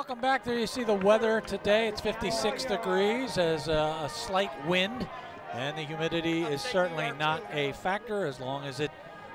Welcome back. There you see the weather today. It's 56 degrees as a, a slight wind, and the humidity is certainly not a factor as long as it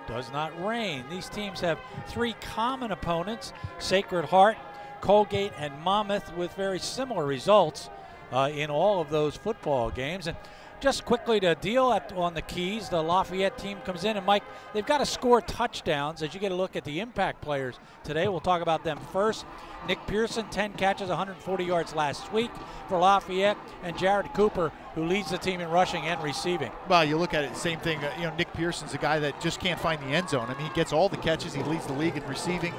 does not rain. These teams have three common opponents Sacred Heart, Colgate, and Monmouth, with very similar results uh, in all of those football games. And just quickly to deal at, on the keys, the Lafayette team comes in, and Mike, they've got to score touchdowns as you get a look at the impact players today. We'll talk about them first. Nick Pearson, 10 catches, 140 yards last week for Lafayette, and Jared Cooper, who leads the team in rushing and receiving. Well, you look at it, same thing. Uh, you know, Nick Pearson's a guy that just can't find the end zone. I mean, he gets all the catches. He leads the league in receiving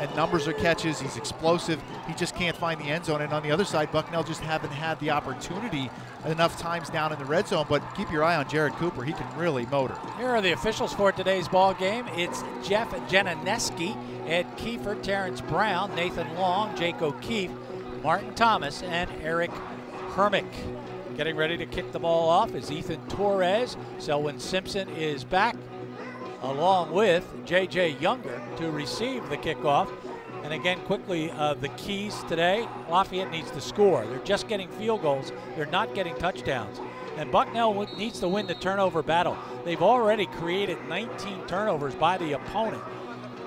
and numbers of catches. He's explosive. He just can't find the end zone. And on the other side, Bucknell just haven't had the opportunity enough times down in the red zone. But keep your eye on Jared Cooper. He can really motor. Here are the officials for today's ball game. It's Jeff Jananeski, Ed Kiefer, Terrence Brown, Nathan Long, Jake O'Keefe, Martin Thomas, and Eric Hermick. Getting ready to kick the ball off is Ethan Torres. Selwyn Simpson is back, along with J.J. Younger to receive the kickoff. And again, quickly, uh, the keys today Lafayette needs to score. They're just getting field goals, they're not getting touchdowns. And Bucknell needs to win the turnover battle. They've already created 19 turnovers by the opponent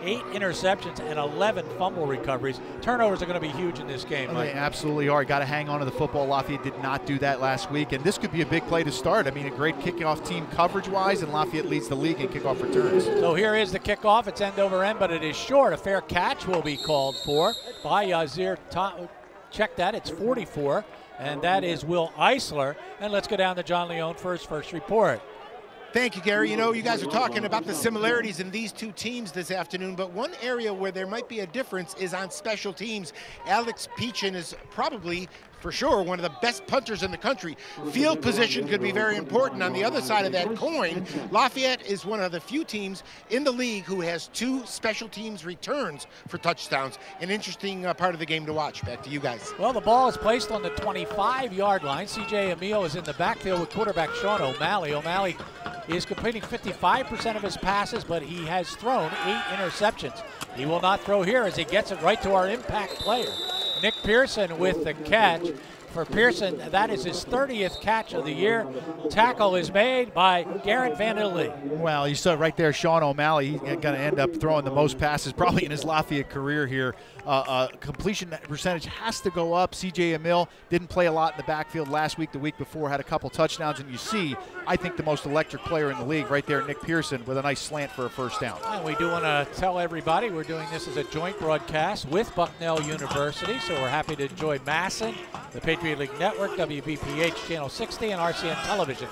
eight interceptions and 11 fumble recoveries. Turnovers are going to be huge in this game. Oh, they absolutely are. Got to hang on to the football. Lafayette did not do that last week, and this could be a big play to start. I mean, a great kickoff team coverage-wise, and Lafayette leads the league in kickoff returns. So here is the kickoff. It's end over end, but it is short. A fair catch will be called for by Yazir. Check that. It's 44, and that is Will Eisler. And let's go down to John Leone for his first report. Thank you, Gary. You know, you guys are talking about the similarities in these two teams this afternoon, but one area where there might be a difference is on special teams. Alex Pechin is probably for sure one of the best punters in the country. Field position could be very important. On the other side of that coin, Lafayette is one of the few teams in the league who has two special teams returns for touchdowns. An interesting uh, part of the game to watch. Back to you guys. Well, the ball is placed on the 25-yard line. C.J. Emile is in the backfield with quarterback Sean O'Malley. O'Malley is completing 55% of his passes, but he has thrown eight interceptions. He will not throw here as he gets it right to our impact player. Nick Pearson with the catch. For Pearson, that is his 30th catch of the year. Tackle is made by Garrett Van Vanderlee. Well, you saw right there, Sean O'Malley. He's going to end up throwing the most passes probably in his Lafayette career here. Uh, uh, completion percentage has to go up. C.J. Emile didn't play a lot in the backfield last week. The week before had a couple touchdowns, and you see, I think the most electric player in the league right there, Nick Pearson, with a nice slant for a first down. And we do want to tell everybody we're doing this as a joint broadcast with Bucknell University, so we're happy to enjoy Masson, the Patriot League Network, WBPH Channel 60, and RCN Television.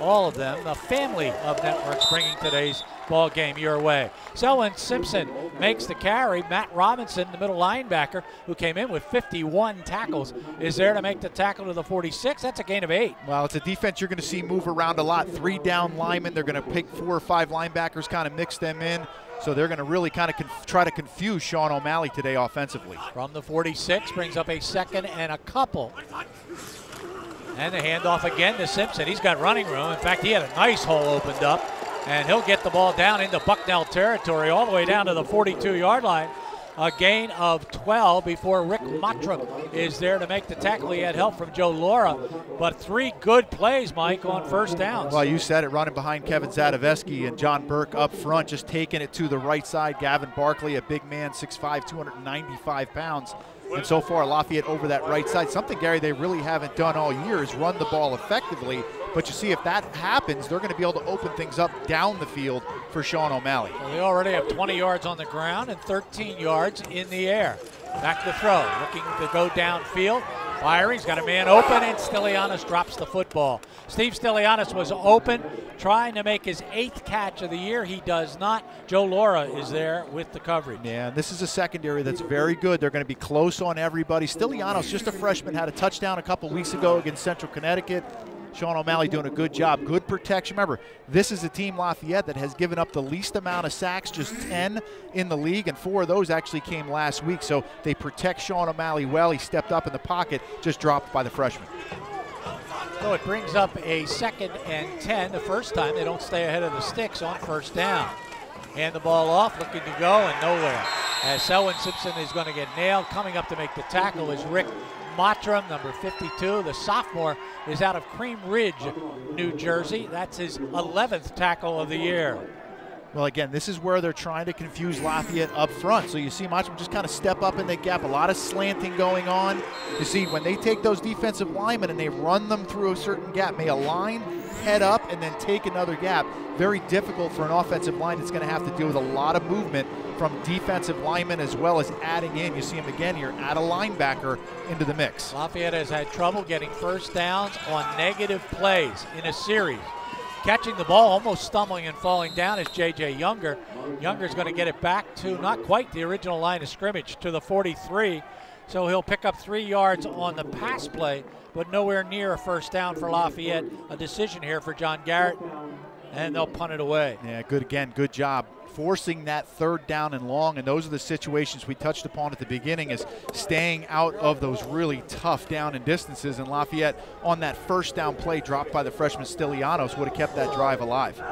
All of them, the family of networks bringing today's ball game your way. Selwyn Simpson makes the carry. Matt Robinson, the middle linebacker, who came in with 51 tackles, is there to make the tackle to the 46. That's a gain of eight. Well, it's a defense you're going to see move around a lot. Three down linemen. They're going to pick four or five linebackers, kind of mix them in. So they're going to really kind of try to confuse Sean O'Malley today offensively. From the 46, brings up a second and a couple. And the handoff again to Simpson. He's got running room. In fact, he had a nice hole opened up and he'll get the ball down into Bucknell territory all the way down to the 42-yard line. A gain of 12 before Rick Mottram is there to make the tackle. He had help from Joe Laura, but three good plays, Mike, on first downs. Well, you said it, running behind Kevin Zadoveski and John Burke up front, just taking it to the right side. Gavin Barkley, a big man, 6'5", 295 pounds. And so far, Lafayette over that right side. Something, Gary, they really haven't done all year is run the ball effectively. But you see, if that happens, they're going to be able to open things up down the field for Sean O'Malley. Well, they already have 20 yards on the ground and 13 yards in the air. Back to throw, looking to go downfield. Fire, he's got a man open, and Stilianos drops the football. Steve Stilianos was open, trying to make his eighth catch of the year. He does not. Joe Laura is there with the coverage. Yeah, this is a secondary that's very good. They're going to be close on everybody. Stilianos, just a freshman, had a touchdown a couple weeks ago against Central Connecticut. Sean O'Malley doing a good job. Good protection. Remember, this is a team, Lafayette, that has given up the least amount of sacks, just 10 in the league, and four of those actually came last week. So they protect Sean O'Malley well. He stepped up in the pocket, just dropped by the freshman. So it brings up a second and 10. The first time they don't stay ahead of the sticks on first down. Hand the ball off, looking to go, and nowhere. as Selwyn Simpson is going to get nailed. Coming up to make the tackle is Rick Mottram, number 52. The sophomore is out of Cream Ridge, New Jersey. That's his 11th tackle of the year. Well, again, this is where they're trying to confuse Lafayette up front. So you see Mottram just kind of step up in the gap. A lot of slanting going on. You see, when they take those defensive linemen and they run them through a certain gap, may align, head up, and then take another gap. Very difficult for an offensive line that's going to have to deal with a lot of movement from defensive linemen as well as adding in. You see him again here, add a linebacker into the mix. Lafayette has had trouble getting first downs on negative plays in a series catching the ball, almost stumbling and falling down is J.J. Younger. Younger's going to get it back to not quite the original line of scrimmage, to the 43. So he'll pick up three yards on the pass play, but nowhere near a first down for Lafayette. A decision here for John Garrett, and they'll punt it away. Yeah, good again. Good job forcing that third down and long. And those are the situations we touched upon at the beginning is staying out of those really tough down and distances. And Lafayette on that first down play dropped by the freshman Stilianos would have kept that drive alive.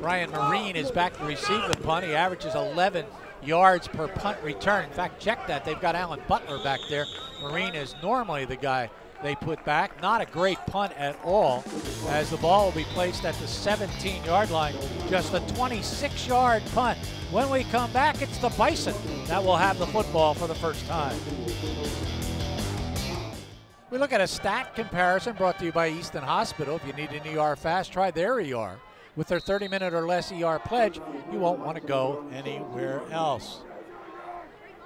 Brian Marine is back to receive the punt. He averages 11 yards per punt return. In fact, check that. They've got Alan Butler back there. Marine is normally the guy they put back. Not a great punt at all, as the ball will be placed at the 17 yard line. Just a 26 yard punt. When we come back, it's the Bison that will have the football for the first time. We look at a stat comparison brought to you by Easton Hospital. If you need an ER fast, try their ER. With their 30 minute or less ER pledge, you won't want to go anywhere else.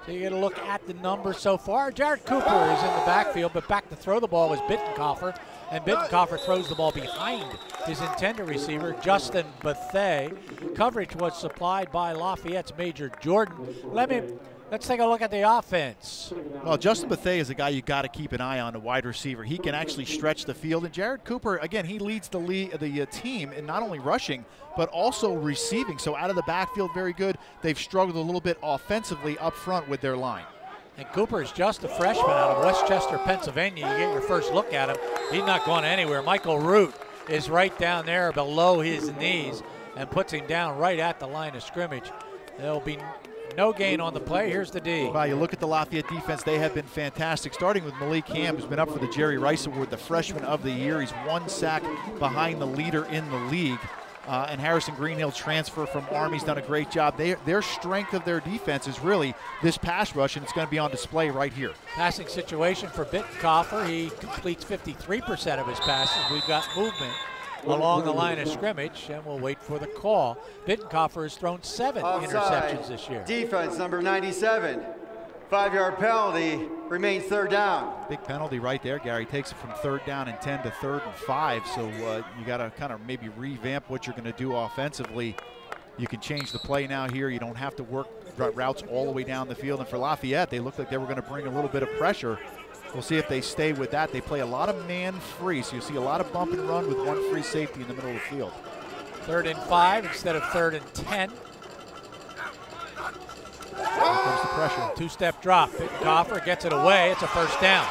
So you get a look at the numbers so far. Jared Cooper is in the backfield, but back to throw the ball was Bitecofer, and Bitecofer throws the ball behind his intended receiver, Justin Bethay. Coverage was supplied by Lafayette's Major Jordan. Let me Let's take a look at the offense. Well, Justin Bethay is a guy you got to keep an eye on, a wide receiver. He can actually stretch the field. And Jared Cooper, again, he leads the lead, the uh, team in not only rushing but also receiving. So out of the backfield, very good. They've struggled a little bit offensively up front with their line. And Cooper is just a freshman out of Westchester, Pennsylvania. You get your first look at him. He's not going anywhere. Michael Root is right down there below his knees and puts him down right at the line of scrimmage. There'll be no gain on the play. Here's the D. Well, you look at the Lafayette defense, they have been fantastic. Starting with Malik Hamm, who's been up for the Jerry Rice Award, the freshman of the year. He's one sack behind the leader in the league. Uh, and Harrison Greenhill transfer from Army's done a great job. They, their strength of their defense is really this pass rush, and it's going to be on display right here. Passing situation for Bitecofer. He completes 53% of his passes. We've got movement along the line of scrimmage, and we'll wait for the call. Bitecofer has thrown seven Offside. interceptions this year. Defense number 97. Five yard penalty remains third down. Big penalty right there, Gary. Takes it from third down and 10 to third and five. So uh, you got to kind of maybe revamp what you're going to do offensively. You can change the play now here. You don't have to work routes all the way down the field. And for Lafayette, they looked like they were going to bring a little bit of pressure We'll see if they stay with that. They play a lot of man free, so you see a lot of bump and run with one free safety in the middle of the field. Third and five instead of third and ten. Here comes the pressure. Two-step drop. Coffer gets it away. It's a first down.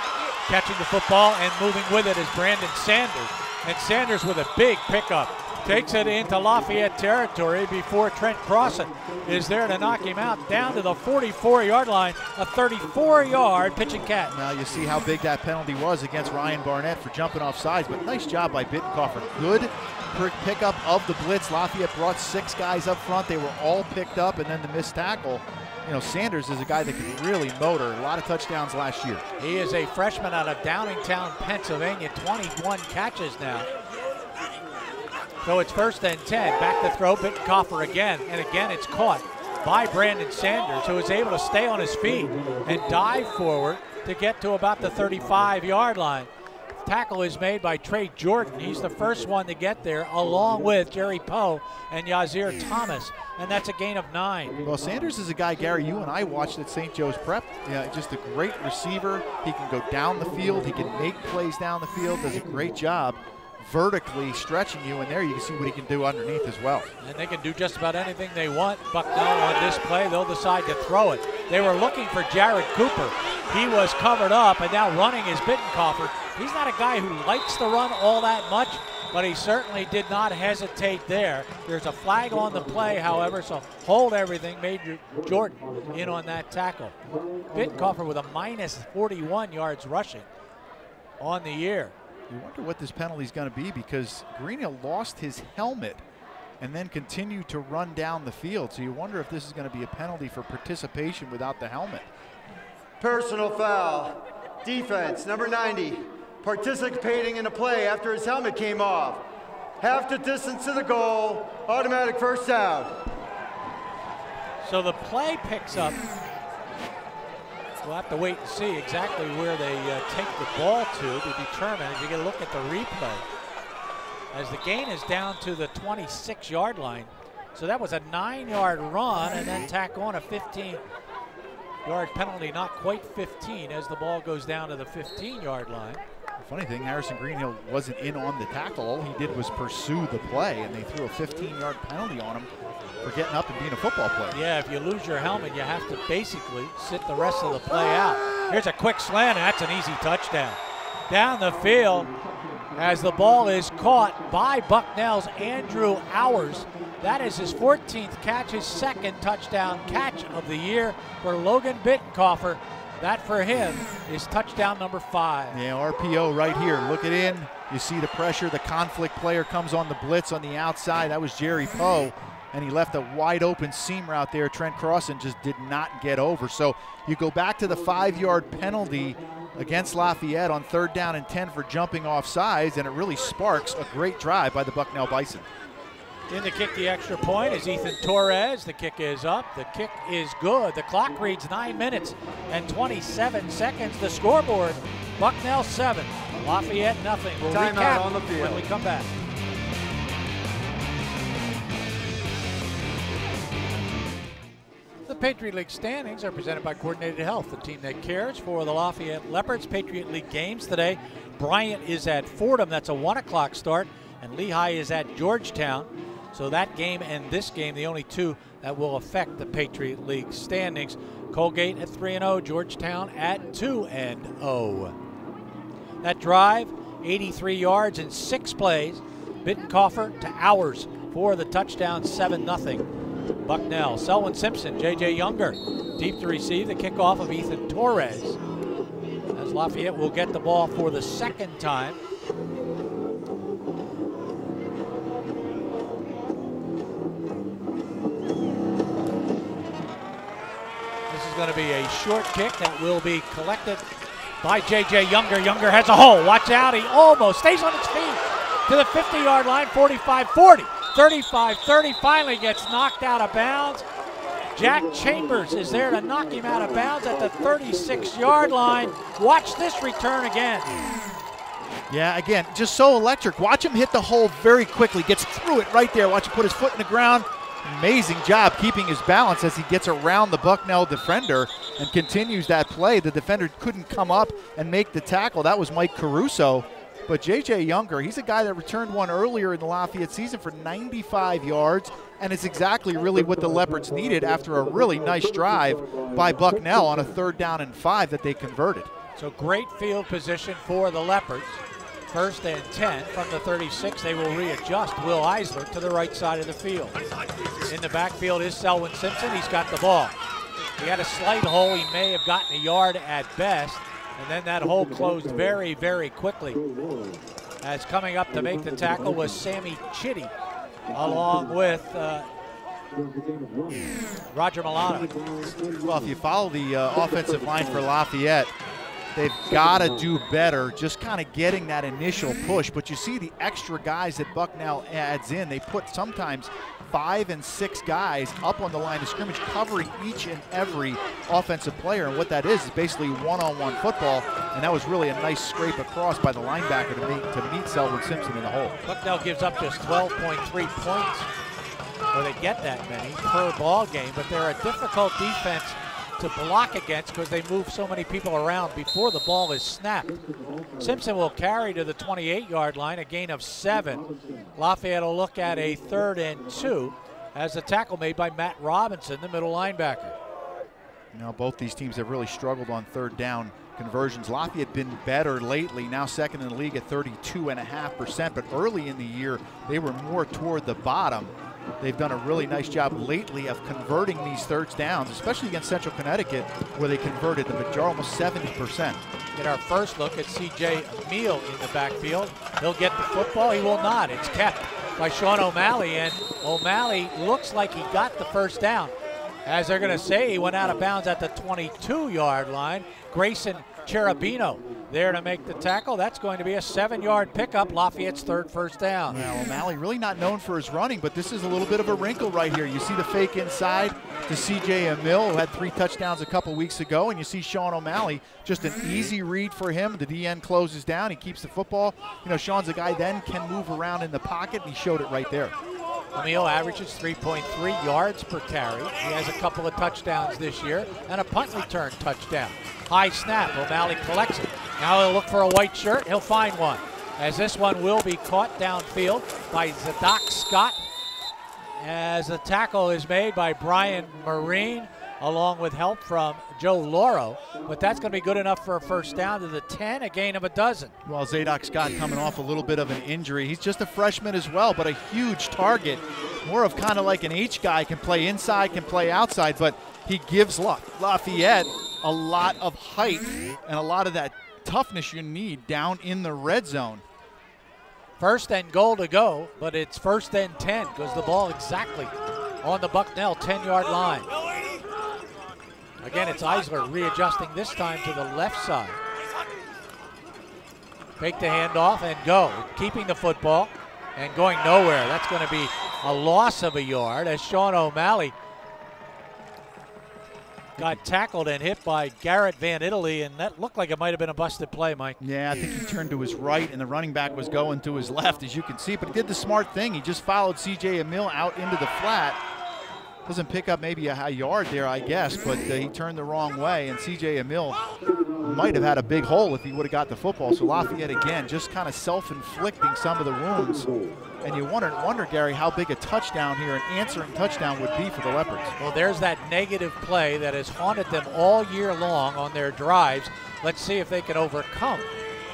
Catching the football and moving with it is Brandon Sanders. And Sanders with a big pickup takes it into Lafayette territory before Trent Crossan is there to knock him out down to the 44 yard line, a 34 yard pitching catch. Now you see how big that penalty was against Ryan Barnett for jumping off sides, but nice job by Bitecofer. Good pickup of the blitz. Lafayette brought six guys up front. They were all picked up, and then the missed tackle. You know, Sanders is a guy that can really motor. A lot of touchdowns last year. He is a freshman out of Downingtown, Pennsylvania. 21 catches now. So it's first and 10. Back to throw, Bitecofer again. And again, it's caught by Brandon Sanders, who is able to stay on his feet and dive forward to get to about the 35 yard line. Tackle is made by Trey Jordan. He's the first one to get there, along with Jerry Poe and Yazir Thomas, and that's a gain of nine. Well, Sanders is a guy, Gary, you and I watched at St. Joe's Prep. Yeah, just a great receiver. He can go down the field. He can make plays down the field. Does a great job vertically stretching you, and there you can see what he can do underneath as well. And they can do just about anything they want. Bucknell on this play, they'll decide to throw it. They were looking for Jared Cooper. He was covered up, and now running is Bitecofer. He's not a guy who likes to run all that much, but he certainly did not hesitate there. There's a flag on the play, however, so hold everything. Major Jordan in on that tackle. Bitecofer with a minus 41 yards rushing on the year. You wonder what this penalty is going to be because Greenhill lost his helmet and then continued to run down the field. So you wonder if this is going to be a penalty for participation without the helmet. Personal foul. Defense, number 90, participating in a play after his helmet came off. Half the distance to the goal, automatic first down. So the play picks up. We'll have to wait and see exactly where they uh, take the ball to to determine as you get a look at the replay. As the gain is down to the 26 yard line. So that was a nine yard run and then tack on a 15 yard penalty, not quite 15 as the ball goes down to the 15 yard line. The funny thing, Harrison Greenhill wasn't in on the tackle. All he did was pursue the play, and they threw a 15 yard penalty on him for getting up and being a football player. Yeah, if you lose your helmet, you have to basically sit the rest of the play out. Here's a quick slant, and that's an easy touchdown. Down the field as the ball is caught by Bucknell's Andrew Hours. That is his 14th catch, his second touchdown catch of the year for Logan Bitecofer. That for him is touchdown number five. Yeah, RPO right here. Look it in. You see the pressure. The conflict player comes on the blitz on the outside. That was Jerry Poe and he left a wide open seam route there. Trent Crossan just did not get over. So you go back to the five yard penalty against Lafayette on third down and 10 for jumping off sides, and it really sparks a great drive by the Bucknell Bison. In to kick the extra point is Ethan Torres. The kick is up. The kick is good. The clock reads 9 minutes and 27 seconds. The scoreboard Bucknell 7, Lafayette nothing. We'll Timeout recap on the field. when we come back. The Patriot League standings are presented by Coordinated Health, the team that cares for the Lafayette Leopards. Patriot League games today. Bryant is at Fordham. That's a 1 o'clock start. And Lehigh is at Georgetown. So that game and this game, the only two that will affect the Patriot League standings. Colgate at 3 0, Georgetown at 2 0. That drive, 83 yards in six plays. Bitecofer to Hours for the touchdown, 7 0. Bucknell, Selwyn Simpson, J.J. Younger, deep to receive the kickoff of Ethan Torres. As Lafayette will get the ball for the second time. This is going to be a short kick that will be collected by J.J. Younger. Younger has a hole. Watch out. He almost stays on his feet to the 50 yard line, 45 40. 35 30 finally gets knocked out of bounds. Jack Chambers is there to knock him out of bounds at the 36 yard line. Watch this return again. Yeah, again, just so electric. Watch him hit the hole very quickly. Gets through it right there. Watch him put his foot in the ground. Amazing job keeping his balance as he gets around the Bucknell defender and continues that play. The defender couldn't come up and make the tackle. That was Mike Caruso. But J.J. Younger, he's a guy that returned one earlier in the Lafayette season for 95 yards, and it's exactly really what the Leopards needed after a really nice drive by Bucknell on a third down and five that they converted. So great field position for the Leopards. First and 10 from the 36. They will readjust Will Eisler to the right side of the field. In the backfield is Selwyn Simpson. He's got the ball. He had a slight hole. He may have gotten a yard at best. And then that hole closed very, very quickly. As coming up to make the tackle was Sammy Chitty, along with uh, Roger Milano. Well, if you follow the uh, offensive line for Lafayette, they've got to do better just kind of getting that initial push. But you see the extra guys that Bucknell adds in. They put sometimes five and six guys up on the line of scrimmage covering each and every offensive player. And what that is is basically one-on-one football. And that was really a nice scrape across by the linebacker to meet, to meet Selwyn Simpson in the hole. Bucknell gives up just 12.3 points, or they get that many per ball game, but they're a difficult defense to block against because they move so many people around before the ball is snapped. Simpson will carry to the 28 yard line, a gain of seven. Lafayette will look at a third and two as the tackle made by Matt Robinson, the middle linebacker. Now, both these teams have really struggled on third down conversions. Lafayette been better lately, now second in the league at 32.5%, but early in the year, they were more toward the bottom. They've done a really nice job lately of converting these thirds downs, especially against Central Connecticut, where they converted the majority, almost 70%. Get our first look at C.J. Emil in the backfield. He'll get the football. He will not. It's kept by Sean O'Malley, and O'Malley looks like he got the first down. As they're going to say, he went out of bounds at the 22-yard line. Grayson Cherubino there to make the tackle. That's going to be a seven-yard pickup. Lafayette's third first down. Well, O'Malley really not known for his running, but this is a little bit of a wrinkle right here. You see the fake inside to C.J. Emil, who had three touchdowns a couple weeks ago, and you see Sean O'Malley, just an easy read for him. The DN closes down. He keeps the football. You know, Sean's a guy then can move around in the pocket, and he showed it right there. Emil averages 3.3 yards per carry. He has a couple of touchdowns this year and a punt return touchdown. High snap. O'Malley collects it. Now he'll look for a white shirt. He'll find one. As this one will be caught downfield by Zadok Scott. As the tackle is made by Brian Marine along with help from Joe Lauro. But that's going to be good enough for a first down to the 10, a gain of a dozen. Well, Zadok Scott coming off a little bit of an injury. He's just a freshman as well, but a huge target. More of kind of like an H guy, can play inside, can play outside, but he gives Lafayette a lot of height and a lot of that toughness you need down in the red zone. First and goal to go, but it's first and 10 because the ball exactly on the Bucknell 10 yard line. Again, it's Eisler readjusting this time to the left side. Fake the handoff and go. Keeping the football and going nowhere. That's going to be a loss of a yard as Sean O'Malley got tackled and hit by Garrett Van Italy, and that looked like it might have been a busted play, Mike. Yeah, I think he turned to his right, and the running back was going to his left, as you can see. But he did the smart thing. He just followed C.J. Emil out into the flat doesn't pick up maybe a yard there, I guess, but uh, he turned the wrong way, and C.J. Emil might have had a big hole if he would have got the football. So Lafayette again, just kind of self-inflicting some of the wounds. And you wonder, wonder, Gary, how big a touchdown here, an answering touchdown would be for the Leopards. Well, there's that negative play that has haunted them all year long on their drives. Let's see if they can overcome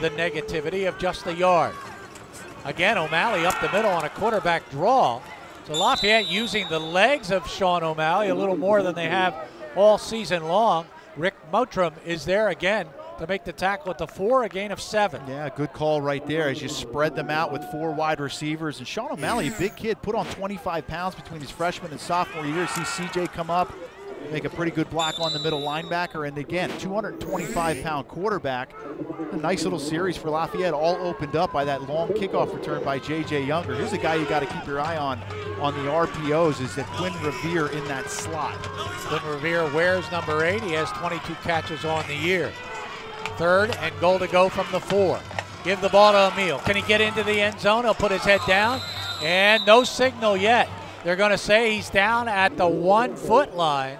the negativity of just the yard. Again, O'Malley up the middle on a quarterback draw. So Lafayette using the legs of Sean O'Malley a little more than they have all season long. Rick Mottram is there again to make the tackle at the four, a gain of seven. Yeah, good call right there as you spread them out with four wide receivers. And Sean O'Malley, big kid, put on 25 pounds between his freshman and sophomore year. See CJ come up, make a pretty good block on the middle linebacker. And again, 225 pound quarterback. A nice little series for Lafayette, all opened up by that long kickoff return by J.J. Younger. Here's a guy you got to keep your eye on on the RPOs is that Quinn Revere in that slot. Quinn Revere wears number eight. He has 22 catches on the year. Third and goal to go from the four. Give the ball to Emil. Can he get into the end zone? He'll put his head down. And no signal yet. They're going to say he's down at the one foot line.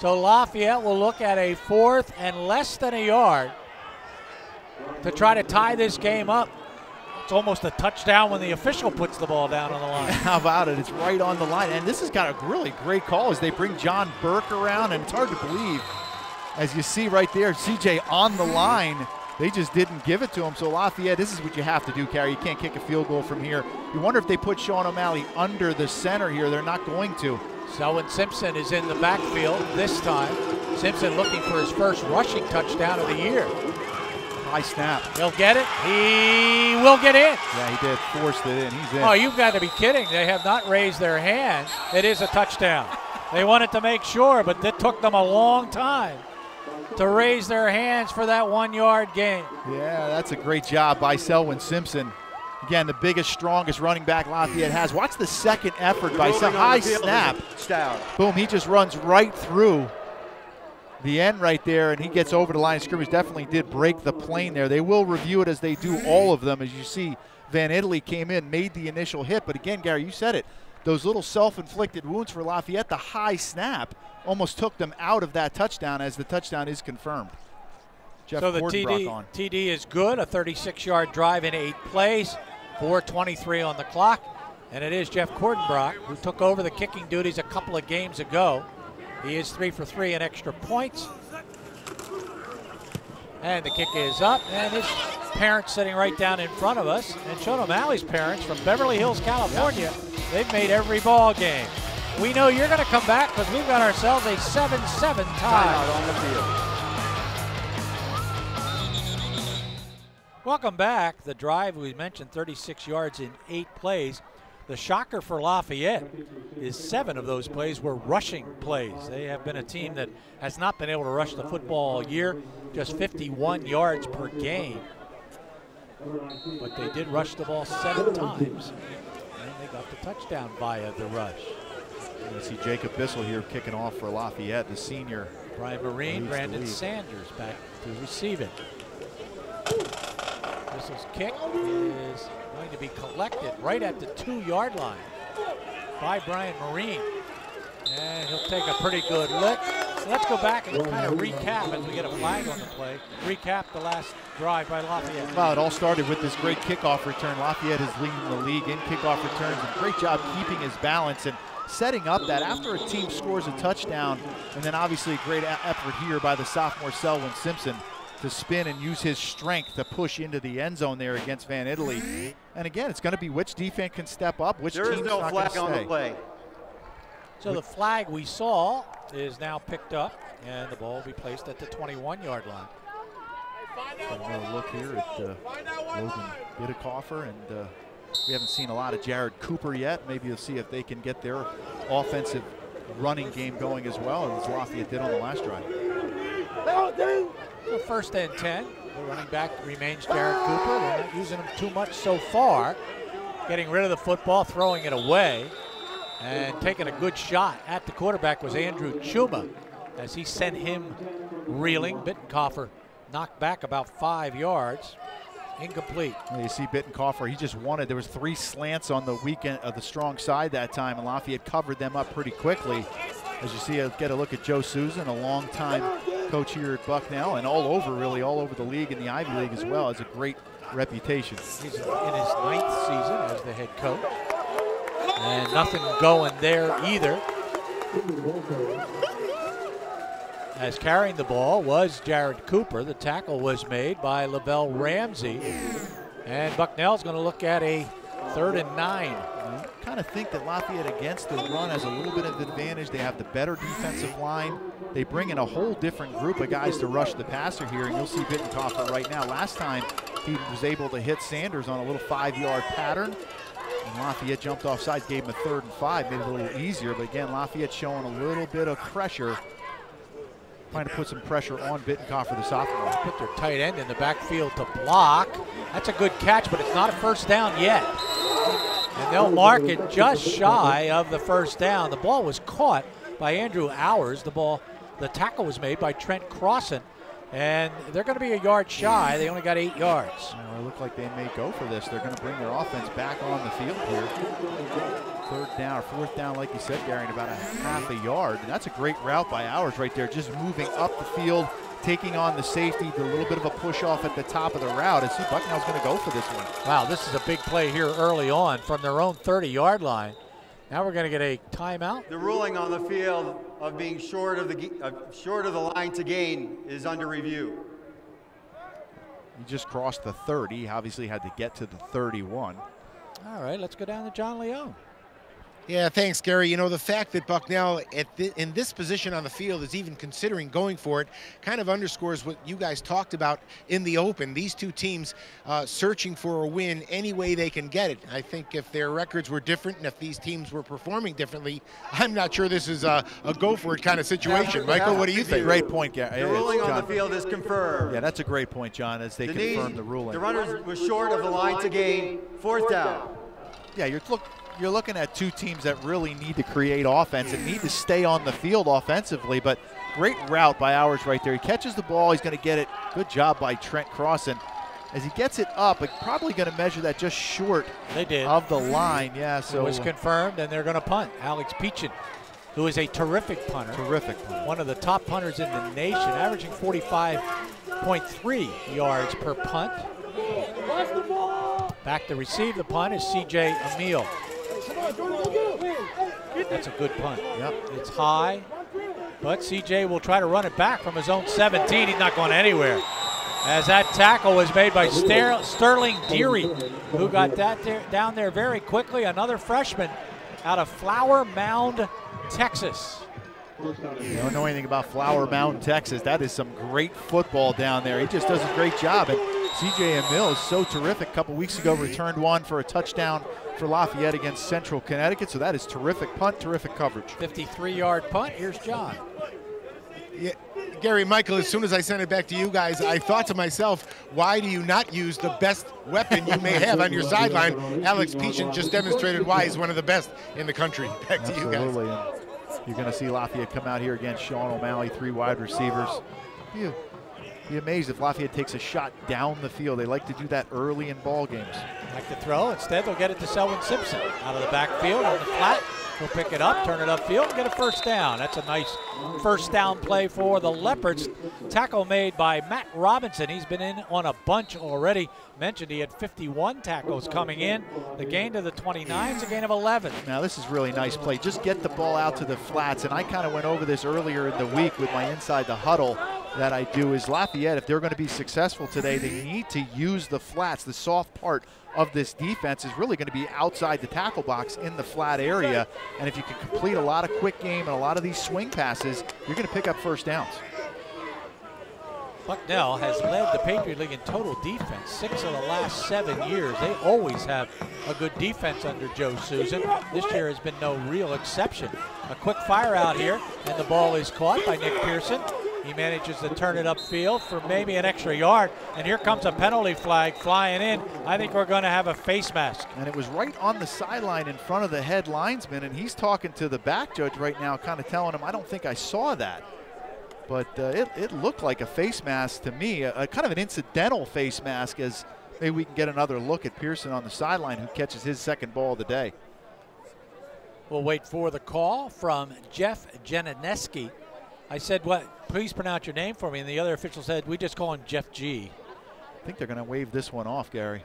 So Lafayette will look at a fourth and less than a yard to try to tie this game up. It's almost a touchdown when the official puts the ball down on the line. How about it? It's right on the line. And this has got a really great call as they bring John Burke around, and it's hard to believe. As you see right there, CJ on the line. They just didn't give it to him. So Lafayette, this is what you have to do, Carey. You can't kick a field goal from here. You wonder if they put Sean O'Malley under the center here. They're not going to. Selwyn Simpson is in the backfield this time. Simpson looking for his first rushing touchdown of the year. High snap. He'll get it. He will get in. Yeah, he did. Forced it in. He's in. Oh, you've got to be kidding. They have not raised their hand. It is a touchdown. They wanted to make sure, but it took them a long time to raise their hands for that one yard gain. Yeah, that's a great job by Selwyn Simpson. Again, the biggest, strongest running back Lafayette has. Watch the second effort by some high snap. Down. Boom, he just runs right through the end right there, and he gets over the line of scrimmage. Definitely did break the plane there. They will review it as they do all of them. As you see, Van Italy came in, made the initial hit. But again, Gary, you said it. Those little self-inflicted wounds for Lafayette, the high snap almost took them out of that touchdown as the touchdown is confirmed. Jeff so the TD, on. TD is good, a 36-yard drive in eight plays, 4.23 on the clock. And it is Jeff Cordenbrock who took over the kicking duties a couple of games ago. He is three for three in extra points. And the kick is up, and his parents sitting right down in front of us. And Sean O'Malley's parents from Beverly Hills, California, they've made every ball game. We know you're going to come back because we've got ourselves a 7-7 tie. Timeout on the field. Welcome back. The drive we mentioned 36 yards in eight plays. The shocker for Lafayette is seven of those plays were rushing plays. They have been a team that has not been able to rush the football all year, just 51 yards per game. But they did rush the ball seven times, and they got the touchdown via the rush. You see Jacob Bissell here kicking off for Lafayette, the senior. Brian Marine, Brandon. Sanders back to receive it. Bissell's kick is going to be collected right at the two-yard line by Brian Marine. And he'll take a pretty good lick. So let's go back and kind of recap as we get a flag on the play. Recap the last drive by Lafayette. Well, it all started with this great kickoff return. Lafayette is leading the league in kickoff returns. A great job keeping his balance and setting up that after a team scores a touchdown, and then obviously a great effort here by the sophomore Selwyn Simpson to spin and use his strength to push into the end zone there against Van Italy. And again, it's going to be which defense can step up, which There is team's no not going flag to on stay. the play. So the flag we saw is now picked up, and the ball will be placed at the 21-yard line. Another look here at uh, Logan Bitecofer, and uh, we haven't seen a lot of Jared Cooper yet. Maybe you'll see if they can get their offensive running game going as well, as Lafayette did on the last drive. So first and 10. The running back remains Jared Cooper. They're not using him too much so far. Getting rid of the football, throwing it away, and taking a good shot at the quarterback was Andrew Chuma as he sent him reeling. Bitecofer knocked back about five yards. Incomplete. Well, You see Bitecofer, he just wanted, there was three slants on the weekend of the strong side that time, and Lafayette covered them up pretty quickly. As you see, uh, get a look at Joe Susan, a longtime coach here at Bucknell, and all over, really, all over the league and the Ivy League as well, has a great reputation. He's in his ninth season as the head coach. And nothing going there either. As carrying the ball was Jared Cooper. The tackle was made by Lavelle Ramsey. And Bucknell's going to look at a third and nine. Kind of think that Lafayette against the run has a little bit of advantage. They have the better defensive line. They bring in a whole different group of guys to rush the passer here, and you'll see Bitecofer right now. Last time he was able to hit Sanders on a little five-yard pattern. And Lafayette jumped off sides, gave him a third and five, made it a little easier. But again, Lafayette showing a little bit of pressure, trying to put some pressure on Bitecofer, the sophomore. Put their tight end in the backfield to block. That's a good catch, but it's not a first down yet. And they'll mark it just shy of the first down. The ball was caught by Andrew Hours. The ball, the tackle was made by Trent Crossan. And they're going to be a yard shy. They only got eight yards. Well, it look like they may go for this. They're going to bring their offense back on the field here. Third down or fourth down, like you said, Gary, in about a half a yard. And that's a great route by Hours right there, just moving up the field, taking on the safety, a little bit of a push off at the top of the route. I see Bucknell's going to go for this one. Wow, this is a big play here early on from their own 30 yard line. Now we're going to get a timeout. The ruling on the field of being short of the uh, short of the line to gain is under review. He just crossed the 30. He obviously had to get to the 31. All right, let's go down to John Leone. Yeah, thanks, Gary. You know, the fact that Bucknell at thi- in this position on the field is even considering going for it kind of underscores what you guys talked about in the open. These two teams uh, searching for a win any way they can get it. I think if their records were different and if these teams were performing differently, I'm not sure this is a, a go for it kind of situation. Michael, what do you think? Great point, Gary. The It's ruling on the field is confirmed. Yeah, that's a great point, John, as they the confirm the ruling. The runner was short of the line to gain. Fourth down. Yeah, you're look you're looking at two teams that really need to create offense and need to stay on the field offensively. But great route by Hours right there. He catches the ball. He's going to get it. Good job by Trent Crossan. As he gets it up, probably going to measure that just short They did. of the line. Yeah, it was confirmed, and they're going to punt. Alex Pechin, who is a terrific punter, terrific. one of the top punters in the nation, averaging 45.3 yards per punt. Back to receive the punt is CJ Emil. That's a good punt. Yep. It's high, but CJ will try to run it back from his own 17. He's not going anywhere. As that tackle was made by Ster Sterling Deary, who got that there, down there very quickly. Another freshman out of Flower Mound, Texas. You don't know anything about Flower Mound, Texas. That is some great football down there. He just does a great job. And CJ Emil is so terrific. A couple weeks ago, returned one for a touchdown for Lafayette against Central Connecticut. So that is terrific punt, terrific coverage. 53 yard punt. Here's John. Yeah, Gary Michael, as soon as I sent it back to you guys, I thought to myself, why do you not use the best weapon you may have on your sideline? Alex Pechin just demonstrated why he's one of the best in the country. Back to Absolutely. you guys. And you're going to see Lafayette come out here against Sean O'Malley, three wide receivers. Be, be amazed if Lafayette takes a shot down the field. They like to do that early in ball games. Like to throw. Instead, they'll get it to Selwyn Simpson out of the backfield on the flat. He'll pick it up, turn it upfield, and get a first down. That's a nice first down play for the Leopards. Tackle made by Matt Robinson. He's been in on a bunch already. Mentioned he had 51 tackles coming in. The gain to the 29 is a gain of 11. Now this is really nice play. Just get the ball out to the flats, and I kind of went over this earlier in the week with my inside the huddle that I do is Lafayette, if they're going to be successful today, they need to use the flats. The soft part of this defense is really going to be outside the tackle box in the flat area. And if you can complete a lot of quick game and a lot of these swing passes, you're going to pick up first downs. Bucknell has led the Patriot League in total defense six of the last seven years. They always have a good defense under Joe Susan. This year has been no real exception. A quick fire out here, and the ball is caught by Nick Pearson. He manages to turn it upfield for maybe an extra yard, and here comes a penalty flag flying in. I think we're going to have a face mask. And it was right on the sideline in front of the head linesman, and he's talking to the back judge right now, kind of telling him, I don't think I saw that. But uh, it, it looked like a face mask to me, a, a kind of an incidental face mask as maybe we can get another look at Pearson on the sideline who catches his second ball of the day. We'll wait for the call from Jeff Jananeski. I said, "What? Please pronounce your name for me." And the other official said, "We just call him Jeff G." I think they're going to wave this one off, Gary.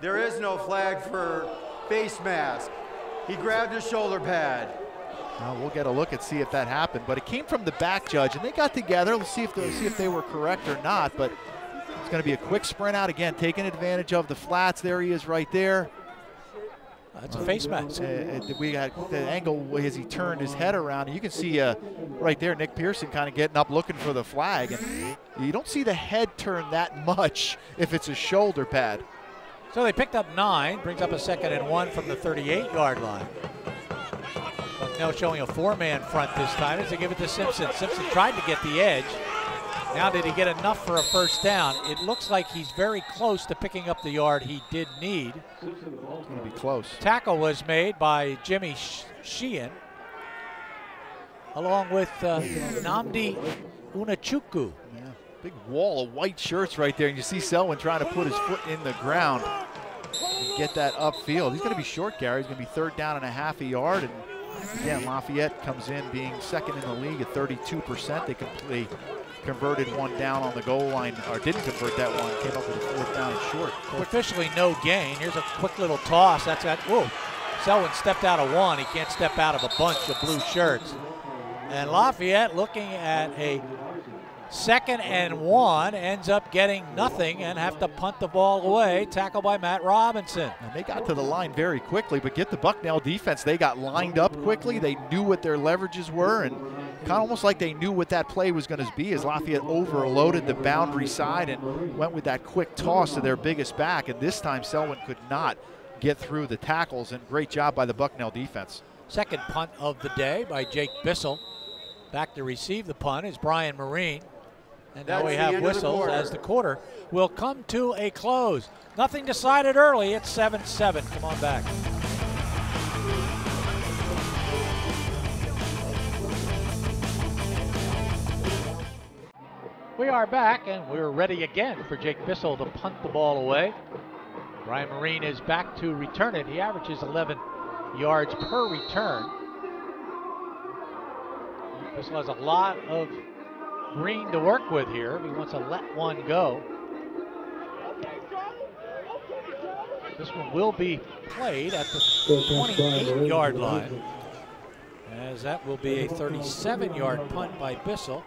There is no flag for face mask. He grabbed his shoulder pad. Well, we'll get a look and see if that happened. But it came from the back judge, and they got together. Let's see if they, see if they were correct or not. But it's going to be a quick sprint out again, taking advantage of the flats. There he is, right there. That's a face mask. Uh, we got the angle as he turned his head around. You can see uh, right there Nick Pearson kind of getting up looking for the flag. And you don't see the head turn that much if it's a shoulder pad. So they picked up nine, brings up a second and one from the 38 yard line. Bucknell showing a four man front this time as they give it to Simpson. Simpson tried to get the edge. Now, did he get enough for a first down? It looks like he's very close to picking up the yard he did need. It's going to be close. Tackle was made by Jimmy Sheehan, along with uh, Namdi Unachuku. Big wall of white shirts right there, and you see Selwyn trying to put his foot in the ground and get that upfield. He's going to be short, Gary. He's going to be third down and a half a yard, and again, Lafayette comes in being second in the league at 32%. They completely converted one down on the goal line, or didn't convert that one, came up with a fourth down and short. Officially no gain. Here's a quick little toss. That's that. Whoa. Selwyn stepped out of one. He can't step out of a bunch of blue shirts. And Lafayette looking at a second and one ends up getting nothing and have to punt the ball away. Tackle by Matt Robinson. And they got to the line very quickly, but get the Bucknell defense. They got lined up quickly. They knew what their leverages were, and kind of almost like they knew what that play was going to be as Lafayette overloaded the boundary side and went with that quick toss to their biggest back. And this time, Selwyn could not get through the tackles, and great job by the Bucknell defense. Second punt of the day by Jake Bissell. Back to receive the punt is Brian Marine. And now we have end of the whistles as the quarter will come to a close. Nothing decided early. It's 7 7. Come on back. We are back and we're ready again for Jake Bissell to punt the ball away. Brian Marine is back to return it. He averages 11 yards per return. Bissell has a lot of green to work with here. if He wants to let one go. This one will be played at the 28 yard line. as that will be a 37-yard punt by Bissell.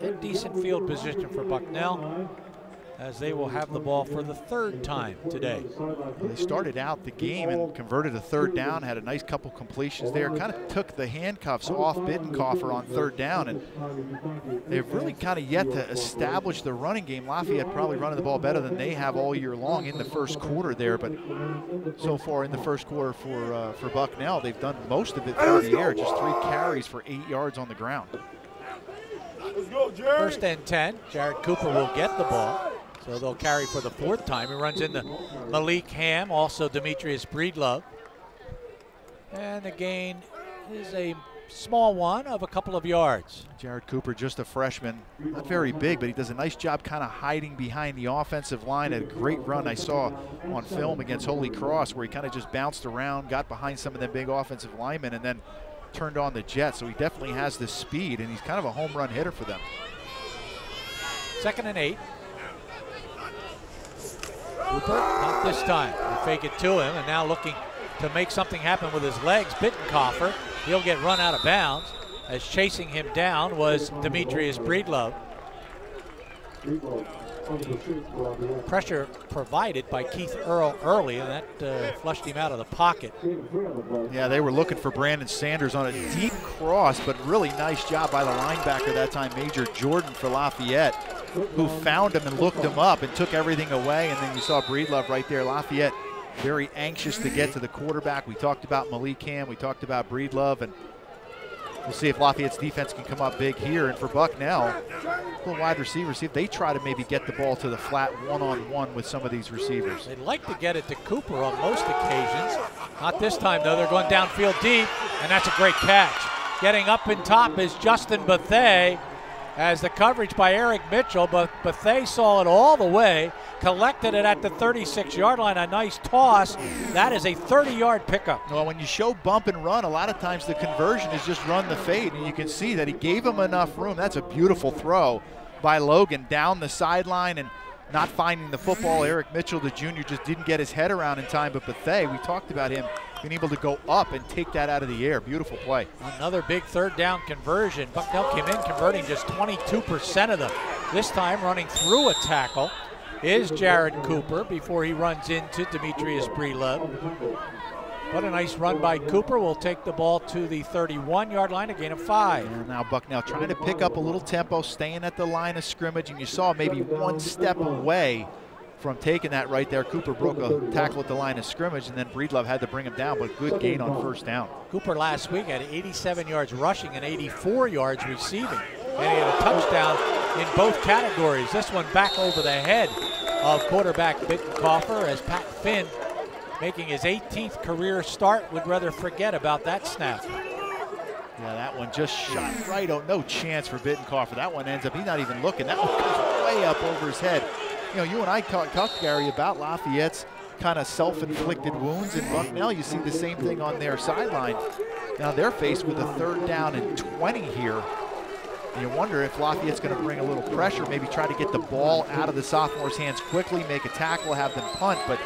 A decent field position for Bucknell as they will have the ball for the third time today. They started out the game and converted a third down, had a nice couple completions there, kind of took the handcuffs off Bitecofer on third down, and they've really kind of yet to establish the running game. Lafayette probably running the ball better than they have all year long in the first quarter there, but so far in the first quarter for uh, for Bucknell, they've done most of it through the air, just three carries for eight yards on the ground. First and 10, Jared Cooper will get the ball. So they'll carry for the fourth time. He runs into Malik Hamm, also Demetrius Breedlove. And the gain is a small one of a couple of yards. Jared Cooper, just a freshman, not very big, but he does a nice job kind of hiding behind the offensive line. A great run I saw on film against Holy Cross where he kind of just bounced around, got behind some of them big offensive linemen, and then turned on the jet. So he definitely has the speed, and he's kind of a home run hitter for them. Second and eight. Not this time. They fake it to him, and now looking to make something happen with his legs. Bitecofer, he'll get run out of bounds as chasing him down was Demetrius Breedlove. Pressure provided by Keith Earl early, and that uh, flushed him out of the pocket. Yeah, they were looking for Brandon Sanders on a deep cross, but really nice job by the linebacker that time, Major Jordan for Lafayette, who found him and looked him up and took everything away. And then you saw Breedlove right there. Lafayette very anxious to get to the quarterback. We talked about Malik Hamm, we talked about Breedlove, and We'll see if Lafayette's defense can come up big here. And for Bucknell, the wide receivers, see if they try to maybe get the ball to the flat one-on-one -on -one with some of these receivers. They'd like to get it to Cooper on most occasions. Not this time, though. They're going downfield deep, and that's a great catch. Getting up in top is Justin Bethay as the coverage by Eric Mitchell, but Bethay saw it all the way, collected it at the 36 yard line. A nice toss. That is a 30 yard pickup. Well, when you show bump and run, a lot of times the conversion is just run the fade, and you can see that he gave him enough room. That's a beautiful throw by Logan down the sideline and not finding the football. Eric Mitchell, the junior, just didn't get his head around in time, but Bethay, we talked about him being able to go up and take that out of the air. Beautiful play. Another big third down conversion. Bucknell came in converting just 22% of them. This time running through a tackle is Jared Cooper before he runs into Demetrius Breedlove. What a nice run by Cooper. will take the ball to the 31-yard line, a gain of five. And now Bucknell trying to pick up a little tempo, staying at the line of scrimmage, and you saw maybe one step away from taking that right there. Cooper broke a tackle at the line of scrimmage, and then Breedlove had to bring him down, but good gain on first down. Cooper last week had 87 yards rushing and 84 yards receiving, and he had a touchdown in both categories. This one back over the head of quarterback Bitecofer as Pat Finn, making his 18th career start, would rather forget about that snap. Yeah, that one just shot right. Oh, no chance for Bitecofer. That one ends up, he's not even looking. That one goes way up over his head you know, you and I talked, talked Gary, about Lafayette's kind of self-inflicted wounds. In Bucknell, you see the same thing on their sideline. Now they're faced with a third down and 20 here. And you wonder if Lafayette's going to bring a little pressure, maybe try to get the ball out of the sophomore's hands quickly, make a tackle, have them punt. But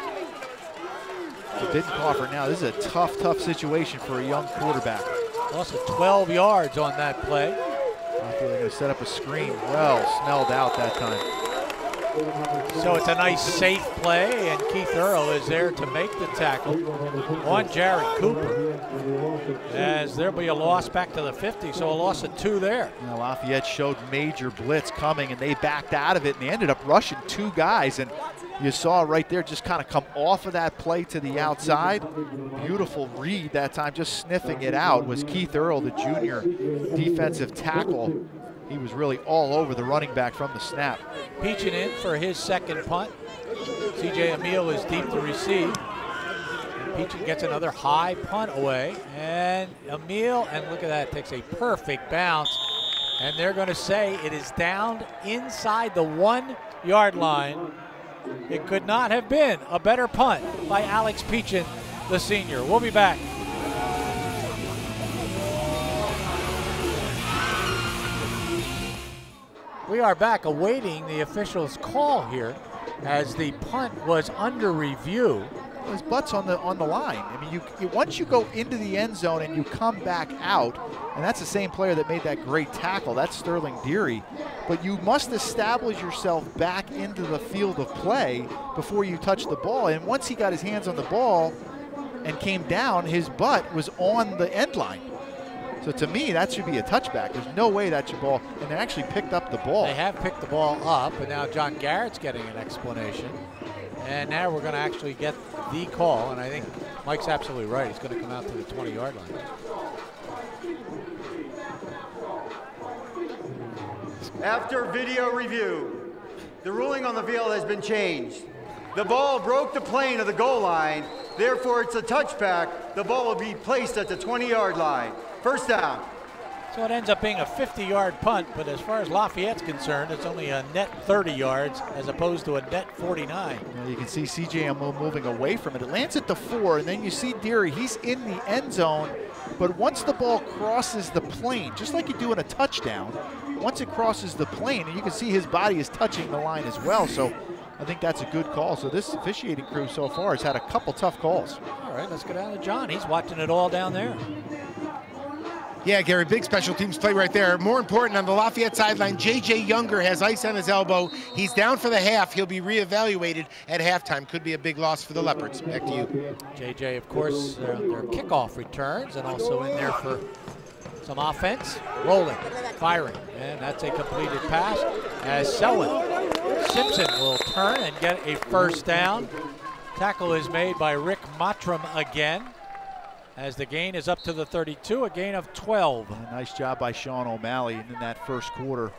the Bitecofer now, this is a tough, tough situation for a young quarterback. Also 12 yards on that play. I feel they're going to set up a screen. Well smelled out that time. So it's a nice safe play, and Keith Earl is there to make the tackle on Jared Cooper. As there'll be a loss back to the 50, so a loss of two there. Now Lafayette showed major blitz coming, and they backed out of it, and they ended up rushing two guys. And you saw right there just kind of come off of that play to the outside. Beautiful read that time, just sniffing it out was Keith Earl, the junior defensive tackle he was really all over the running back from the snap. Pechin in for his second punt. CJ Emil is deep to receive. Pechin gets another high punt away. And Emil, and look at that, takes a perfect bounce. And they're going to say it is down inside the one yard line. It could not have been a better punt by Alex Pechin, the senior. We'll be back. We are back awaiting the official's call here as the punt was under review. His butt's on the on the line. I mean, you, you once you go into the end zone and you come back out, and that's the same player that made that great tackle. That's Sterling Deary. But you must establish yourself back into the field of play before you touch the ball. And once he got his hands on the ball and came down, his butt was on the end line. So to me, that should be a touchback. There's no way that should ball, and they actually picked up the ball. They have picked the ball up, and now John Garrett's getting an explanation. And now we're going to actually get the call, and I think Mike's absolutely right. He's going to come out to the 20-yard line. After video review, the ruling on the field has been changed. The ball broke the plane of the goal line, therefore it's a touchback. The ball will be placed at the 20-yard line. First down. So it ends up being a 50-yard punt, but as far as Lafayette's concerned, it's only a net 30 yards as opposed to a net 49. Well, you can see CJ moving away from it. It lands at the four, and then you see Deary. He's in the end zone, but once the ball crosses the plane, just like you do in a touchdown, once it crosses the plane, and you can see his body is touching the line as well. So I think that's a good call. So this officiating crew so far has had a couple tough calls. All right, let's go down to John. He's watching it all down there. Yeah, Gary, big special teams play right there. More important, on the Lafayette sideline, J.J. Younger has ice on his elbow. He's down for the half. He'll be reevaluated at halftime. Could be a big loss for the Leopards. Back to you. J.J., of course, uh, their kickoff returns and also in there for some offense. Rolling, firing, and that's a completed pass as Selwyn Simpson will turn and get a first down. Tackle is made by Rick Mottram again as the gain is up to the 32, a gain of 12. nice job by Sean O'Malley in that first quarter.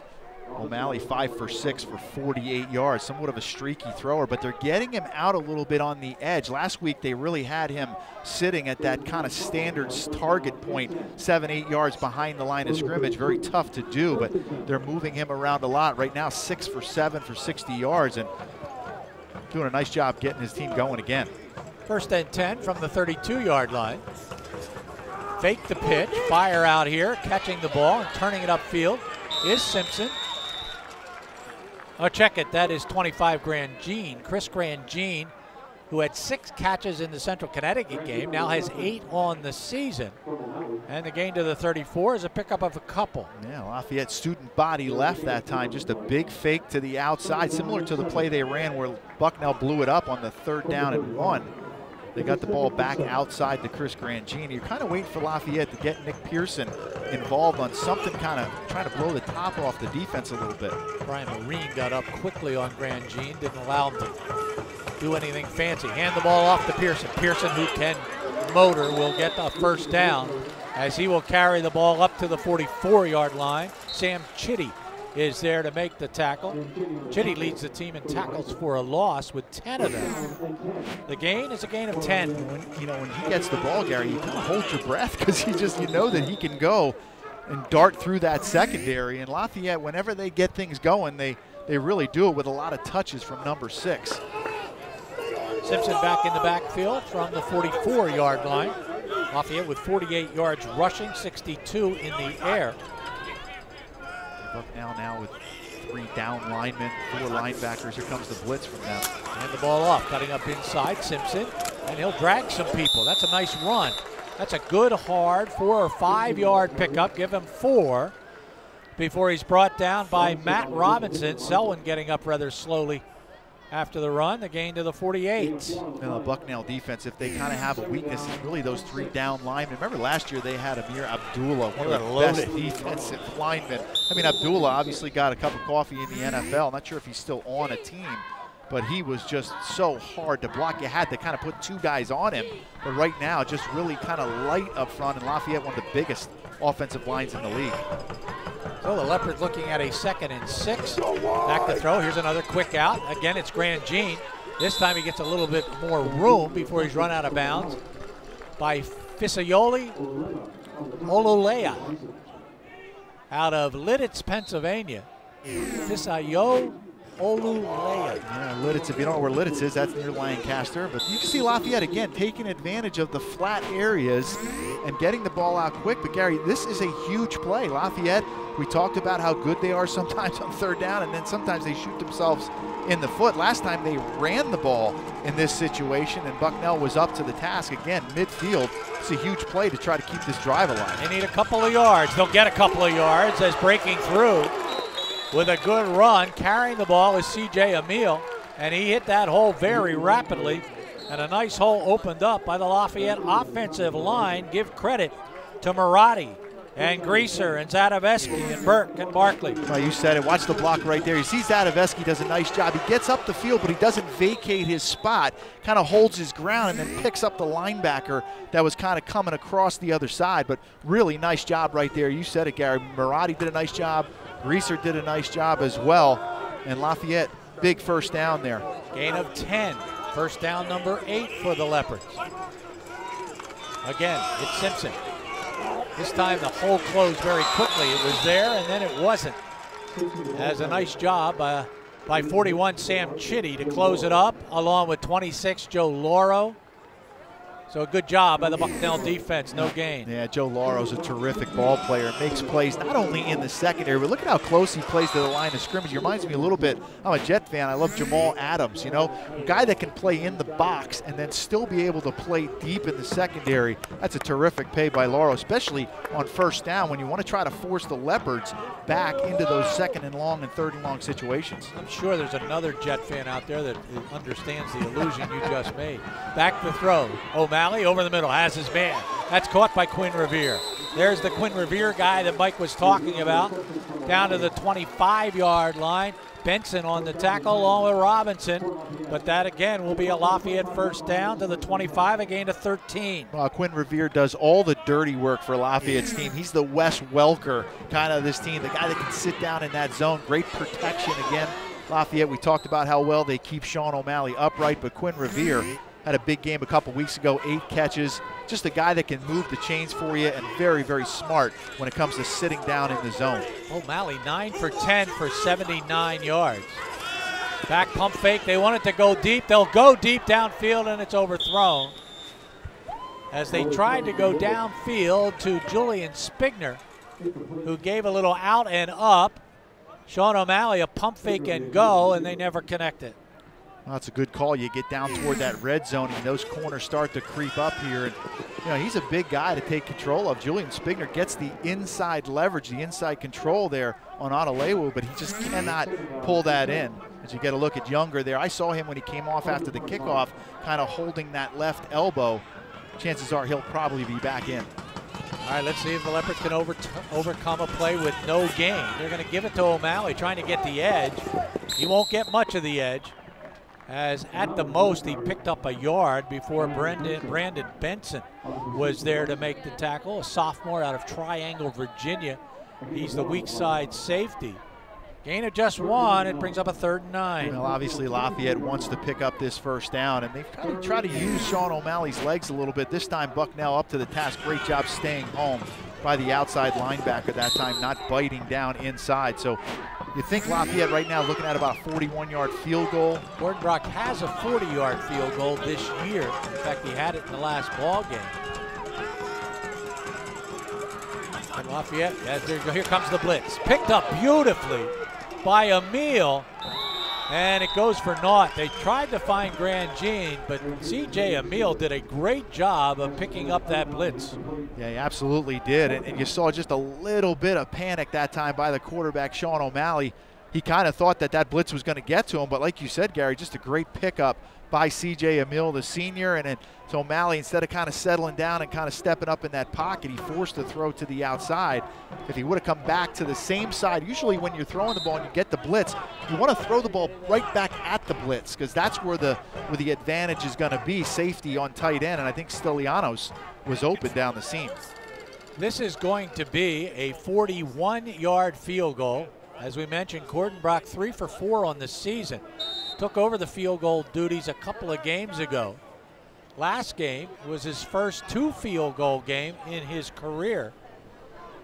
O'Malley five for six for 48 yards, somewhat of a streaky thrower, but they're getting him out a little bit on the edge. Last week they really had him sitting at that kind of standard target point, seven, eight yards behind the line of scrimmage. Very tough to do, but they're moving him around a lot. Right now, six for seven for 60 yards, and doing a nice job getting his team going again. First and 10 from the 32 yard line. Fake the pitch, fire out here, catching the ball and turning it upfield is Simpson. Oh, check it. That is 25 Grand Jean. Chris Grand Jean, who had six catches in the Central Connecticut game, now has eight on the season. And the gain to the 34 is a pickup of a couple. Yeah, Lafayette student body left that time. Just a big fake to the outside, similar to the play they ran where Bucknell blew it up on the third down and one. They got the ball back outside to Chris Grangini. You're kind of waiting for Lafayette to get Nick Pearson involved on something kind of trying to blow the top off the defense a little bit. Brian Marine got up quickly on Grangine, didn't allow him to do anything fancy. Hand the ball off to Pearson. Pearson, who can motor, will get the first down as he will carry the ball up to the 44-yard line. Sam Chitty is there to make the tackle. Chitty leads the team in tackles for a loss with 10 of them. The gain is a gain of 10. When, you know, when he gets the ball, Gary, you kind of hold your breath because you just you know that he can go and dart through that secondary. And Lafayette, whenever they get things going, they they really do it with a lot of touches from number six. Simpson back in the backfield from the 44-yard line. Lafayette with 48 yards rushing, 62 in the air. Bucknell now with three down linemen, four linebackers. Here comes the blitz from them. And the ball off, cutting up inside, Simpson. And he'll drag some people. That's a nice run. That's a good, hard four or five yard pickup. Give him four before he's brought down by Matt Robinson. Selwyn getting up rather slowly after the run, the gain to the 48. And the Bucknell defense, if they kind of have a weakness, it's really those three down linemen. Remember last year they had Amir Abdullah, one of the best defensive linemen. I mean, Abdullah obviously got a cup of coffee in the NFL. Not sure if he's still on a team, but he was just so hard to block. You had to kind of put two guys on him. But right now, just really kind of light up front, and Lafayette, one of the biggest offensive lines in the league. So the Leopards looking at a second and six. Back to throw. Here's another quick out. Again, it's Grand Jean. This time he gets a little bit more room before he's run out of bounds by Fisayoli Ololea out of Lititz, Pennsylvania. Fisayo Olulea. Yeah, Lititz, if you don't know where Lititz is, that's near Lancaster. But you can see Lafayette, again, taking advantage of the flat areas and getting the ball out quick. But, Gary, this is a huge play. Lafayette, we talked about how good they are sometimes on third down, and then sometimes they shoot themselves in the foot. Last time they ran the ball in this situation, and Bucknell was up to the task. Again, midfield, it's a huge play to try to keep this drive alive. They need a couple of yards. They'll get a couple of yards as breaking through with a good run. Carrying the ball is C.J. Emil, and he hit that hole very rapidly. And a nice hole opened up by the Lafayette offensive line. Give credit to Marotti and Greaser and Zadaveski and Burke and Barkley. You said it. Watch the block right there. You see Zadaveski does a nice job. He gets up the field, but he doesn't vacate his spot. Kind of holds his ground and then picks up the linebacker that was kind of coming across the other side. But really nice job right there. You said it, Gary. Marotti did a nice job. Greaser did a nice job as well. And Lafayette, big first down there. Gain of 10. First down number eight for the Leopards. Again, it's Simpson. This time the hole closed very quickly. It was there and then it wasn't. As a nice job uh, by 41 Sam Chitty to close it up, along with 26 Joe Lauro. So a good job by the Bucknell defense, no gain. Yeah, Joe Lauro's a terrific ball player. Makes plays not only in the secondary, but look at how close he plays to the line of scrimmage. He reminds me a little bit. I'm a Jet fan. I love Jamal Adams. You know, a guy that can play in the box and then still be able to play deep in the secondary. That's a terrific pay by Lauro, especially on first down when you want to try to force the Leopards back into those second and long and third and long situations. I'm sure there's another Jet fan out there that understands the illusion you just made. Back to throw. O'Malley over the middle has his man. That's caught by Quinn Revere. There's the Quinn Revere guy that Mike was talking about. Down to the 25 yard line. Benson on the tackle along with Robinson. But that again will be a Lafayette first down to the 25, a gain of 13. Well, Quinn Revere does all the dirty work for Lafayette's team. He's the Wes Welker kind of this team, the guy that can sit down in that zone. Great protection again. Lafayette, we talked about how well they keep Sean O'Malley upright, but Quinn Revere had a big game a couple weeks ago, eight catches. Just a guy that can move the chains for you and very, very smart when it comes to sitting down in the zone. O'Malley, 9 for 10 for 79 yards. Back pump fake. They want it to go deep. They'll go deep downfield, and it's overthrown. As they tried to go downfield to Julian Spigner, who gave a little out and up. Sean O'Malley, a pump fake and go, and they never connected. Well, that's a good call. You get down toward that red zone, and those corners start to creep up here. And you know he's a big guy to take control of. Julian Spigner gets the inside leverage, the inside control there on Adelewu, but he just cannot pull that in. As you get a look at Younger there, I saw him when he came off after the kickoff, kind of holding that left elbow. Chances are he'll probably be back in. All right, let's see if the Leopards can over overcome a play with no gain. They're going to give it to O'Malley, trying to get the edge. He won't get much of the edge as at the most he picked up a yard before Brendan, Brandon Benson was there to make the tackle, a sophomore out of Triangle, Virginia. He's the weak side safety. Gain of just one, it brings up a third and nine. Well, obviously Lafayette wants to pick up this first down, and they've kind of tried to use Sean O'Malley's legs a little bit. This time Bucknell up to the task. Great job staying home by the outside linebacker that time, not biting down inside. So you think Lafayette right now looking at about a 41-yard field goal. Gordon Brock has a 40-yard field goal this year. In fact, he had it in the last ball game. And Lafayette, here comes the blitz. Picked up beautifully by Emil. And it goes for naught. They tried to find Grand Jean, but CJ Emil did a great job of picking up that blitz. Yeah, he absolutely did. And, and you saw just a little bit of panic that time by the quarterback, Sean O'Malley. He kind of thought that that blitz was going to get to him, but like you said, Gary, just a great pickup by C.J. Emil, the senior. And then so O'Malley, instead of kind of settling down and kind of stepping up in that pocket, he forced the throw to the outside. If he would have come back to the same side, usually when you're throwing the ball and you get the blitz, you want to throw the ball right back at the blitz because that's where the where the advantage is going to be, safety on tight end. And I think Stilianos was open down the seam. This is going to be a 41-yard field goal. As we mentioned, Gordon Brock three for four on the season took over the field goal duties a couple of games ago. Last game was his first two field goal game in his career,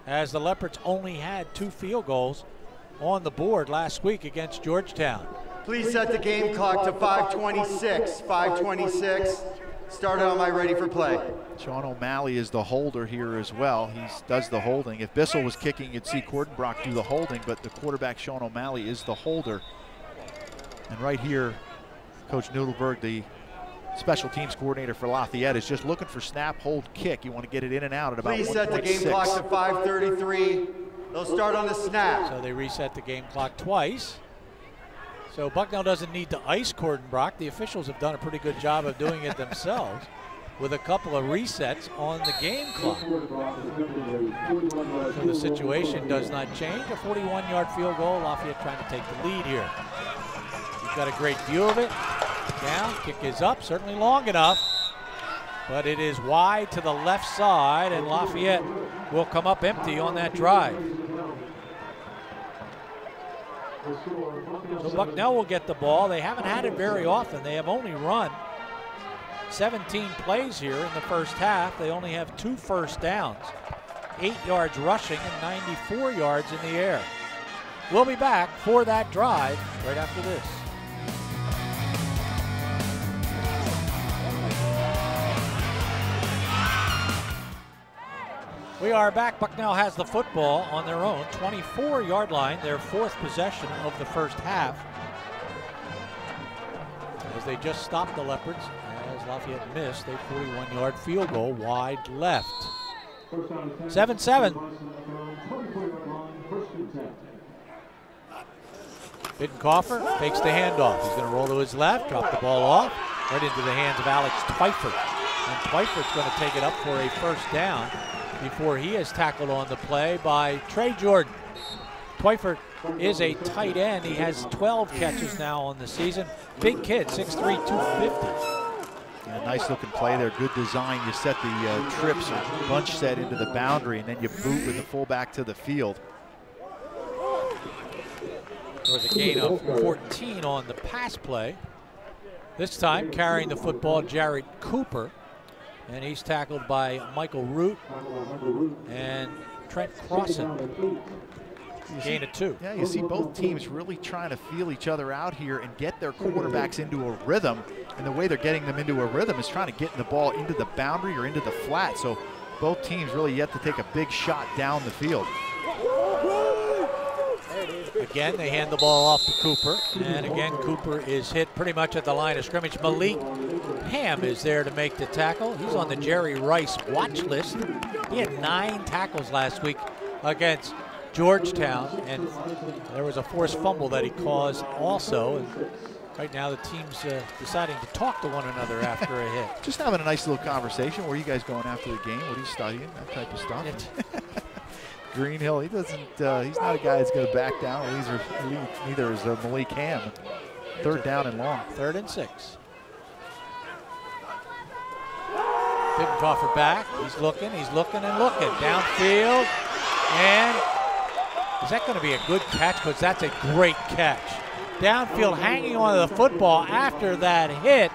as the Leopards only had two field goals on the board last week against Georgetown. Please set the game clock to 526. 526. Started on my ready for play. Sean O'Malley is the holder here as well. He does the holding. If Bissell was kicking, you'd see Cordenbrock do the holding, but the quarterback, Sean O'Malley, is the holder. And right here, Coach Noodleberg, the special teams coordinator for Lafayette, is just looking for snap, hold, kick. You want to get it in and out at about Please set the game clock to 533. They'll start on the snap. So they reset the game clock twice. So Bucknell doesn't need to ice Cordenbrock. The officials have done a pretty good job of doing it themselves with a couple of resets on the game clock. So the situation does not change. A 41-yard field goal. Lafayette trying to take the lead here. You've got a great view of it. Down, kick is up, certainly long enough. But it is wide to the left side, and Lafayette will come up empty on that drive. So Bucknell will get the ball. They haven't had it very often. They have only run 17 plays here in the first half. They only have two first downs, eight yards rushing and 94 yards in the air. We'll be back for that drive right after this. We are back. Bucknell has the football on their own 24 yard line, their fourth possession of the first half. As they just stopped the Leopards, as Lafayette missed a 41 yard field goal wide left. 7 7. Bitecofer fakes the handoff. He's going to roll to his left, drop the ball off, right into the hands of Alex Twyford. And Twyford's going to take it up for a first down before he is tackled on the play by Trey Jordan. Twyford is a tight end. He has 12 catches now on the season. Big kid, 6'3", 250. Yeah, nice looking play there. Good design. You set the uh, trips or bunch set into the boundary, and then you boot with the fullback to the field. There was a gain of 14 on the pass play. This time carrying the football, Jared Cooper. And he's tackled by Michael Root and Trent Crossan. Gain of two. Yeah, you see both teams really trying to feel each other out here and get their quarterbacks into a rhythm. And the way they're getting them into a rhythm is trying to get the ball into the boundary or into the flat. So both teams really yet to take a big shot down the field. Again, they hand the ball off to Cooper. And again, Cooper is hit pretty much at the line of scrimmage. Malik Hamm is there to make the tackle. He's on the Jerry Rice watch list. He had nine tackles last week against Georgetown. And there was a forced fumble that he caused also. And right now the team's uh, deciding to talk to one another after a hit. Just having a nice little conversation. Where are you guys going after the game? What are you studying? That type of stuff. Greenhill, he doesn't. Uh, he's not a guy that's going to back down. Neither, neither is uh, Malik Hamm. Third down and long. Third and six. Bitecofer back. He's looking. He's looking and looking downfield. And is that going to be a good catch? Because that's a great catch. Downfield, hanging on to the football after that hit.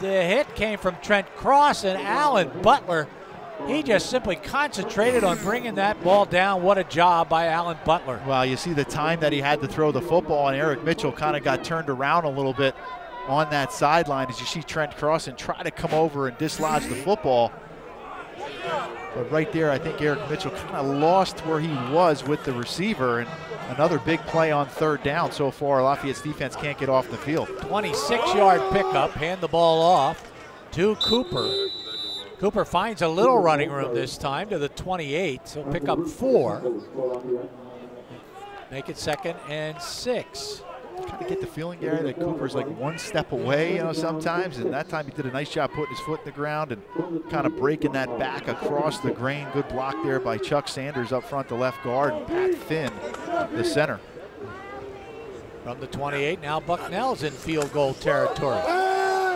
The hit came from Trent Crossan Alan Butler he just simply concentrated on bringing that ball down. What a job by Alan Butler. Well, you see the time that he had to throw the football, and Eric Mitchell kind of got turned around a little bit on that sideline as you see Trent Crossan try to come over and dislodge the football. But right there, I think Eric Mitchell kind of lost where he was with the receiver, and another big play on third down so far. Lafayette's defense can't get off the field. 26-yard pickup, hand the ball off to Cooper. Cooper finds a little running room this time to the 28. He'll pick up four. Make it second and six. Kind of get the feeling, Gary, that Cooper's like one step away, you know, sometimes. And that time he did a nice job putting his foot in the ground and kind of breaking that back across the grain. Good block there by Chuck Sanders up front, the left guard, and Pat Finn, the center. From the 28, now Bucknell's in field goal territory.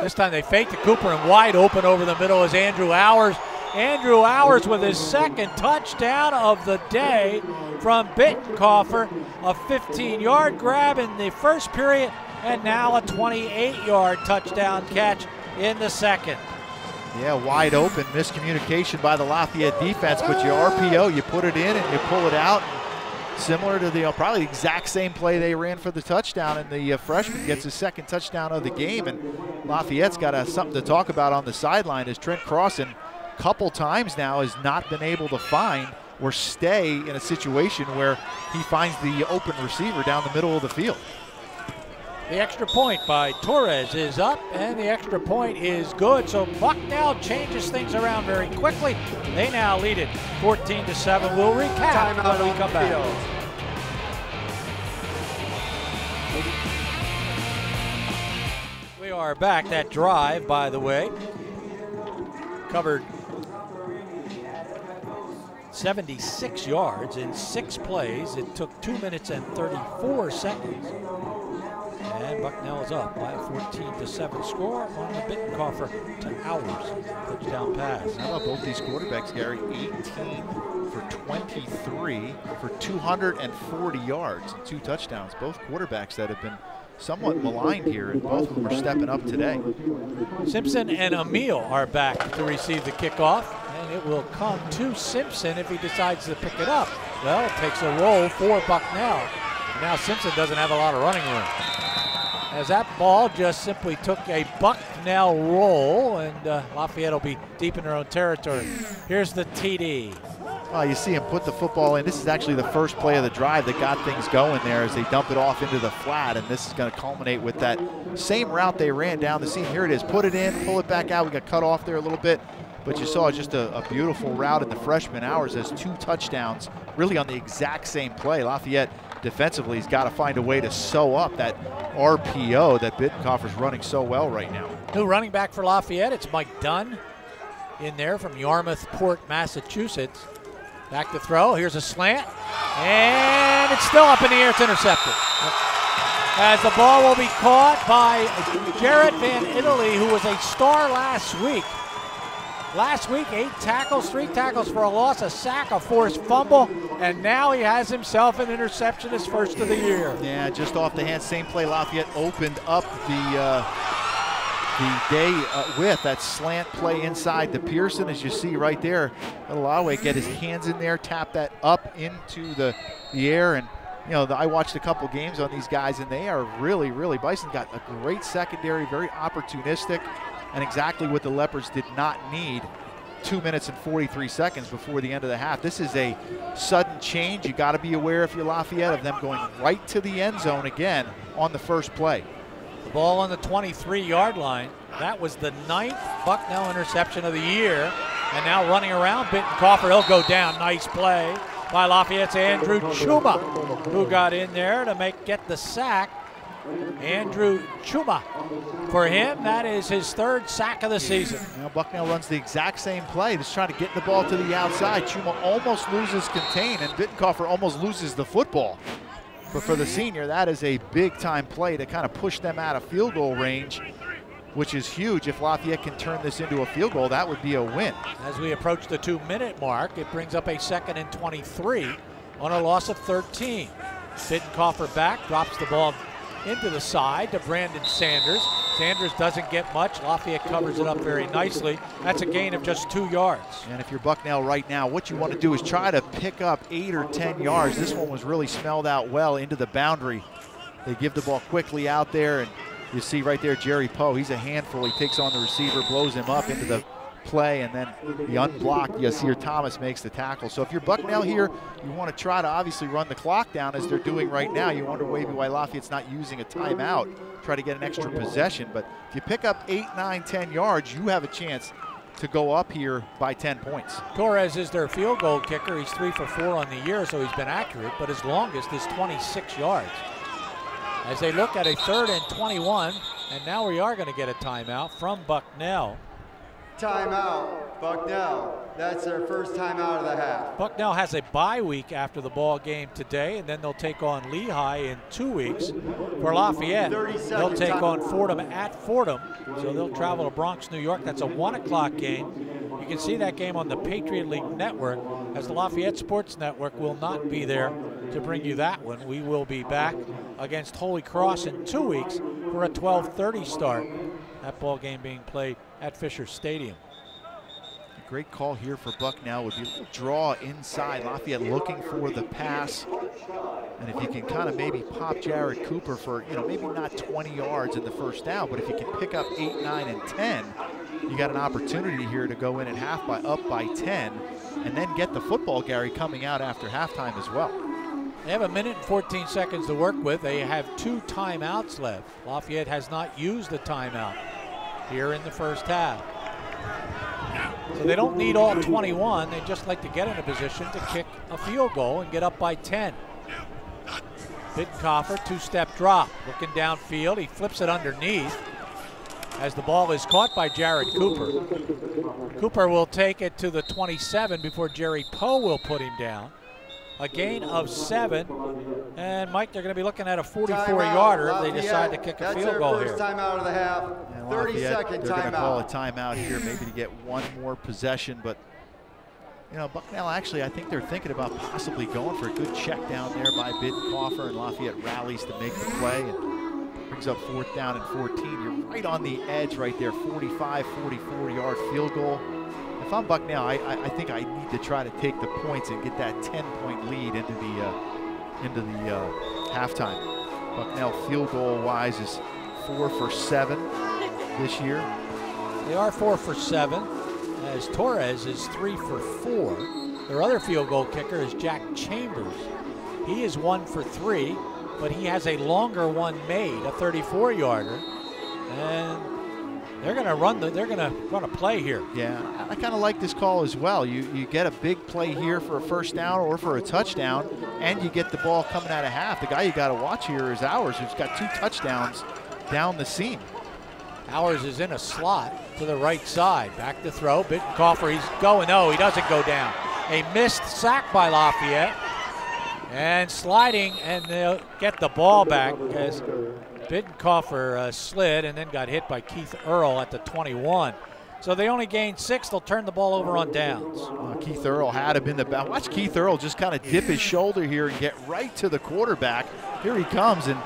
This time they faked to Cooper and wide open over the middle is Andrew Hours. Andrew Hours with his second touchdown of the day from Bitecofer. A 15-yard grab in the first period and now a 28-yard touchdown catch in the second. Yeah, wide open. Miscommunication by the Lafayette defense, but your RPO, you put it in and you pull it out. similar to the uh, probably the exact same play they ran for the touchdown, and the uh, freshman gets his second touchdown of the game. And Lafayette's got uh, something to talk about on the sideline as Trent Crossan, couple times now, has not been able to find or stay in a situation where he finds the open receiver down the middle of the field. The extra point by Torres is up, and the extra point is good. So Bucknell changes things around very quickly. They now lead it 14 to 7. We'll recap Timeout when we come back. field. We are back. That drive, by the way, covered 76 yards in six plays. It took two minutes and 34 seconds. And Bucknell is up by a 14 to 7 score on the Bitecofer to ours touchdown pass. How about both these quarterbacks, Gary? 18 for 23 for 240 yards and two touchdowns. Both quarterbacks that have been somewhat maligned here, and both of them are stepping up today. Simpson and Emil are back to receive the kickoff, and it will come to Simpson if he decides to pick it up. Well, it takes a roll for Bucknell. Now Simpson doesn't have a lot of running room. As that ball just simply took a Bucknell roll, and uh, Lafayette will be deep in their own territory. Here's the TD. Well, you see him put the football in. This is actually the first play of the drive that got things going there as they dump it off into the flat, and this is going to culminate with that same route they ran down the seam. Here it is. Put it in, pull it back out. We got cut off there a little bit, but you saw just a, a beautiful route in the freshman hours as two touchdowns really on the exact same play. Lafayette defensively he's got to find a way to sew up that RPO that Bitecofer's running so well right now. New running back for Lafayette, it's Mike Dunn in there from Yarmouth Port, Massachusetts. Back to throw. Here's a slant. And it's still up in the air. It's intercepted. As the ball will be caught by Jarrett Van Italy, who was a star last week. Last week, eight tackles, three tackles for a loss, a sack, a forced fumble, and now he has himself an interception, his first of the year. Yeah, just off the hand, same play. Lafayette opened up the uh, the day uh, with that slant play inside to Pearson, as you see right there. Alawe get his hands in there, tap that up into the the air, and you know the, I watched a couple games on these guys, and they are really, really. Bison got a great secondary, very opportunistic, and exactly what the Leopards did not need. Two minutes and 43 seconds before the end of the half. This is a sudden change. You got to be aware if you're Lafayette of them going right to the end zone again on the first play. The ball on the 23 yard line. That was the ninth Bucknell interception of the year. And now running around Bitecofer, he'll go down. Nice play by Lafayette's Andrew Chuma, who got in there to make get the sack. Andrew Chuma. For him, that is his third sack of the season. Now Bucknell runs the exact same play, just trying to get the ball to the outside. Chuma almost loses contain, and Bitecofer almost loses the football. But for the senior, that is a big time play to kind of push them out of field goal range, which is huge. If Lafayette can turn this into a field goal, that would be a win. As we approach the two minute mark, it brings up a second and 23 on a loss of 13. Bitecofer back, drops the ball into the side to Brandon Sanders. Sanders doesn't get much. Lafayette covers it up very nicely. That's a gain of just two yards. And if you're Bucknell right now, what you want to do is try to pick up eight or 10 yards. This one was really smelled out well into the boundary. They give the ball quickly out there, and you see right there Jerry Poe. He's a handful. He takes on the receiver, blows him up into the play, and then the unblocked Yasir Thomas makes the tackle. So if you're Bucknell here, you want to try to obviously run the clock down as they're doing right now. You wonder maybe why Lafayette's not using a timeout, try to get an extra possession. But if you pick up eight, nine, 10 yards, you have a chance to go up here by 10 points. Torres is their field goal kicker. He's three for four on the year, so he's been accurate, but his longest is 26 yards. As they look at a third and 21, and now we are going to get a timeout from Bucknell. Timeout, Bucknell. That's their first time out of the half. Bucknell has a bye week after the ball game today, and then they'll take on Lehigh in two weeks. For Lafayette, they'll take on Fordham at Fordham, so they'll travel to Bronx, New York. That's a one o'clock game. You can see that game on the Patriot League Network, as the Lafayette Sports Network will not be there to bring you that one. We will be back against Holy Cross in two weeks for a 12:30 start. That ball game being played at Fisher Stadium. great call here for Bucknell would be a draw inside. Lafayette looking for the pass. And if you can kind of maybe pop Jared Cooper for, you know, maybe not 20 yards in the first down, but if you can pick up 8, 9, and 10, you got an opportunity here to go in at half by up by 10 and then get the football, Gary, coming out after halftime as well. They have a minute and 14 seconds to work with. They have two timeouts left. Lafayette has not used the timeout here in the first half. So they don't need all 21. They just like to get in a position to kick a field goal and get up by 10. Bitecofer, two-step drop, looking downfield. He flips it underneath as the ball is caught by Jared Cooper. Cooper will take it to the 27 before Jerry Poe will put him down. A gain of seven. And Mike, they're going to be looking at a 44-yarder if they decide to kick a That's field their goal first here. timeout of the half. And 30 Lafayette, second they're going to call a timeout. timeout here, maybe to get one more possession. But you know, Bucknell actually, I think they're thinking about possibly going for a good check down there by Bitecofer, and Lafayette rallies to make the play and brings up fourth down and 14. You're right on the edge right there, 45, 44 yard field goal. If I'm Bucknell, I, I, I think I need to try to take the points and get that 10 point lead into the uh, into the uh, halftime. Bucknell field goal wise is four for seven this year. They are four for seven, as Torres is three for four. Their other field goal kicker is Jack Chambers. He is one for three, but he has a longer one made, a 34-yarder, and they're going to run the. They're going to run a play here. Yeah, I kind of like this call as well. You you get a big play here for a first down or for a touchdown, and you get the ball coming out of half. The guy you got to watch here is Ours, who's got two touchdowns down the seam. Powers is in a slot to the right side. Back to throw. Bitecofer, he's going. No, he doesn't go down. A missed sack by Lafayette. And sliding, and they'll get the ball back as Bitecofer uh, slid and then got hit by Keith Earl at the 21. So they only gained six. They'll turn the ball over on downs. Uh, Keith Earl had him in the back. Watch Keith Earl just kind of dip his shoulder here and get right to the quarterback. Here he comes, and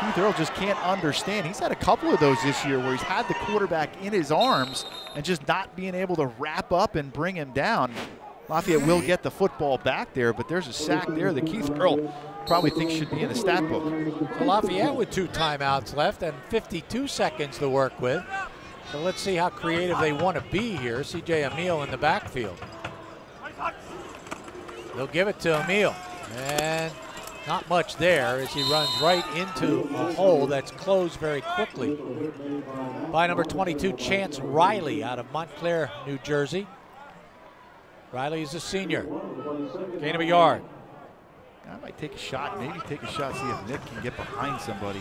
Keith Earl just can't understand. He's had a couple of those this year where he's had the quarterback in his arms and just not being able to wrap up and bring him down. Lafayette will get the football back there, but there's a sack there that Keith Earl probably thinks should be in the stat book. Lafayette with two timeouts left and 52 seconds to work with. So let's see how creative they want to be here. CJ Emil in the backfield. They'll give it to Emil. And not much there as he runs right into a hole that's closed very quickly. By number 22, Chance Riley out of Montclair, New Jersey. Riley is a senior. Gain of a yard. I might take a shot, maybe take a shot, see if Nick can get behind somebody.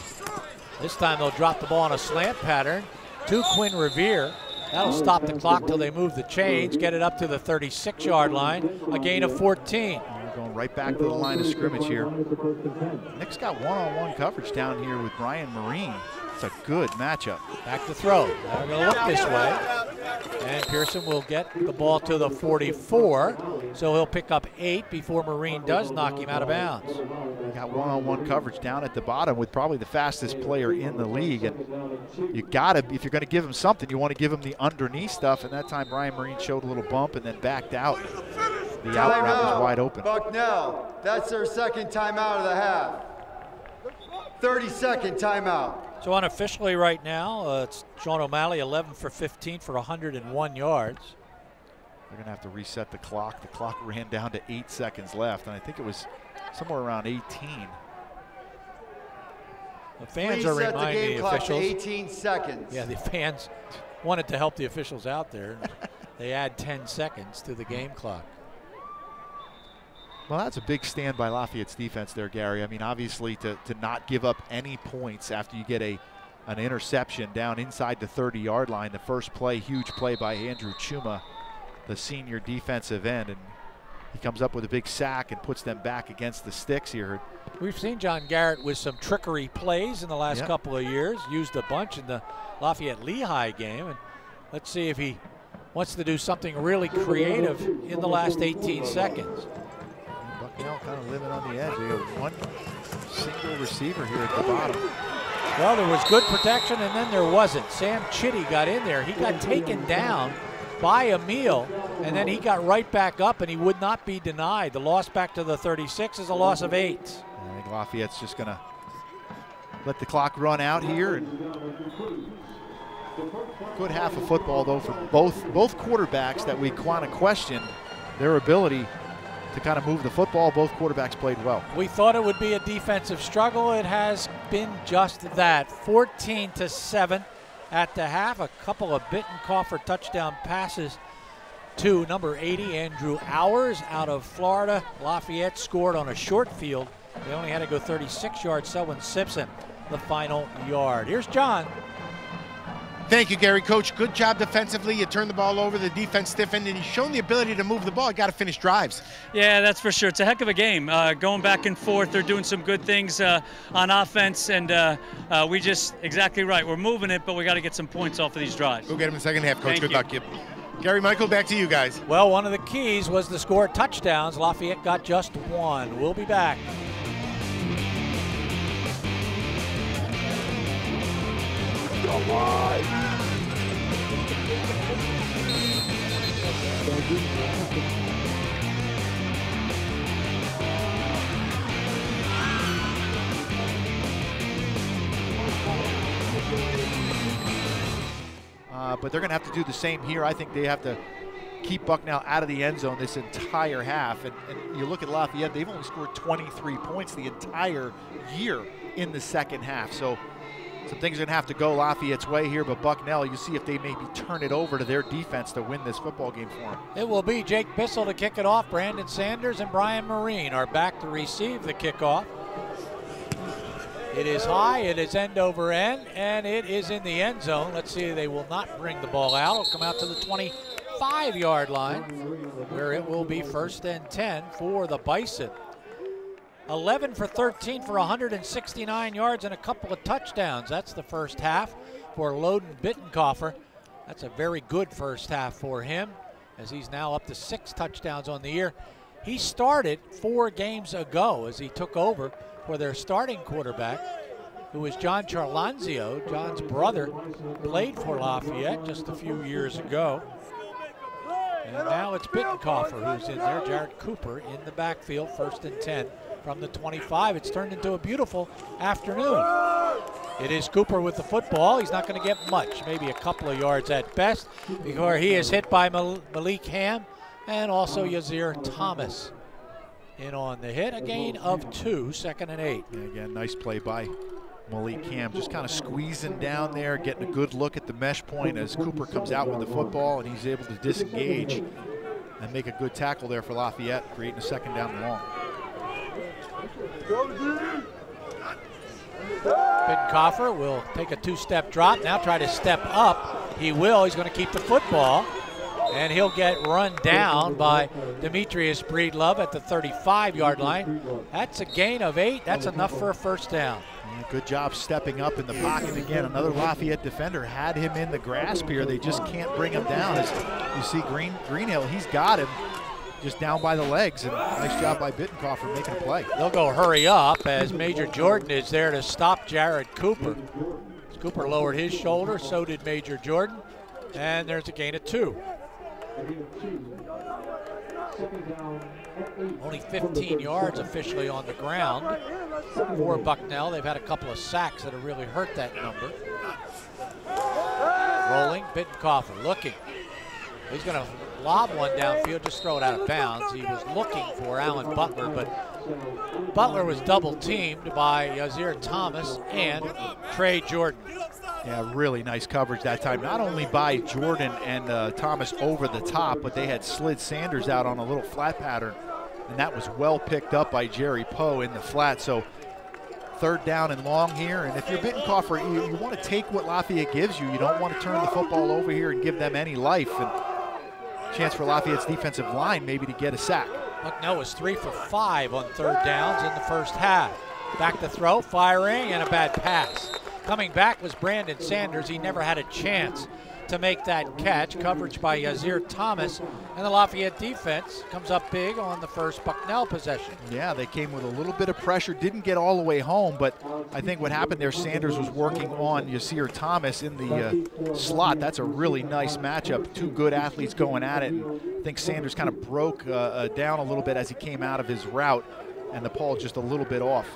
This time they'll drop the ball on a slant pattern to Quinn Revere. That'll stop the clock till they move the change, get it up to the 36 yard line, a gain of 14. We're going right back to the line of scrimmage here. Nick's got one-on-one coverage down here with Brian Marine. It's a good matchup. Back to throw. They're going to look this way. And Pearson will get the ball to the 44. So he'll pick up eight before Marine does knock him out of bounds. You got one-on-one coverage down at the bottom with probably the fastest player in the league. And you gotta, if you're gonna give him something, you want to give him the underneath stuff. And that time Brian Marine showed a little bump and then backed out. The out route was wide open. Bucknell, that's their second timeout of the half. 30 second timeout. So unofficially right now, uh, it's Sean O'Malley 11 for 15 for 101 yards. They're gonna have to reset the clock. The clock ran down to eight seconds left, and I think it was somewhere around 18. The fans Please are set the reminding game the clock officials. to 18 seconds. Yeah, the fans wanted to help the officials out there. they add 10 seconds to the game clock. Well, that's a big stand by Lafayette's defense there, Gary. I mean, obviously, to, to not give up any points after you get a an interception down inside the 30 yard line. The first play, huge play by Andrew Chuma, the senior defensive end. And he comes up with a big sack and puts them back against the sticks here. We've seen John Garrett with some trickery plays in the last Yeah. couple of years, used a bunch in the Lafayette Lehigh game. And let's see if he wants to do something really creative in the last 18 seconds. Bucknell kind of living on the edge. They have one single receiver here at the bottom. Well, there was good protection, and then there wasn't. Sam Chitty got in there. He got taken down by Emil, And then he got right back up and he would not be denied. The loss back to the 36 is a loss of eight. I think Lafayette's just going to let the clock run out here. Good half of football, though, for both, both quarterbacks that we kind of questioned their ability to kind of move the football. Both quarterbacks played well. We thought it would be a defensive struggle. It has been just that. 14 to 7 at the half. A couple of Bitecofer touchdown passes to number 80, Andrew Hours out of Florida. Lafayette scored on a short field. They only had to go 36 yards. Selwyn Simpson, the final yard. Here's John. Thank you, Gary. Coach, good job defensively. You turned the ball over, the defense stiffened, and you've shown the ability to move the ball. You got to finish drives. Yeah, that's for sure. It's a heck of a game. Uh, going back and forth, they're doing some good things uh, on offense, and uh, uh we just exactly right. We're moving it, but we got to get some points off of these drives. We'll get them in the second half, Coach. Thank good you. luck, you. Gary Michael, back to you guys. Well, one of the keys was the score touchdowns. Lafayette got just one. We'll be back. Uh, but they're going to have to do the same here. I think they have to keep Bucknell out of the end zone this entire half. And, and, you look at Lafayette, they've only scored 23 points the entire year in the second half. So some things are going to have to go Lafayette's way here, but Bucknell, you see if they maybe turn it over to their defense to win this football game for them. It will be Jake Bissell to kick it off. Brandon Sanders and Brian Marine are back to receive the kickoff. It is high, it is end over end, and it is in the end zone. Let's see, they will not bring the ball out. It'll come out to the 25 yard line, where it will be first and 10 for the Bison. 11 for 13 for 169 yards and a couple of touchdowns. That's the first half for Logan Bitecofer. That's a very good first half for him, as he's now up to six touchdowns on the year. He started four games ago as he took over for their starting quarterback, who was John Charlanzio. John's brother played for Lafayette just a few years ago. And now it's Bitecofer who's in there. Jared Cooper in the backfield, first and 10 from the 25. It's turned into a beautiful afternoon. It is Cooper with the football. He's not going to get much, maybe a couple of yards at best, before he is hit by Malik Hamm and also Yazir Thomas in on the hit. A gain of two, second and eight. And again, nice play by Malik Hamm, just kind of squeezing down there, getting a good look at the mesh point as Cooper comes out with the football and he's able to disengage and make a good tackle there for Lafayette, creating a second down long. Bitecofer will take a two-step drop, now try to step up. He will, he's going to keep the football and he'll get run down by Demetrius Breedlove at the 35-yard line. That's a gain of eight. That's enough for a first down. Good job stepping up in the pocket again. Another Lafayette defender had him in the grasp here. They just can't bring him down. As you see Green Greenhill, he's got him just down by the legs. And nice job by Bitecofer making a play. They'll go hurry up as Major Jordan is there to stop Jared Cooper. Cooper lowered his shoulder, so did Major Jordan. And there's a gain of two. Only 15 yards officially on the ground for Bucknell. They've had a couple of sacks that have really hurt that number. Rolling, Bitecofer looking. He's going to lob one downfield, just throw it out of bounds. He was looking for Alan Butler, but Butler was double teamed by Yazir Thomas and Trey Jordan. Yeah, really nice coverage that time. Not only by Jordan and uh, Thomas over the top, but they had slid Sanders out on a little flat pattern, and that was well picked up by Jerry Poe in the flat. So third down and long here. And if you're Bitecofer, you, you want to take what Lafayette gives you. You don't want to turn the football over here and give them any life. And chance for Lafayette's defensive line maybe to get a sack. Bucknell was three for five on third downs in the first half. Back to throw, firing, and a bad pass. Coming back was Brandon Sanders. He never had a chance to make that catch. Coverage by Yazir Thomas. And the Lafayette defense comes up big on the first Bucknell possession. Yeah, they came with a little bit of pressure, didn't get all the way home, but I think what happened there, Sanders was working on Yasir Thomas in the uh, slot. That's a really nice matchup. Two good athletes going at it. I think Sanders kind of broke uh, uh, down a little bit as he came out of his route, and the ball just a little bit off.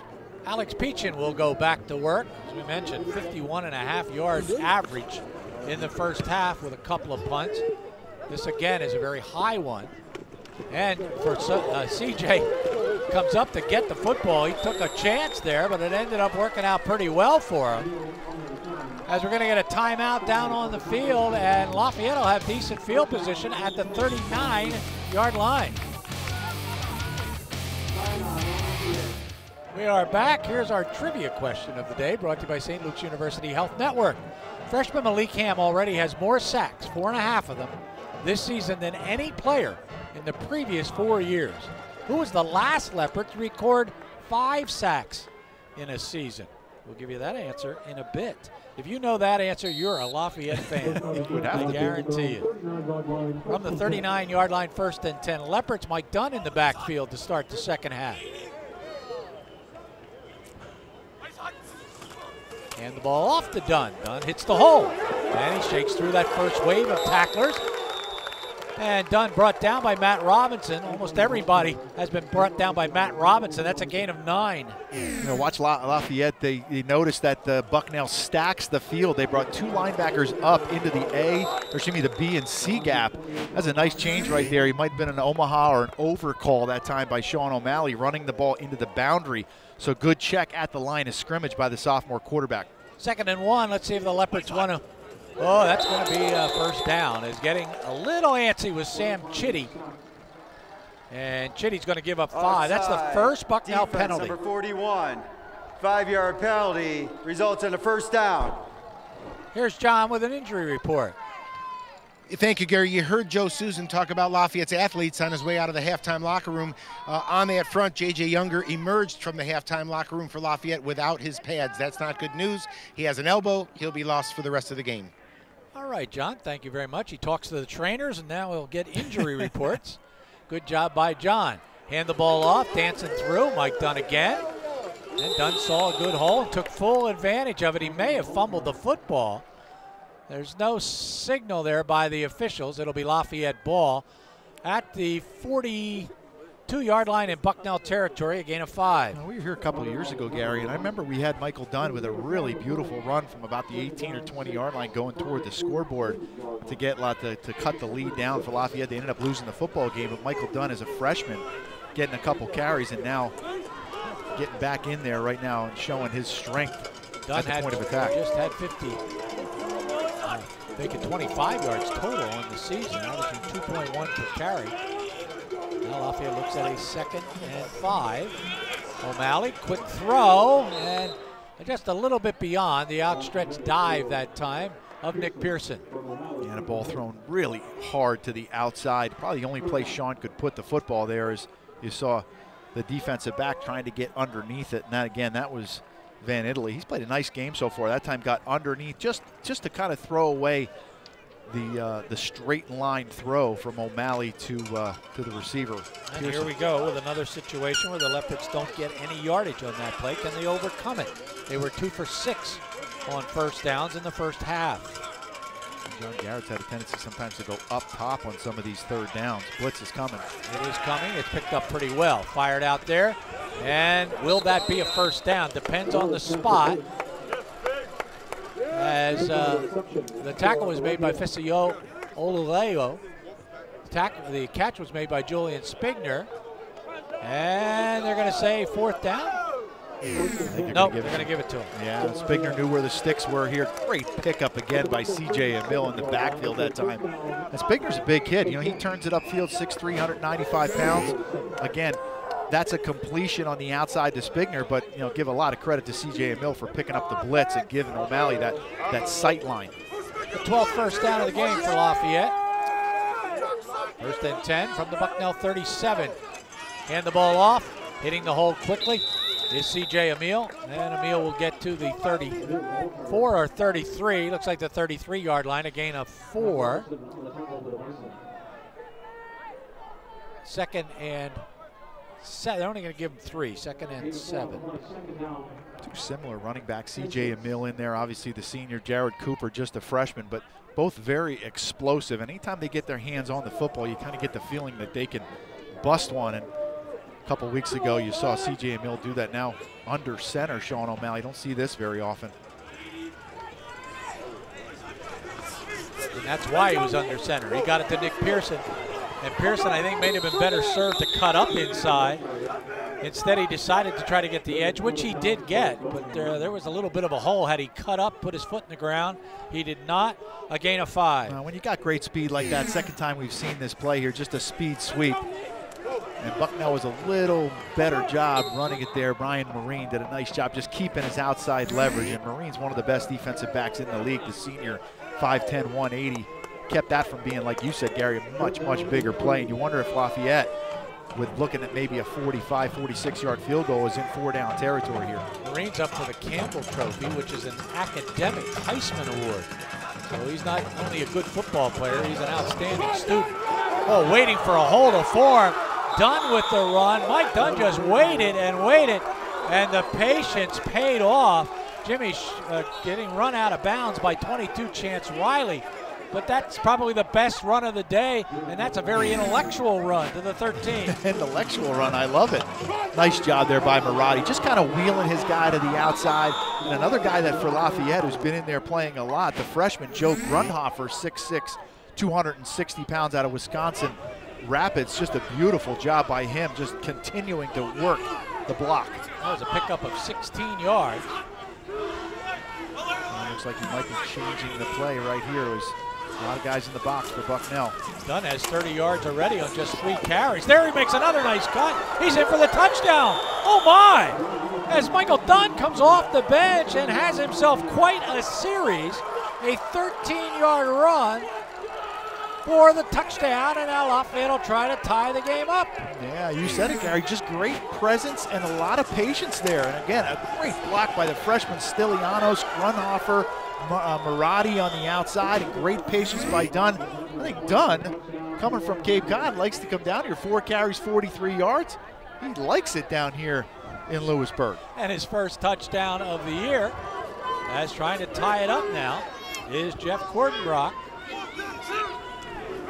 Alex Pechin will go back to work. As we mentioned, 51 and a half yards average in the first half with a couple of punts. This again is a very high one. And for uh, CJ comes up to get the football. He took a chance there, but it ended up working out pretty well for him. As we're going to get a timeout down on the field, and Lafayette will have decent field position at the 39 yard line. We are back. Here's our trivia question of the day, brought to you by St. Luke's University Health Network. Freshman Malik Hamm already has more sacks, four and a half of them, this season than any player in the previous four years. Who was the last Leopard to record five sacks in a season? We'll give you that answer in a bit. If you know that answer, you're a Lafayette fan. I guarantee you. From the 39 yard line, first and 10. Leopards, Mike Dunn in the backfield to start the second half. The ball off to Dunn. Dunn hits the hole. And he shakes through that first wave of tacklers. And Dunn brought down by Matt Robinson. Almost everybody has been brought down by Matt Robinson. That's a gain of nine. You know, watch Lafayette. They, they noticed that the Bucknell stacks the field. They brought two linebackers up into the A, or excuse me, the B and C gap. That's a nice change right there. He might have been an Omaha or an overcall that time by Sean O'Malley, running the ball into the boundary. So good check at the line of scrimmage by the sophomore quarterback. Second and one. Let's see if the Leopards want to. Oh, that's going to be a first down. Is getting a little antsy with Sam Chitty. And Chitty's going to give up five. That's the first Bucknell Defense penalty. Number 41. Five-yard penalty results in a first down. Here's John with an injury report. Thank you, Gary. You heard Joe Susan talk about Lafayette's athletes on his way out of the halftime locker room. Uh, on that front, J.J. Younger emerged from the halftime locker room for Lafayette without his pads. That's not good news. He has an elbow. He'll be lost for the rest of the game. All right, John. Thank you very much. He talks to the trainers, and now we'll get injury reports. Good job by John. Hand the ball off, dancing through. Mike Dunn again. And Dunn saw a good hole and took full advantage of it. He may have fumbled the football. There's no signal there by the officials. It'll be Lafayette ball at the 42 yard line in Bucknell territory, a gain of five. Now, we were here a couple of years ago, Gary, and I remember we had Michael Dunn with a really beautiful run from about the 18 or 20 yard line going toward the scoreboard to get to, to cut the lead down for Lafayette. They ended up losing the football game, but Michael Dunn is a freshman getting a couple carries and now getting back in there right now and showing his strength Dunn at the had, point of attack. Just had 50 making 25 yards total on the season, averaging 2.1 per carry. Now Lafayette looks at a second and five. O'Malley, quick throw, and just a little bit beyond the outstretched dive that time of Nick Pearson. And a ball thrown really hard to the outside. Probably the only place Sean could put the football there is you saw the defensive back trying to get underneath it. And that again, that was Van Italy. He's played a nice game so far. That time got underneath just just to kind of throw away the uh, the straight line throw from O'Malley to uh, to the receiver. And here we go with another situation where the Leopards don't get any yardage on that play. Can they overcome it? They were two for six on first downs in the first half. John Garrett's had a tendency sometimes to go up top on some of these third downs. Blitz is coming. It is coming. It's picked up pretty well. Fired out there. And will that be a first down? Depends on the spot. As uh, the tackle was made by Fisio Oluleo. The, the catch was made by Julian Spigner. And they're going to say fourth down. They're nope, gonna they're going to give it to him. Yeah, Spigner knew where the sticks were here. Great pickup again by CJ Emil in the backfield that time. And Spigner's a big kid. You know, he turns it upfield 6'3", 195 pounds. Again, that's a completion on the outside to Spigner, but you know, give a lot of credit to CJ Emil for picking up the blitz and giving O'Malley that that sight line. The 12th first down of the game for Lafayette. First and 10 from the Bucknell 37. Hand the ball off, hitting the hole quickly. Is CJ Emil. And Emil will get to the 34 or 33. Looks like the 33 yard line, a gain of four. Second and seven. They're only going to give him three. Second and seven. Two similar running backs, CJ Emil in there. Obviously, the senior Jared Cooper, just a freshman, but both very explosive. And anytime they get their hands on the football, you kind of get the feeling that they can bust one. And couple weeks ago, you saw CJ Emil do that now under center, Sean O'Malley. Don't see this very often. And that's why he was under center. He got it to Nick Pearson. And Pearson, I think, may have been better served to cut up inside. Instead, he decided to try to get the edge, which he did get. But there, there was a little bit of a hole. Had he cut up, put his foot in the ground, he did not. A gain of five. when you got great speed like that, second time we've seen this play here, just a speed sweep. And Bucknell was a little better job running it there. Brian Marine did a nice job just keeping his outside leverage. And Marine's one of the best defensive backs in the league, the senior 5'10", 180. Kept that from being, like you said, Gary, a much, much bigger play. And you wonder if Lafayette, with looking at maybe a 45, 46-yard field goal, is in four-down territory here. Marine's up for the Campbell Trophy, which is an academic Heisman Award. So he's not only a good football player, he's an outstanding student. Oh, waiting for a hole to form. Dunn with the run. Mike Dunn just waited and waited, and the patience paid off. Jimmy uh, getting run out of bounds by 22 Chance Riley but that's probably the best run of the day, and that's a very intellectual run to the 13. intellectual run, I love it. Nice job there by Marotti, just kind of wheeling his guy to the outside. And another guy that for Lafayette who's been in there playing a lot, the freshman Joe Grundhofer, 6'6", 260 pounds out of Wisconsin Rapids. Just a beautiful job by him, just continuing to work the block. That was a pickup of 16 yards. looks like he might be changing the play right here. Was a lot of guys in the box for Bucknell. Dunn has 30 yards already on just three carries. There he makes another nice cut. He's in for the touchdown. Oh my! As Michael Dunn comes off the bench and has himself quite a series, a 13-yard run for the touchdown, and now Lafayette will try to tie the game up. Yeah, you said it, Gary. Just great presence and a lot of patience there. And again, a great block by the freshman Stilianos, Grundhofer, uh, Marotti on the outside, and great patience by Dunn. I think Dunn, coming from Cape Cod, likes to come down here. Four carries, 43 yards. He likes it down here in Lewisburg. And his first touchdown of the year, as trying to tie it up now, is Jeff Cordenbrock.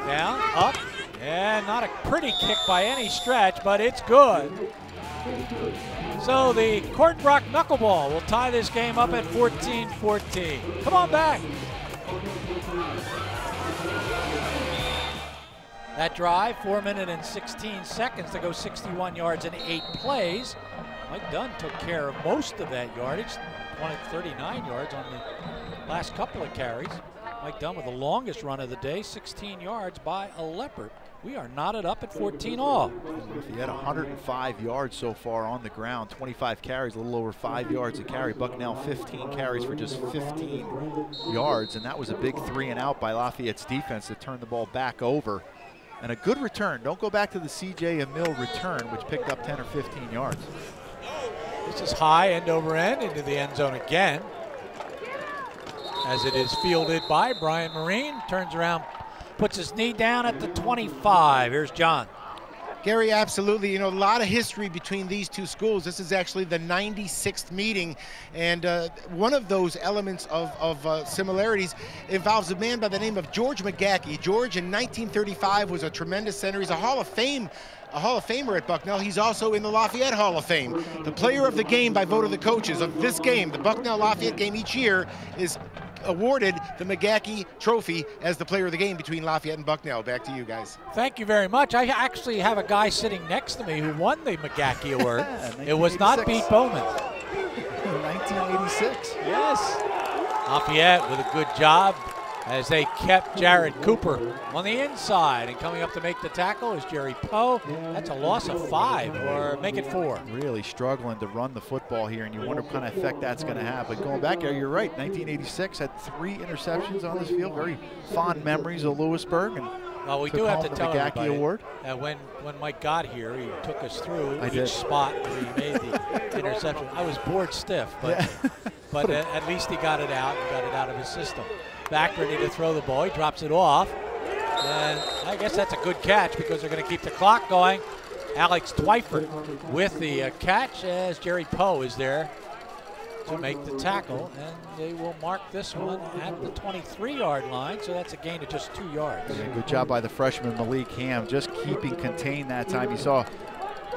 Down, up, and not a pretty kick by any stretch, but it's good. So the Cordenbrock knuckleball will tie this game up at 14-14. Come on back. That drive, four minutes and 16 seconds to go 61 yards and eight plays. Mike Dunn took care of most of that yardage, wanted 39 yards on the last couple of carries. Mike Dunn with the longest run of the day, 16 yards by a leopard. We are knotted up at 14 all. He had 105 yards so far on the ground, 25 carries, a little over five yards a carry. Bucknell 15 carries for just 15 yards, and that was a big three and out by Lafayette's defense to turn the ball back over. And a good return. Don't go back to the CJ Emil return, which picked up 10 or 15 yards. This is high end over end into the end zone again as it is fielded by Brian Marine. Turns around, puts his knee down at the 25. Here's John. Gary, absolutely. You know, a lot of history between these two schools. This is actually the 96th meeting, and uh, one of those elements of, of uh, similarities involves a man by the name of George McGackie. George, in 1935, was a tremendous center. He's a Hall of Fame a Hall of Famer at Bucknell. He's also in the Lafayette Hall of Fame. The player of the game by vote of the coaches of this game, the Bucknell Lafayette game each year, is awarded the McGackie Trophy as the player of the game between Lafayette and Bucknell. Back to you guys. Thank you very much. I actually have a guy sitting next to me who won the McGackie Award. it was not Pete Bowman. 1986. Yes. Lafayette with a good job as they kept Jared Cooper on the inside. And coming up to make the tackle is Jerry Poe. That's a loss of five, or make it four. Really struggling to run the football here, and you wonder what kind of effect that's going to have. But going back there, you're right. 1986 had three interceptions on this field. Very fond memories of Lewisburg, and Well, we do have to the tell everybody Award. that when when Mike got here, he took us through I each did. spot where he made the interception. I was bored stiff, but Yeah. but at, at least he got it out and got it out of his system. Back ready to throw the ball. He drops it off. And I guess that's a good catch because they're going to keep the clock going. Alex Twyford with the uh, catch as Jerry Poe is there to make the tackle. And they will mark this one at the 23 yard line. So that's a gain of just two yards. Yeah, good job by the freshman Malik Hamm, just keeping contained that time. You saw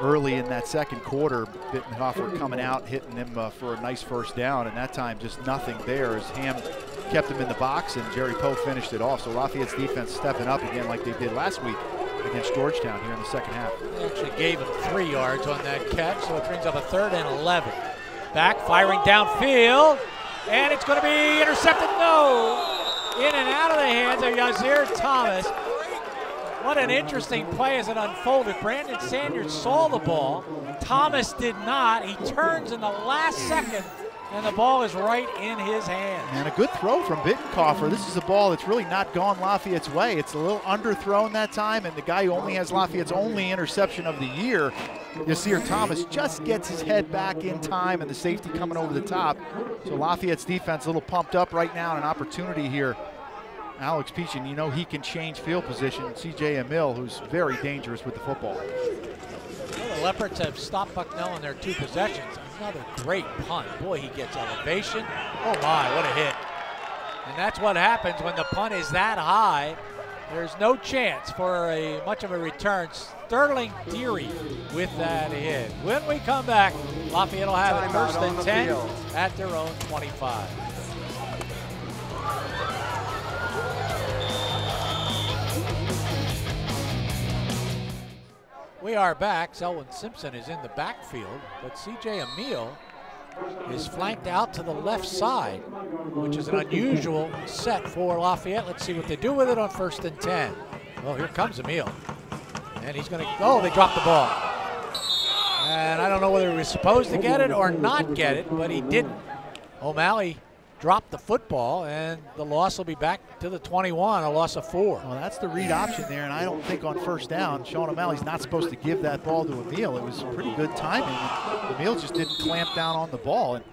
early in that second quarter, Bitecofer coming out, hitting him uh, for a nice first down, and that time just nothing there as Hamm kept him in the box and Jerry Poe finished it off. So Lafayette's defense stepping up again like they did last week against Georgetown here in the second half. They actually gave him three yards on that catch, so it brings up a third and 11. Back, firing downfield, and it's going to be intercepted. No! In and out of the hands of Yazir Thomas. What an interesting play as it unfolded. Brandon Sanders saw the ball. Thomas did not. He turns in the last second, and the ball is right in his hands. And a good throw from Bitecofer. This is a ball that's really not gone Lafayette's way. It's a little underthrown that time, and the guy who only has Lafayette's only interception of the year, Yasir Thomas, just gets his head back in time, and the safety coming over the top. So Lafayette's defense a little pumped up right now, an opportunity here. Alex Pechin, you know he can change field position. CJ Emil, who's very dangerous with the football. Well, the Leopards have stopped Bucknell in their two possessions. Another great punt. Boy, he gets elevation. Oh my, what a hit. And that's what happens when the punt is that high. There's no chance for a much of a return. Sterling Deary with that hit. When we come back, Lafayette will have it first and 10 field. at their own 25. We are back. Selwyn Simpson is in the backfield, but CJ Emil is flanked out to the left side, which is an unusual set for Lafayette. Let's see what they do with it on first and 10. Well, here comes Emil. And he's going to, oh, they dropped the ball. And I don't know whether he was supposed to get it or not get it, but he didn't. O'Malley dropped the football, and the loss will be back to the 21, a loss of four. Well, that's the read option there, and I don't think on first down, Sean O'Malley's not supposed to give that ball to Emil. It was pretty good timing. Emil just didn't clamp down on the ball, and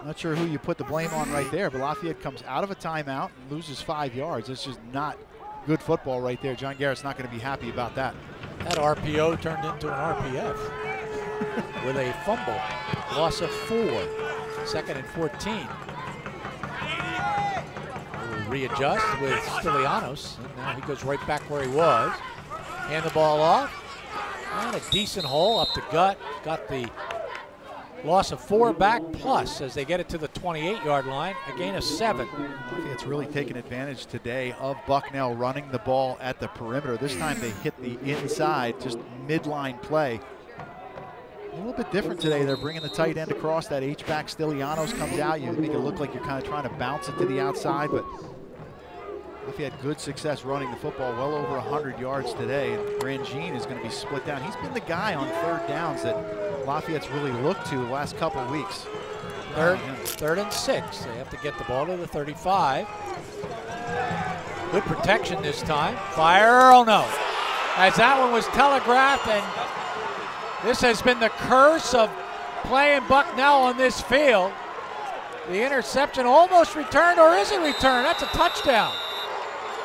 I'm not sure who you put the blame on right there, but Lafayette comes out of a timeout and loses five yards. It's just not good football right there. John Garrett's not going to be happy about that. That RPO turned into an RPF with a fumble. Loss of four. Second and 14. Readjust with Stilianos. And now he goes right back where he was. Hand the ball off. And a decent hole up the gut. Got the loss of four back plus as they get it to the 28 yard line. Again a gain of seven. It's really taken advantage today of Bucknell running the ball at the perimeter. This time they hit the inside, just midline play. A little bit different today. They're bringing the tight end across. That H-back Stilianos comes out. You make it look like you're kind of trying to bounce it to the outside, but Lafayette had good success running the football, well over 100 yards today. And Grangine is going to be split down. He's been the guy on third downs that Lafayette's really looked to the last couple of weeks. Third, uh, third and six. They have to get the ball to the 35. Good protection this time. Fire, oh no. As that one was telegraphed, and this has been the curse of playing Bucknell on this field. The interception almost returned, or is it returned? That's a touchdown.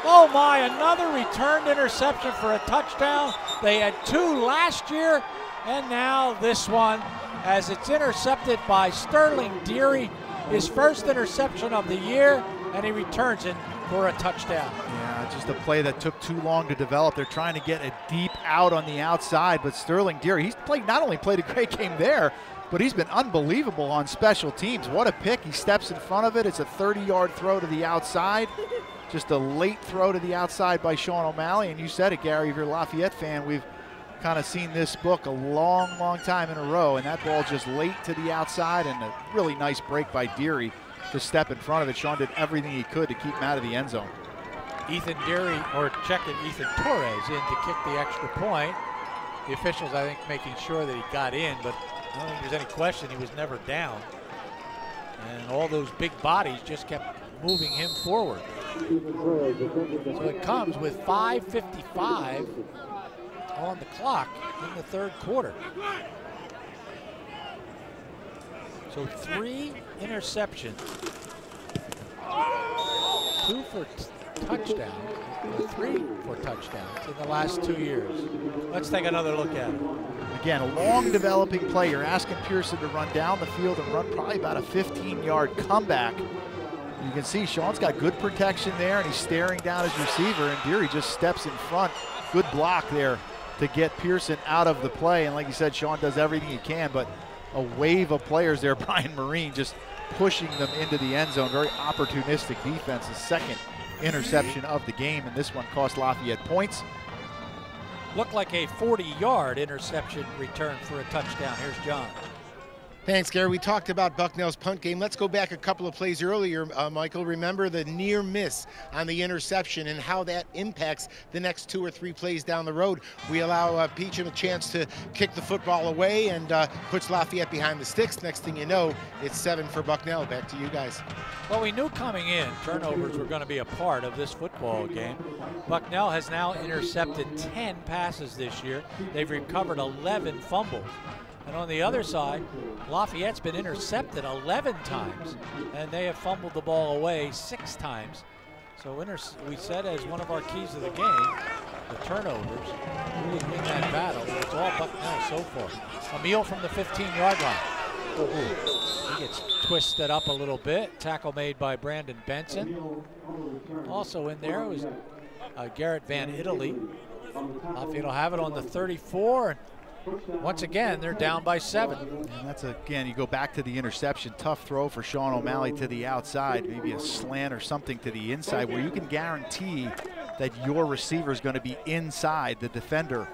Oh my, another returned interception for a touchdown. They had two last year, and now this one as it's intercepted by Sterling Deary, his first interception of the year, and he returns it for a touchdown. Yeah, just a play that took too long to develop. They're trying to get a deep out on the outside, but Sterling Deary, he's played not only played a great game there, but he's been unbelievable on special teams. What a pick. He steps in front of it. It's a 30-yard throw to the outside. Just a late throw to the outside by Sean O'Malley. And you said it, Gary, if you're a Lafayette fan, we've kind of seen this book a long, long time in a row. And that ball just late to the outside and a really nice break by Deary to step in front of it. Sean did everything he could to keep him out of the end zone. Ethan Deary, or checking Ethan Torres in to kick the extra point. The officials, I think, making sure that he got in, but I don't think there's any question he was never down. And all those big bodies just kept moving him forward. So it comes with 5.55 on the clock in the third quarter. So three interceptions, two for touchdowns, three for touchdowns in the last two years. Let's take another look at it. Again, a long developing play. You're asking Pearson to run down the field and run probably about a 15-yard comeback. You can see Sean's got good protection there, and he's staring down his receiver, and Deary just steps in front. Good block there to get Pearson out of the play. And like you said, Sean does everything he can, but a wave of players there. Brian Marine just pushing them into the end zone. Very opportunistic defense. The second interception of the game, and this one cost Lafayette points. Looked like a 40-yard interception return for a touchdown. Here's John. Thanks, Gary. We talked about Bucknell's punt game. Let's go back a couple of plays earlier, uh, Michael. Remember the near miss on the interception and how that impacts the next two or three plays down the road. We allow uh, Pechin a chance to kick the football away and uh, puts Lafayette behind the sticks. Next thing you know, it's seven for Bucknell. Back to you guys. Well, we knew coming in turnovers were going to be a part of this football game. Bucknell has now intercepted 10 passes this year. They've recovered 11 fumbles. And on the other side, Lafayette's been intercepted 11 times, and they have fumbled the ball away six times. So we said as one of our keys of the game, the turnovers really win that battle. It's all Bucknell so far. Emil from the 15-yard line. He gets twisted up a little bit. Tackle made by Brandon Benson. Also in there was uh, Garrett Van Italy. Lafayette will have it on the 34. Once again, they're down by seven. And that's, again, you go back to the interception. Tough throw for Sean O'Malley to the outside, maybe a slant or something to the inside where you can guarantee that your receiver is going to be inside the defender.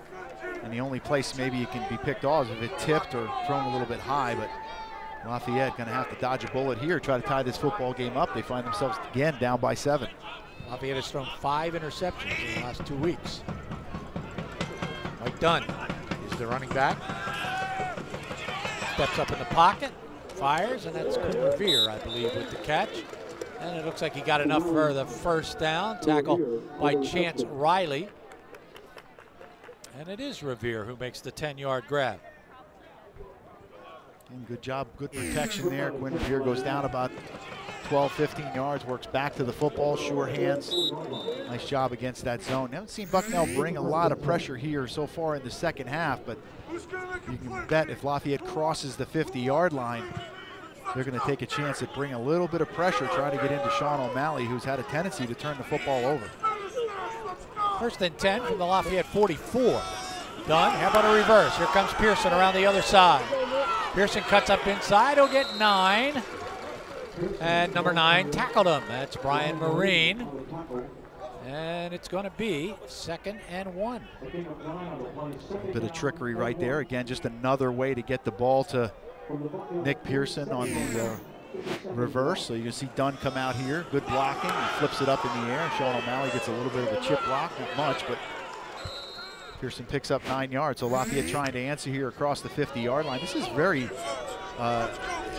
And the only place maybe you can be picked off is if it tipped or thrown a little bit high. But Lafayette going to have to dodge a bullet here, try to tie this football game up. They find themselves again down by seven. Lafayette has thrown five interceptions in the last two weeks. Mike Dunn the running back. Steps up in the pocket, fires, and that's Quinn Revere, I believe, with the catch. And it looks like he got enough for the first down. Tackle by Chance Riley. And it is Revere who makes the 10-yard grab. And good job, good protection there. Quinn Revere goes down about 12, 15 yards, works back to the football, sure hands. Nice job against that zone. Haven't seen Bucknell bring a lot of pressure here so far in the second half, but you can bet if Lafayette crosses the 50-yard line, they're going to take a chance at bring a little bit of pressure, try to get into Sean O'Malley, who's had a tendency to turn the football over. First and 10 from the Lafayette 44. Done. How about a reverse? Here comes Pearson around the other side. Pearson cuts up inside. He'll get nine. And number nine tackled him. That's Brian Marine. And it's going to be second and one. A bit of trickery right there. Again, just another way to get the ball to Nick Pearson on the uh, reverse. So you can see Dunn come out here. Good blocking. He flips it up in the air. Sean O'Malley gets a little bit of a chip block. Not much, but Pearson picks up nine yards. So Lafayette trying to answer here across the 50-yard line. This is very uh,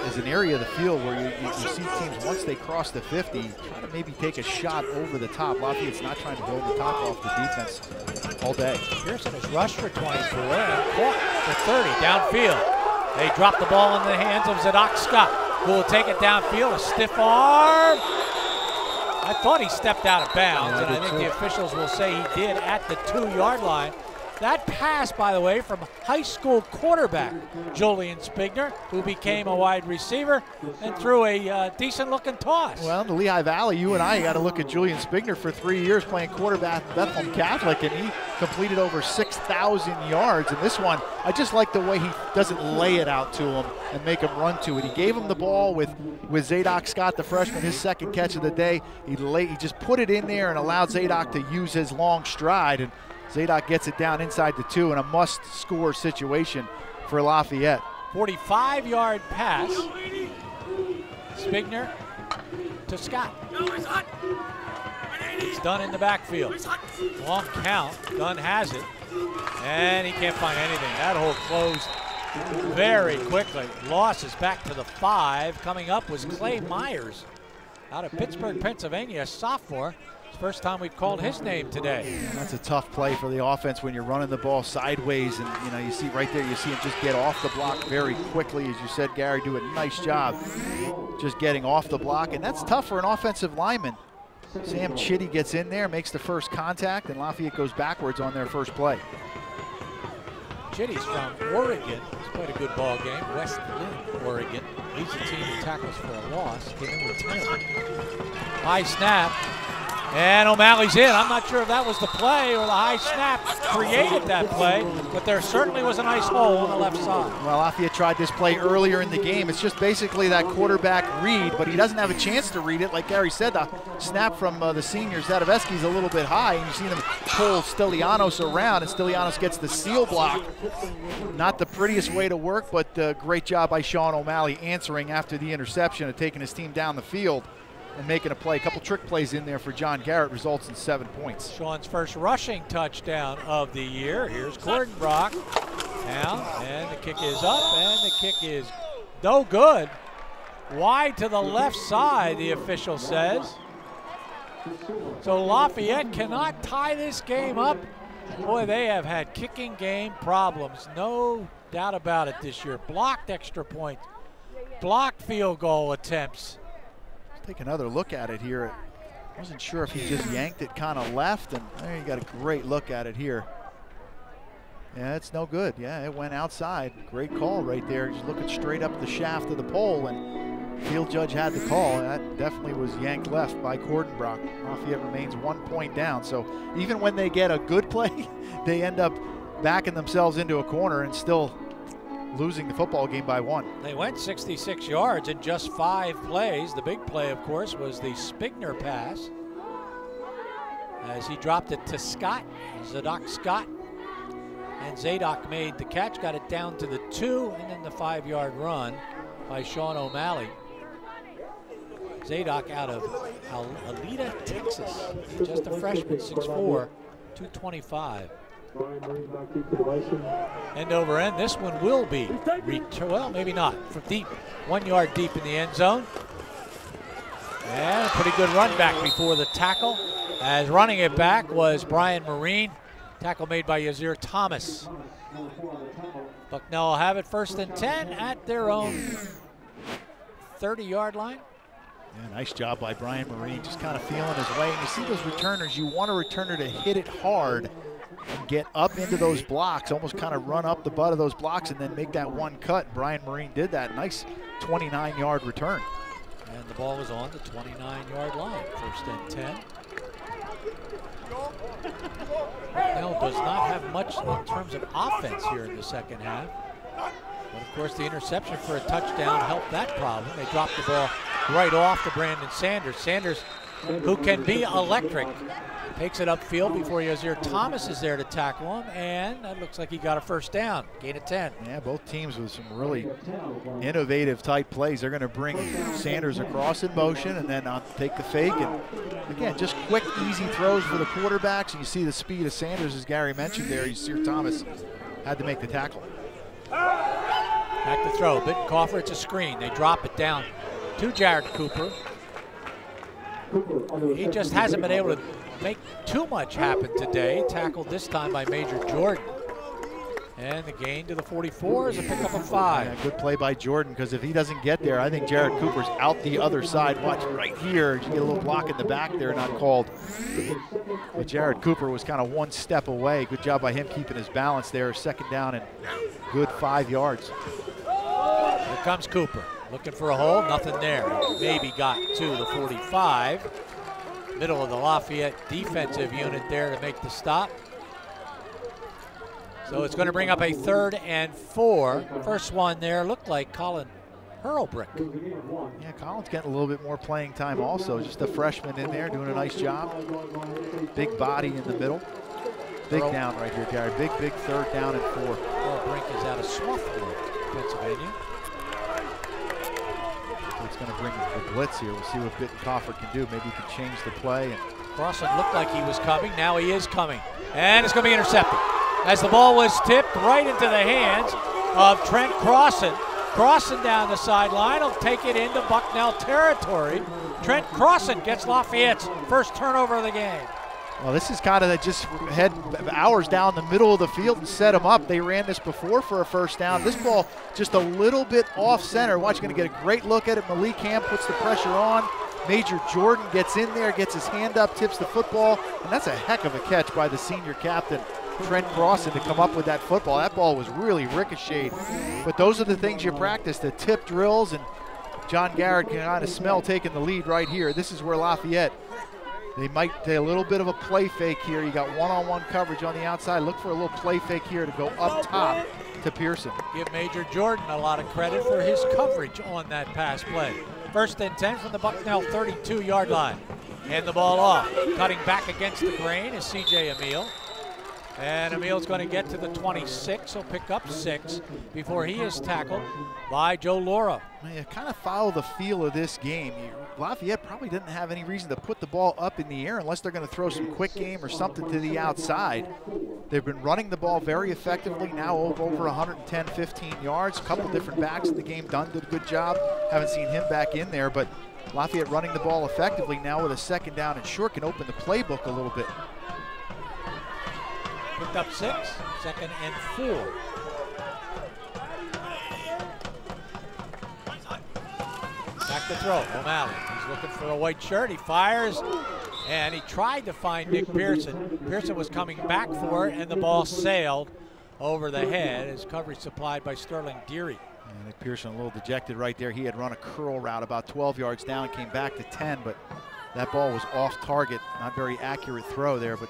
is an area of the field where you, you, you, see teams, once they cross the 50, try to maybe take a shot over the top. Lafayette's not trying to build the top off the defense all day. Pearson has rushed for 24 and caught for 30 downfield. They drop the ball in the hands of Zadok Scott, who will take it downfield, a stiff arm. I thought he stepped out of bounds, yeah, and I think too. the officials will say he did at the two-yard line. That pass, by the way, from high school quarterback Julian Spigner, who became a wide receiver and threw a uh, decent-looking toss. Well, in the Lehigh Valley, you and I got to look at Julian Spigner for three years playing quarterback at Bethlehem Catholic, and he completed over 6,000 yards. And this one, I just like the way he doesn't lay it out to him and make him run to it. He gave him the ball with, with Zadok Scott, the freshman, his second catch of the day. He, lay, he just put it in there and allowed Zadok to use his long stride. And Zadok gets it down inside the two in a must score situation for Lafayette. 45 yard pass. Spigner to Scott. It's done in the backfield. Long count. Dunn has it. And he can't find anything. That hole closed very quickly. Loss is back to the five. Coming up was Clay Myers. out of Pittsburgh, Pennsylvania, a sophomore. First time we've called his name today. That's a tough play for the offense when you're running the ball sideways, and you know you see right there, you see him just get off the block very quickly, as you said, Gary, do a nice job just getting off the block, and that's tough for an offensive lineman. Sam Chitty gets in there, makes the first contact, and Lafayette goes backwards on their first play. Chitty's from Oregon. He's played a good ball game. West Linn, Oregon. Leads the team in tackles for a loss. Came in with 10. High snap. And O'Malley's in. I'm not sure if that was the play or the high snap created that play, but there certainly was a nice hole on the left side. Well, Lafayette tried this play earlier in the game. It's just basically that quarterback read, but he doesn't have a chance to read it. Like Gary said, the snap from uh, the senior Zadoveski is a little bit high, and you see them pull Stilianos around, and Stilianos gets the seal block. Not the prettiest way to work, but uh, great job by Sean O'Malley answering after the interception and taking his team down the field and making a play. A couple trick plays in there for John Garrett results in seven points. Sean's first rushing touchdown of the year. Here's Gordon Brock. Down, and the kick is up, and the kick is no good. Wide to the left side, the official says. So Lafayette cannot tie this game up. Boy, they have had kicking game problems. No doubt about it this year. Blocked extra point, blocked field goal attempts. Take another look at it here. I wasn't sure if he just yanked it kind of left, and there you got a great look at it here. Yeah, it's no good. Yeah, it went outside. Great call right there. Just looking straight up the shaft of the pole, and field judge had the call. That definitely was yanked left by Cordenbrock. Lafayette remains one point down. So even when they get a good play, they end up backing themselves into a corner and still losing the football game by one. They went 66 yards in just five plays. The big play, of course, was the Spigner pass as he dropped it to Scott, Zadok Scott. And Zadok made the catch, got it down to the two, and then the five yard run by Sean O'Malley. Zadok out of Aledo, Texas. Just a freshman, 6'4, 225. End over end. This one will be, well, maybe not, from deep, one yard deep in the end zone. And a pretty good run back before the tackle. As running it back was Brian Marine. Tackle made by Yazir Thomas. Bucknell will have it first and 10 at their own 30 yard line. Yeah, nice job by Brian Marine, just kind of feeling his way. And you see those returners, you want a returner to hit it hard and get up into those blocks, almost kind of run up the butt of those blocks and then make that one cut. Brian Marine did that. Nice 29 yard return. And the ball was on the 29 yard line, first and 10. Bucknell does not have much in terms of offense here in the second half. But of course, the interception for a touchdown helped that problem. They dropped the ball right off to Brandon Sanders. Sanders, who can be electric, Takes it upfield before Yazir Thomas is there to tackle him, and that looks like he got a first down. Gain of 10. Yeah, both teams with some really innovative type plays. They're going to bring Sanders across in motion and then take the fake. And again, just quick, easy throws for the quarterbacks. And you see the speed of Sanders, as Gary mentioned there. Yazir Thomas had to make the tackle. Back to throw. Bitecofer, it's a screen. They drop it down to Jared Cooper. He just hasn't been able to make too much happen today. Tackled this time by Major Jordan. And the gain to the 44 is a pickup of five. Yeah, good play by Jordan because if he doesn't get there, I think Jared Cooper's out the other side. Watch right here. You get a little block in the back there, not called. But Jared Cooper was kind of one step away. Good job by him keeping his balance there. Second down and good five yards. Here comes Cooper. Looking for a hole, nothing there. Maybe got to the 45 middle of the Lafayette defensive unit there to make the stop. So it's going to bring up a third and four. First one there looked like Colin Hurlbrick. Yeah, Colin's getting a little bit more playing time also. Just a freshman in there doing a nice job. Big body in the middle. Big Hurl down right here, Gary. Big, big third down and four. Hurlbrick is out of Swarthmore, Pennsylvania going to bring the blitz here. We'll see what Bitecofer can do. Maybe he can change the play. And Crossan looked like he was coming. Now he is coming. And it's going to be intercepted. As the ball was tipped right into the hands of Trent Crossan. Crossing down the sideline He'll take it into Bucknell territory. Trent Crossan gets Lafayette's first turnover of the game. Well, this is kind of just head hours down the middle of the field and set them up. They ran this before for a first down. This ball just a little bit off center. Watch, going to get a great look at it. Malik Hamm puts the pressure on. Major Jordan gets in there, gets his hand up, tips the football, and that's a heck of a catch by the senior captain, Trent Crossan, to come up with that football. That ball was really ricocheted. But those are the things you practice, the tip drills, and John Garrett can kind of smell taking the lead right here. This is where Lafayette they might do a little bit of a play fake here. You got one-on-one coverage on the outside. Look for a little play fake here to go up top to Pearson. Give Major Jordan a lot of credit for his coverage on that pass play. First and 10 from the Bucknell 32-yard line. Hand the ball off. Cutting back against the grain is C.J. Emil. And Emil's going to get to the 26. He'll pick up six before he is tackled by Joe Laura. You kind of follow the feel of this game. Lafayette probably didn't have any reason to put the ball up in the air unless they're going to throw some quick game or something to the outside. They've been running the ball very effectively now over 110, 15 yards. A couple different backs in the game. Dunn did a good job. Haven't seen him back in there, but Lafayette running the ball effectively now with a second down and short can open the playbook a little bit. Picked up six, second and four. Back to throw, O'Malley. He's looking for a white shirt. He fires, and he tried to find Nick Pearson. Pearson was coming back for it, and the ball sailed over the head as coverage supplied by Sterling Deary. And Nick Pearson a little dejected right there. He had run a curl route about 12 yards down, came back to 10, but that ball was off target. Not very accurate throw there, but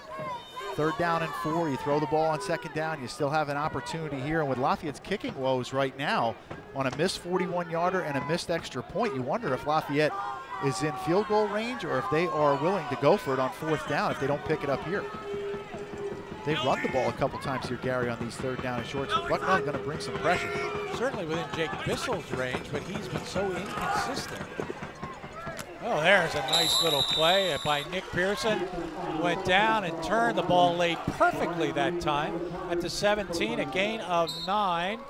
Third down and four, you throw the ball on second down, you still have an opportunity here. And with Lafayette's kicking woes right now, on a missed 41-yarder and a missed extra point, you wonder if Lafayette is in field goal range or if they are willing to go for it on fourth down if they don't pick it up here. They've run the ball a couple times here, Gary, on these third down and shorts. Bucknell going to bring some pressure. Certainly within Jake Bissell's range, but he's been so inconsistent. Oh, there's a nice little play by Nick Pearson. Went down and turned. The ball laid perfectly that time at the 17, a gain of nine.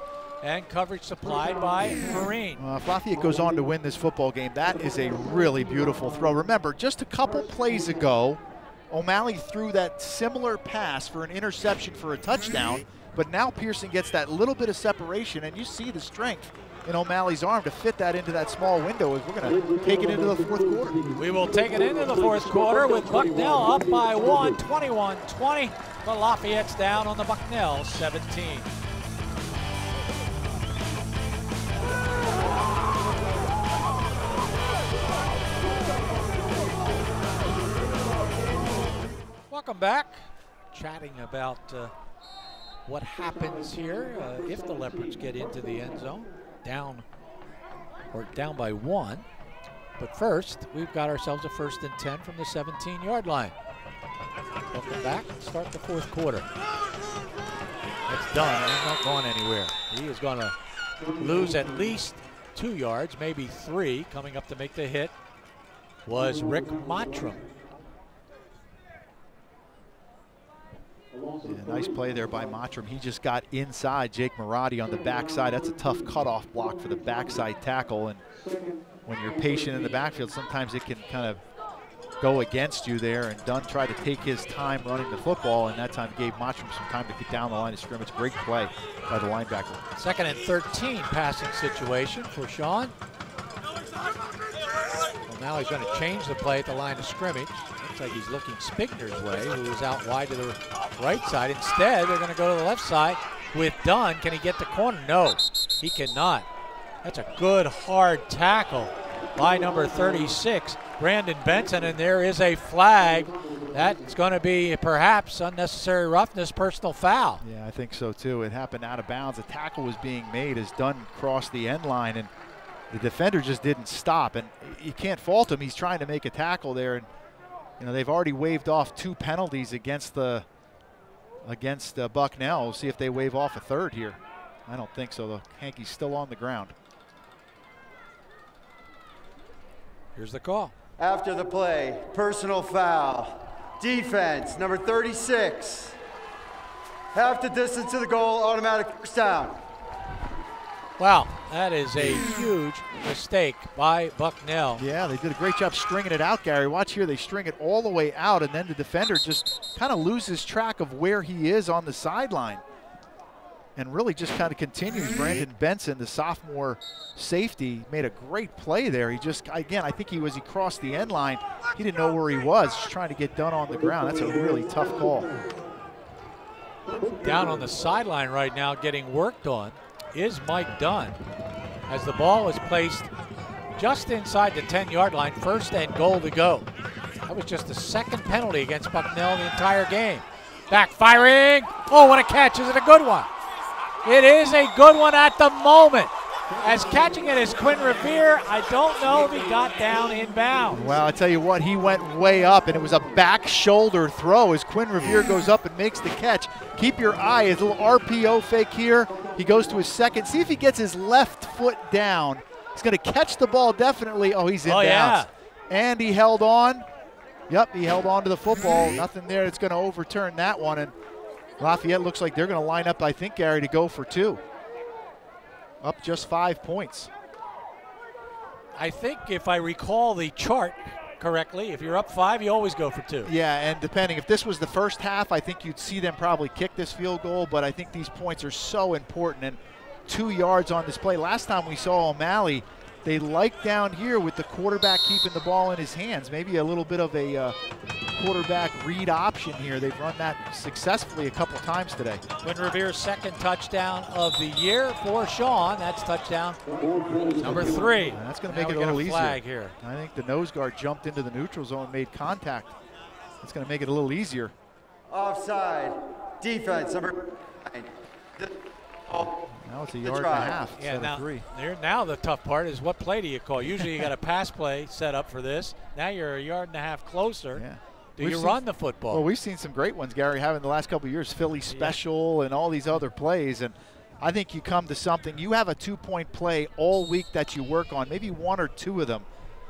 And coverage supplied by Marine. Uh, if Lafayette goes on to win this football game, that is a really beautiful throw. Remember, just a couple plays ago, O'Malley threw that similar pass for an interception for a touchdown, but now Pearson gets that little bit of separation, and you see the strength in O'Malley's arm to fit that into that small window as we're going to take it into the fourth quarter. We will take it into the fourth quarter with Bucknell up by one, 21-20, but Lafayette's down on the Bucknell 17. Welcome back. Chatting about uh, what happens here uh, if the Leopards get into the end zone down or down by one. But first, we've got ourselves a first and 10 from the 17 yard line. Welcome back start the fourth quarter. It's done. He's not going anywhere. He is going to lose at least two yards, maybe three. Coming up to make the hit was Rick Mottram. Yeah, nice play there by Mottram. He just got inside Jake Marotti on the backside. That's a tough cutoff block for the backside tackle. And when you're patient in the backfield, sometimes it can kind of go against you there. And Dunn tried to take his time running the football, and that time gave Mottram some time to get down the line of scrimmage. Great play by the linebacker. Second and 13 passing situation for Sean. Well, now he's going to change the play at the line of scrimmage. Looks like he's looking Spigner's way, who is out wide to the right side. Instead, they're going to go to the left side with Dunn. Can he get the corner? No, he cannot. That's a good hard tackle by number 36, Brandon Benson, and there is a flag. That's going to be perhaps unnecessary roughness, personal foul. Yeah, I think so too. It happened out of bounds. A tackle was being made as Dunn crossed the end line, and the defender just didn't stop. And you can't fault him. He's trying to make a tackle there, and you know they've already waved off two penalties against the against uh, Bucknell. We'll see if they wave off a third here. I don't think so. The Hanky's still on the ground. Here's the call. After the play, personal foul. Defense, number 36. Half the distance to the goal, automatic first down. Wow, That is a huge mistake by Bucknell. Yeah, they did a great job stringing it out, Gary. Watch here, they string it all the way out, and then the defender just kind of loses track of where he is on the sideline and really just kind of continues. Brandon Benson, the sophomore safety, made a great play there. He just, again, I think he was, he crossed the end line. He didn't know where he was, just trying to get done on the ground. That's a really tough call. Down on the sideline right now, getting worked on, is Mike Dunn. As the ball is placed just inside the 10 yard line, first and goal to go. That was just the second penalty against Bucknell the entire game. Backfiring. Oh, what a catch. Is it a good one? It is a good one at the moment. As catching it is Quinn Revere. I don't know if he got down inbound. Well, I tell you what, he went way up, and it was a back shoulder throw as Quinn Revere goes up and makes the catch. Keep your eye, his little RPO fake here. He goes to his second. See if he gets his left foot down. He's going to catch the ball definitely. Oh, he's in Oh, bounds. yeah. And he held on. Yep, he held on to the football. Nothing there that's going to overturn that one. And Lafayette looks like they're going to line up, I think, Gary, to go for two. Up just five points. I think if I recall the chart correctly, if you're up five, you always go for two. Yeah, and depending, if this was the first half, I think you'd see them probably kick this field goal, but I think these points are so important. And two yards on display. Last time we saw O'Malley, they like down here with the quarterback keeping the ball in his hands. Maybe a little bit of a uh, quarterback read option here. They've run that successfully a couple times today. Quinn Revere's second touchdown of the year for Sean. That's touchdown number three. And that's going to make it a get little flag easier. here. I think the nose guard jumped into the neutral zone and made contact. That's going to make it a little easier. Offside. Defense, number nine. The- Now it's a yard and a half Yeah, now, three. there, now the tough part is what play do you call? Usually you got a pass play set up for this. Now you're a yard and a half closer. Yeah. Do We've you seen- run the football? Well, we've seen some great ones, Gary, having the last couple of years, Philly special and all these other plays. And I think you come to something, you have a two point play all week that you work on, maybe one or two of them,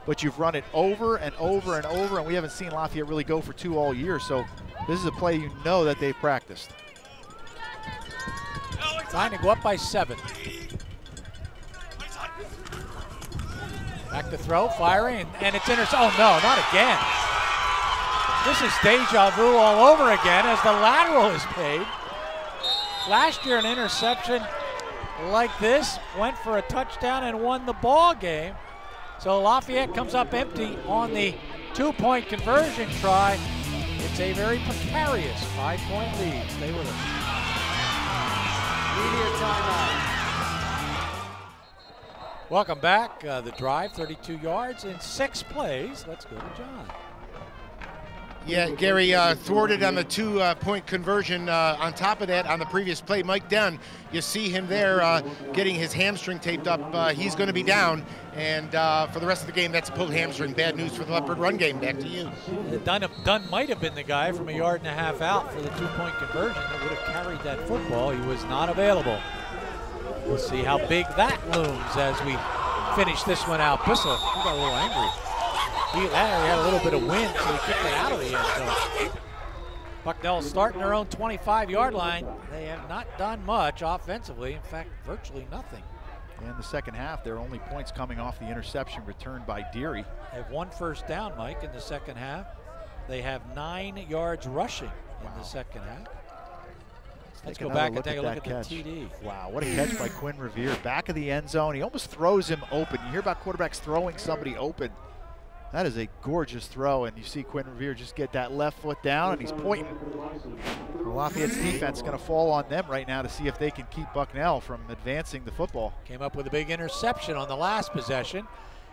but you've run it over and over and over, and we haven't seen Lafayette really go for two all year. So this is a play you know that they've practiced. Trying to go up by seven. Back to throw, firing, and, it's intercepted. Oh no, not again. This is deja vu all over again as the lateral is paid. Last year, an interception like this went for a touchdown and won the ball game. So Lafayette comes up empty on the two-point conversion try. It's a very precarious five-point lead. Stay with us. Media timeout. Welcome back. Uh, the drive, 32 yards in six plays. Let's go to John. Yeah, Gary uh, thwarted on the two-point conversion. Uh, on top of that, on the previous play, Mike Dunn, you see him there uh, getting his hamstring taped up. Uh, he's going to be down, and uh, for the rest of the game, that's a pulled hamstring. Bad news for the Leopard run game. Back to you. Uh, Dunn, Dunn might have been the guy from a yard and a half out for the two-point conversion that would have carried that football. He was not available. We'll see how big that looms as we finish this one out. Bissell, got a little angry. He, that, had a little bit of wind, so he kicked it out of the end zone. Bucknell starting their own 25-yard line. They have not done much offensively. In fact, virtually nothing. In the second half, their only points coming off the interception returned by Deary. They have one first down, Mike, in the second half. They have nine yards rushing in the second half. Let's Take go back and take a look at the. TD. Wow, what a catch by Quinn Revere. Back of the end zone. He almost throws him open. You hear about quarterbacks throwing somebody open. That is a gorgeous throw, and you see Quinn Revere just get that left foot down, and he's pointing. Lafayette's defense is going to fall on them right now to see if they can keep Bucknell from advancing the football. Came up with a big interception on the last possession.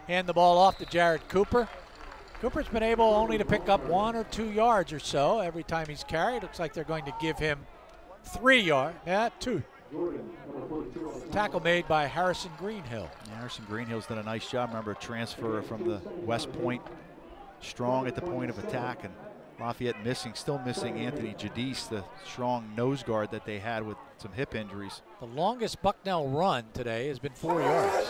Hand the ball off to Jared Cooper. Cooper's been able only to pick up one or two yards or so every time he's carried. Looks like they're going to give him three yards. Yeah, two. Tackle made by Harrison Greenhill. Harrison Greenhill's done a nice job. Remember, a transfer from the West Point, strong at the point of attack, and Lafayette missing, still missing Anthony Jadis, the strong nose guard that they had with some hip injuries. The longest Bucknell run today has been four yards.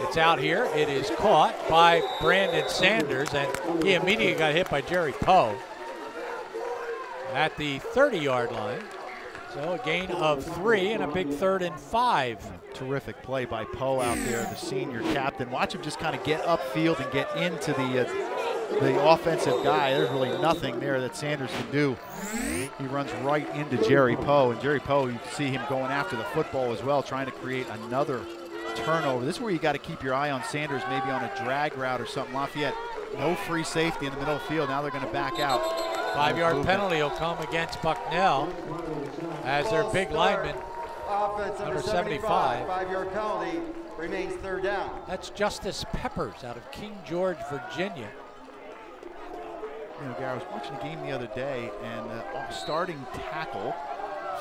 It's out here. It is caught by Brandon Sanders, and he immediately got hit by Jerry Poe at the 30 yard line. So a gain of three and a big third and five. Terrific play by Poe out there, the senior captain. Watch him just kind of get upfield and get into the uh, the offensive guy. There's really nothing there that Sanders can do. He runs right into Jerry Poe, and Jerry Poe, you can see him going after the football as well, trying to create another turnover. This is where you got to keep your eye on Sanders, maybe on a drag route or something. Lafayette, no free safety in the middle of the field. Now they're going to back out. Five-yard penalty will come against Bucknell as their big lineman. Offense number 75. Five-yard penalty remains third down. That's Justice Peppers out of King George, Virginia. You know, Gary, I was watching the game the other day, and uh, starting tackle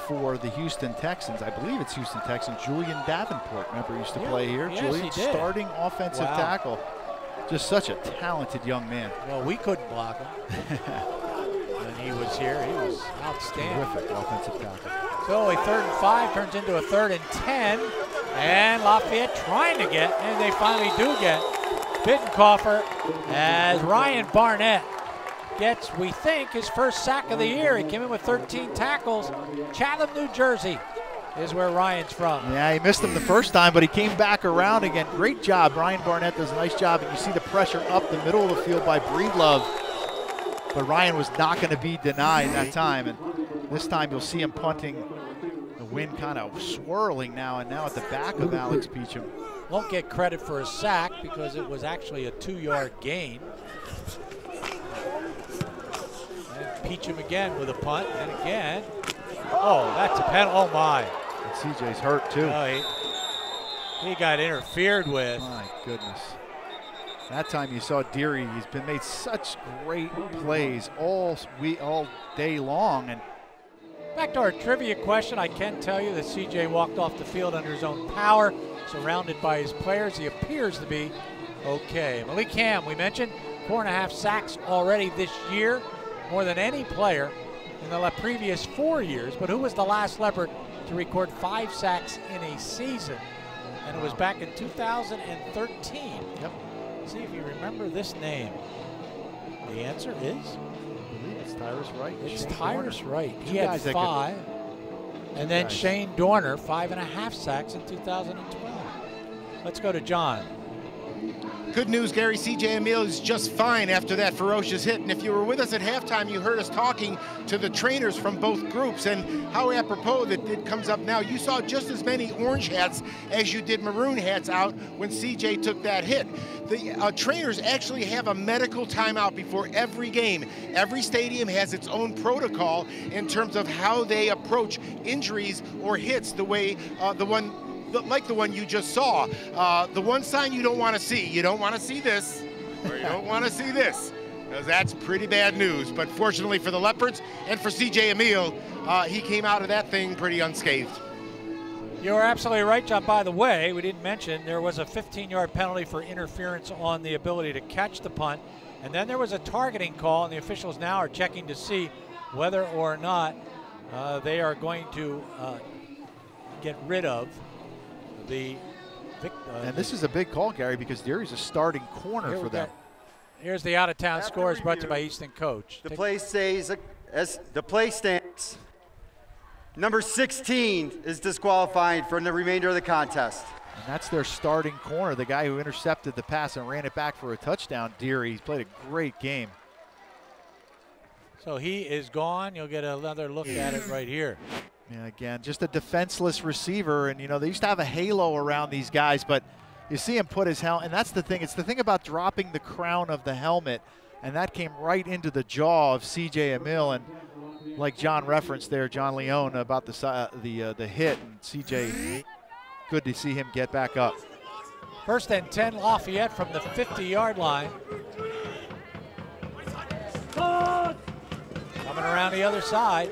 for the Houston Texans, I believe it's Houston Texans, Julian Davenport, remember, used to Yeah. play here. Yes, Julian, he did. starting offensive Wow. tackle. Just such a talented young man. Well, we couldn't block him when he was here. He was outstanding. Terrific offensive tackle. So a third and five turns into a third and 10. And Lafayette trying to get, and they finally do get, Bitecofer as Ryan Barnett gets, we think, his first sack of the year. He came in with 13 tackles. Chatham, New Jersey is where Ryan's from. Yeah, he missed him the first time, but he came back around again. Great job. Ryan Barnett does a nice job, and you see the pressure up the middle of the field by Breedlove. But Ryan was not going to be denied that time, and this time you'll see him punting. The wind kind of swirling now, and now at the back of Alex Pechin. Won't get credit for a sack because it was actually a two-yard gain. And Pechin again with a punt, and again. Oh, that's a penalty. Oh my. And CJ's hurt too. Oh, he, he got interfered with. My goodness. That time you saw Deary. He's been made such great plays all we all day long, and Back to our trivia question, I can tell you that CJ walked off the field under his own power, surrounded by his players. He appears to be okay. Malik Hamm, we mentioned, four and a half sacks already this year, more than any player in the previous four years. But who was the last Leopard to record five sacks in a season? And it was back in 2013. Yep. See if you remember this name. The answer is I believe it's Tyrus Wright. it's Shane Tyrus Warner. Wright. Two He had could- five. And then. Shane Dorner, five and a half sacks in 2012. Let's go to John. Good news, Gary. CJ Emil is just fine after that ferocious hit. And if you were with us at halftime, you heard us talking to the trainers from both groups. And how apropos that it comes up now. You saw just as many orange hats as you did maroon hats out when CJ took that hit. The uh, trainers actually have a medical timeout before every game. Every stadium has its own protocol in terms of how they approach injuries or hits. The way uh, the one like the one you just saw. Uh, the one sign you don't want to see. You don't want to see this, or you don't want to see this, because that's pretty bad news. But fortunately for the Leopards and for CJ Emil, uh, he came out of that thing pretty unscathed. You're absolutely right, John. By the way, we didn't mention there was a 15 yard penalty for interference on the ability to catch the punt. And then there was a targeting call, and the officials now are checking to see whether or not uh, they are going to uh, get rid of the. Vic, uh, And this is a big call, Gary, because Deary's a starting corner for we them. go. Here's the out of town After scores brought to you by Easton Coach. The Take- play stays as the play stands. Number 16 is disqualified from the remainder of the contest. And that's their starting corner, the guy who intercepted the pass and ran it back for a touchdown. Deary, he's played a great game. So he is gone. You'll get another look at it right here. Yeah, again, just a defenseless receiver. And, you know, they used to have a halo around these guys, but you see him put his helmet. And that's the thing. It's the thing about dropping the crown of the helmet. And that came right into the jaw of C.J. Emil. And like John referenced there, John Leone, about the, uh, the, uh, the hit. And C.J., good to see him get back up. First and 10 Lafayette from the 50 yard line. Coming around the other side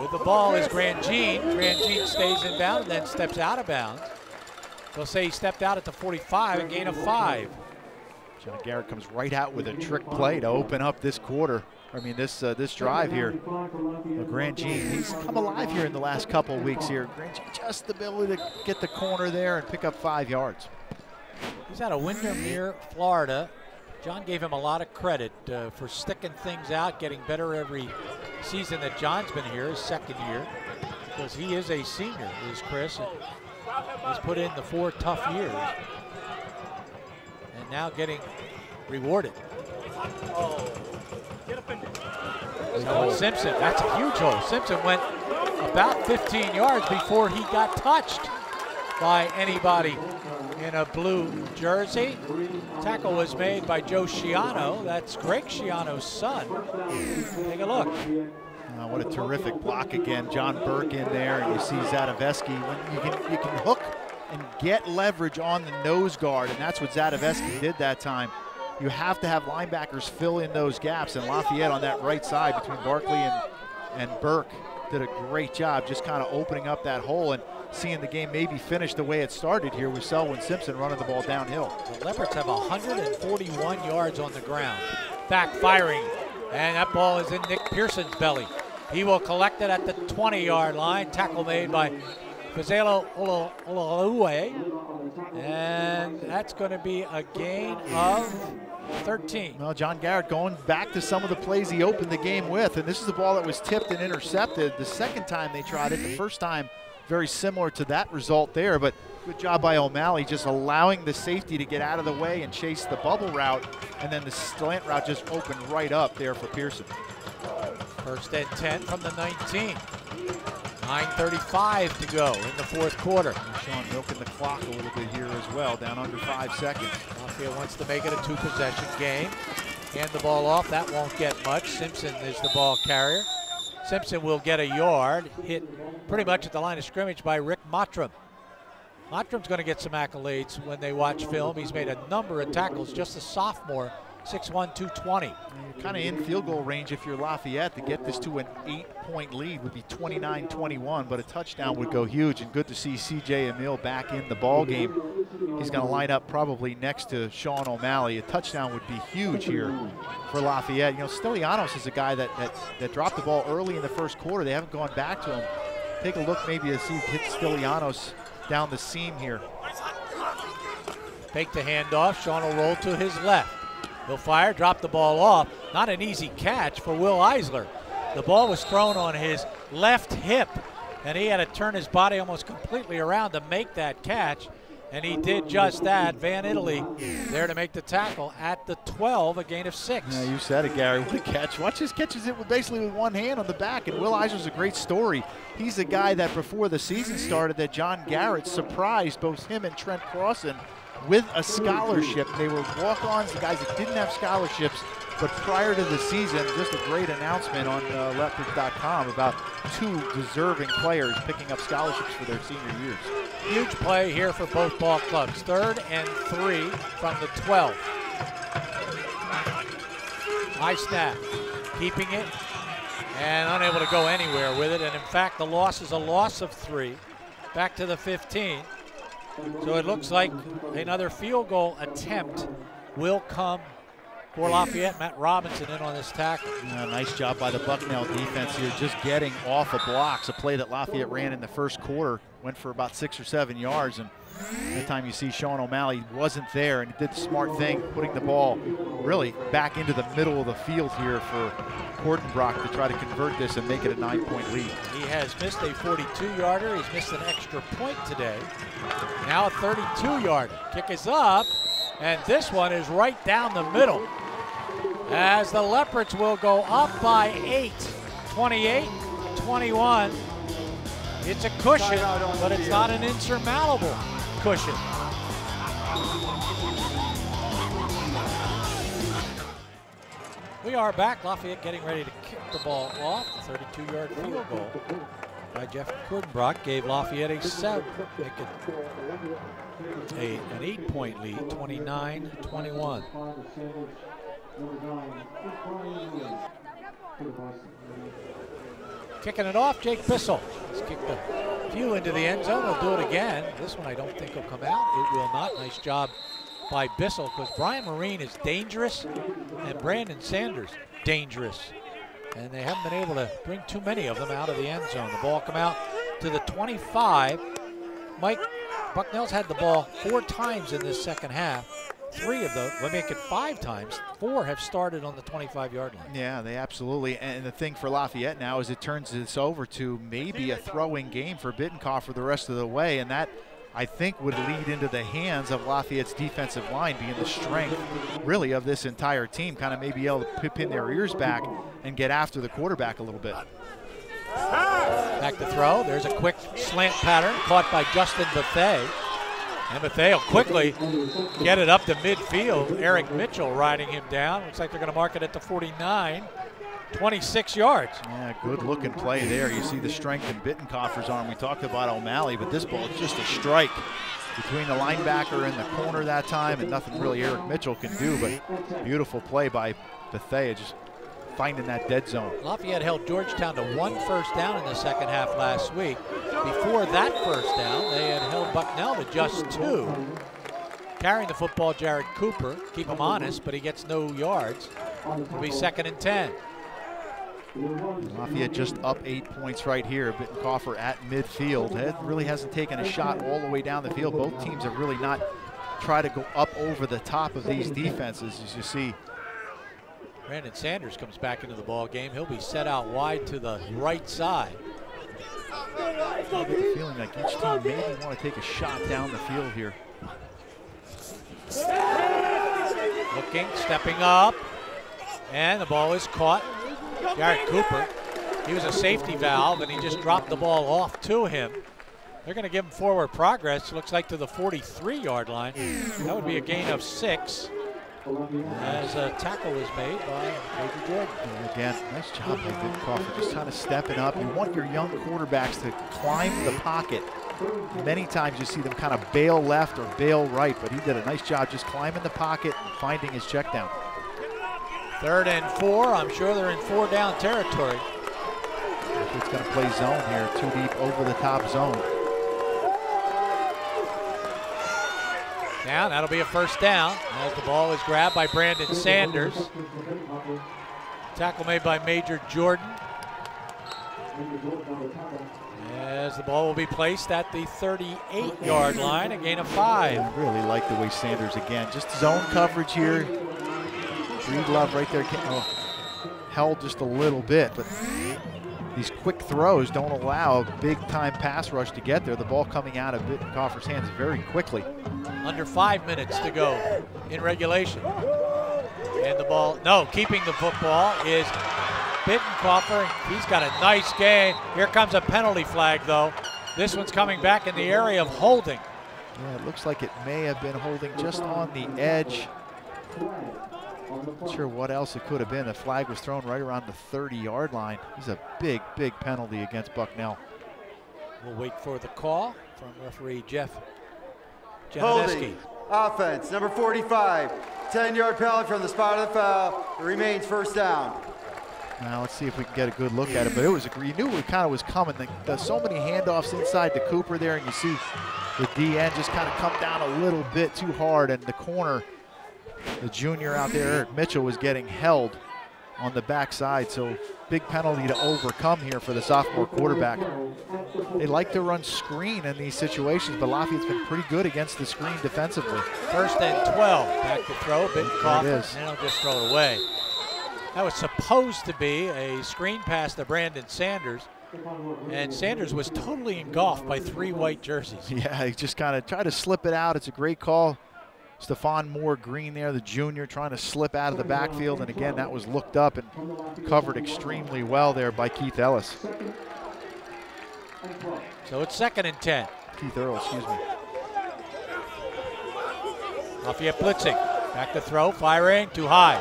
with the ball is Grandjean. Grandjean stays in bounds and then steps out of bounds. They'll say he stepped out at the 45, a gain of five. John Garrett comes right out with a trick play to open up this quarter. I mean, this uh, this drive here. Well, Grandjean, he's come alive here in the last couple of weeks here. Grandjean, just the ability to get the corner there and pick up five yards. He's out of Windermere, Florida. John gave him a lot of credit uh, for sticking things out, getting better every season that John's been here, his second year. because he is a senior, is Chris. And he's put in the four tough years. And now getting rewarded. So Simpson, that's a huge hole. Simpson went about 15 yards before he got touched by anybody in a blue jersey. Tackle was made by Joe Schiano. That's Greg Schiano's son. Take a look. Uh, what a terrific block again. John Burke in there, and you see Zadaveski. When you can you can hook and get leverage on the nose guard, and that's what Zadaveski did that time. You have to have linebackers fill in those gaps, and Lafayette on that right side between Barkley and, and Burke did a great job just kind of opening up that hole and seeing the game maybe finish the way it started here with Selwyn Simpson running the ball downhill. The Leopards have 141 yards on the ground. Back firing, and that ball is in Nick Pearson's belly. He will collect it at the 20-yard line. Tackle made by Fazelo Olawue. And that's going to be a gain of 13. Well, John Garrett going back to some of the plays he opened the game with, and this is the ball that was tipped and intercepted the second time they tried it. The first time, very similar to that result there, but good job by O'Malley just allowing the safety to get out of the way and chase the bubble route, and then the slant route just opened right up there for Pearson. First and 10 from the 19. 9.35 to go in the fourth quarter. Sean milking the clock a little bit here as well, down under five seconds. Lafayette wants to make it a two possession game. Hand the ball off, that won't get much. Simpson is the ball carrier. Simpson will get a yard, hit pretty much at the line of scrimmage by Rick Mottram. Mottram's going to get some accolades when they watch film. He's made a number of tackles, just a sophomore 6'1", 220. You're mm, kind of in field goal range if you're Lafayette to get this to an eight-point lead would be 29-21, but a touchdown would go huge. And good to see C.J. Emil back in the ball game. He's going to line up probably next to Sean O'Malley. A touchdown would be huge here for Lafayette. You know, Stilianos is a guy that, that, that dropped the ball early in the first quarter. They haven't gone back to him. Take a look maybe to see hit Stilianos down the seam here. Take the handoff. Sean will roll to his left. He'll fire, drop the ball off. Not an easy catch for Will Eisler. The ball was thrown on his left hip, and he had to turn his body almost completely around to make that catch. And he did just that. Van Italy there to make the tackle at the 12, a gain of six. Yeah, you said it, Gary. What a catch. Watch his catches it with basically with one hand on the back. And Will Eisler's a great story. He's a guy that before the season started that John Garrett surprised both him and Trent Crossan with a scholarship. They were walk-ons, the guys that didn't have scholarships, but prior to the season, just a great announcement on uh, about two deserving players picking up scholarships for their senior years. Huge play here for both ball clubs. Third and three from the 12. High snap, keeping it and unable to go anywhere with it. And in fact, the loss is a loss of three. Back to the 15. So it looks like another field goal attempt will come for Lafayette. Matt Robinson in on this tackle. Yeah, nice job by the Bucknell defense here, just getting off of blocks. A play that Lafayette ran in the first quarter, went for about six or seven yards, and the time you see Sean O'Malley wasn't there and did the smart thing, putting the ball really back into the middle of the field here for Kortenbrock to try to convert this and make it a nine-point lead. He has missed a 42-yarder. He's missed an extra point today. Now a 32-yarder. Kick is up, and this one is right down the middle. As the Leopards will go up by eight, 28-21. It's a cushion, but it's not an insurmountable cushion. We are back. Lafayette getting ready to kick the ball off. The 32-yard field goal by Jeff Kortenbrock gave Lafayette a seven, it a, an eight-point lead, 29-21. Kicking it off, Jake Bissell. He's kicked a few into the end zone. He'll do it again. This one I don't think will come out. It will not. Nice job by Bissell because Brian Marine is dangerous and Brandon Sanders dangerous. And they haven't been able to bring too many of them out of the end zone. The ball come out to the 25. Mike Bucknell's had the ball four times in this second half. three of those, me make it five times, four have started on the 25 yard line. Yeah, they absolutely. And the thing for Lafayette now is it turns this over to maybe a throwing game for Bitecofer for the rest of the way, and that I think would lead into the hands of Lafayette's defensive line being the strength, really, of this entire team. Kind of maybe able to pin their ears back and get after the quarterback a little bit. Back to throw. There's a quick slant pattern caught by Justin Bethea. And Bethea will quickly get it up to midfield. Eric Mitchell riding him down. Looks like they're going to mark it at the 49. 26 yards. Yeah, good looking play there. You see the strength in Bitecofer's arm. We talked about O'Malley, but this ball is just a strike between the linebacker and the corner that time, and nothing really Eric Mitchell can do, but beautiful play by Bethea, just finding that dead zone. Lafayette held Georgetown to one first down in the second half last week. Before that first down, they had held Bucknell to just two. Carrying the football, Jared Cooper. Keep him honest, but he gets no yards. It'll be second and 10. Lafayette just up eight points right here. Bitecofer at midfield. It really hasn't taken a shot all the way down the field. Both teams have really not tried to go up over the top of these defenses, as you see. Brandon Sanders comes back into the ball game. He'll be set out wide to the right side. I get the feeling like each team maybe want to take a shot down the field here. Looking, stepping up, and the ball is caught. Garrett Cooper, he was a safety valve, and he just dropped the ball off to him. They're going to give him forward progress, looks like to the 43-yard line. That would be a gain of six as a tackle was made by Major Jordan. Again, nice job by Bitecofer, just kind of stepping up. You want your young quarterbacks to climb the pocket. Many times you see them kind of bail left or bail right, but he did a nice job just climbing the pocket and finding his check down. Third and four. I'm sure they're in four down territory. It's going to play zone here, too deep over the top zone. Now that'll be a first down as the ball is grabbed by Brandon Sanders. Tackle made by Major Jordan. As the ball will be placed at the 38 yard line, a gain of five. I really like the way Sanders, again, just zone coverage here. Breedlove right there. Oh, held just a little bit, but these quick throws don't allow a big time pass rush to get there. The ball coming out of Bitecofer's hands very quickly. Under five minutes to go in regulation. And the ball, no, keeping the football is Bitecofer. He's got a nice gain. Here comes a penalty flag, though. This one's coming back in the area of holding. Yeah, it looks like it may have been holding just on the edge. Not sure what else it could have been. The flag was thrown right around the 30-yard line. This is a big, big penalty against Bucknell. We'll wait for the call from referee Jeff Holding. Offense, number 45. 10-yard penalty from the spot of the foul. It remains first down. Now let's see if we can get a good look at it. But it was a, you knew it kind of was coming. There's so many handoffs inside to Cooper there, and you see the DN just kind of come down a little bit too hard, and the corner – the junior out there, Eric Mitchell, was getting held on the backside. So big penalty to overcome here for the sophomore quarterback. They like to run screen in these situations, but Lafayette's been pretty good against the screen defensively. First and 12. Back to throw, bit cough, and they'll just throw it away. That was supposed to be a screen pass to Brandon Sanders. And Sanders was totally engulfed by three white jerseys. Yeah, he just kind of tried to slip it out. It's a great call. Stephon Moore Green there, the junior, trying to slip out of the backfield. And again, that was looked up and covered extremely well there by Keith Ellis. So it's second and 10. Keith Earl, excuse me. Lafayette blitzing. Back to throw, firing, too high.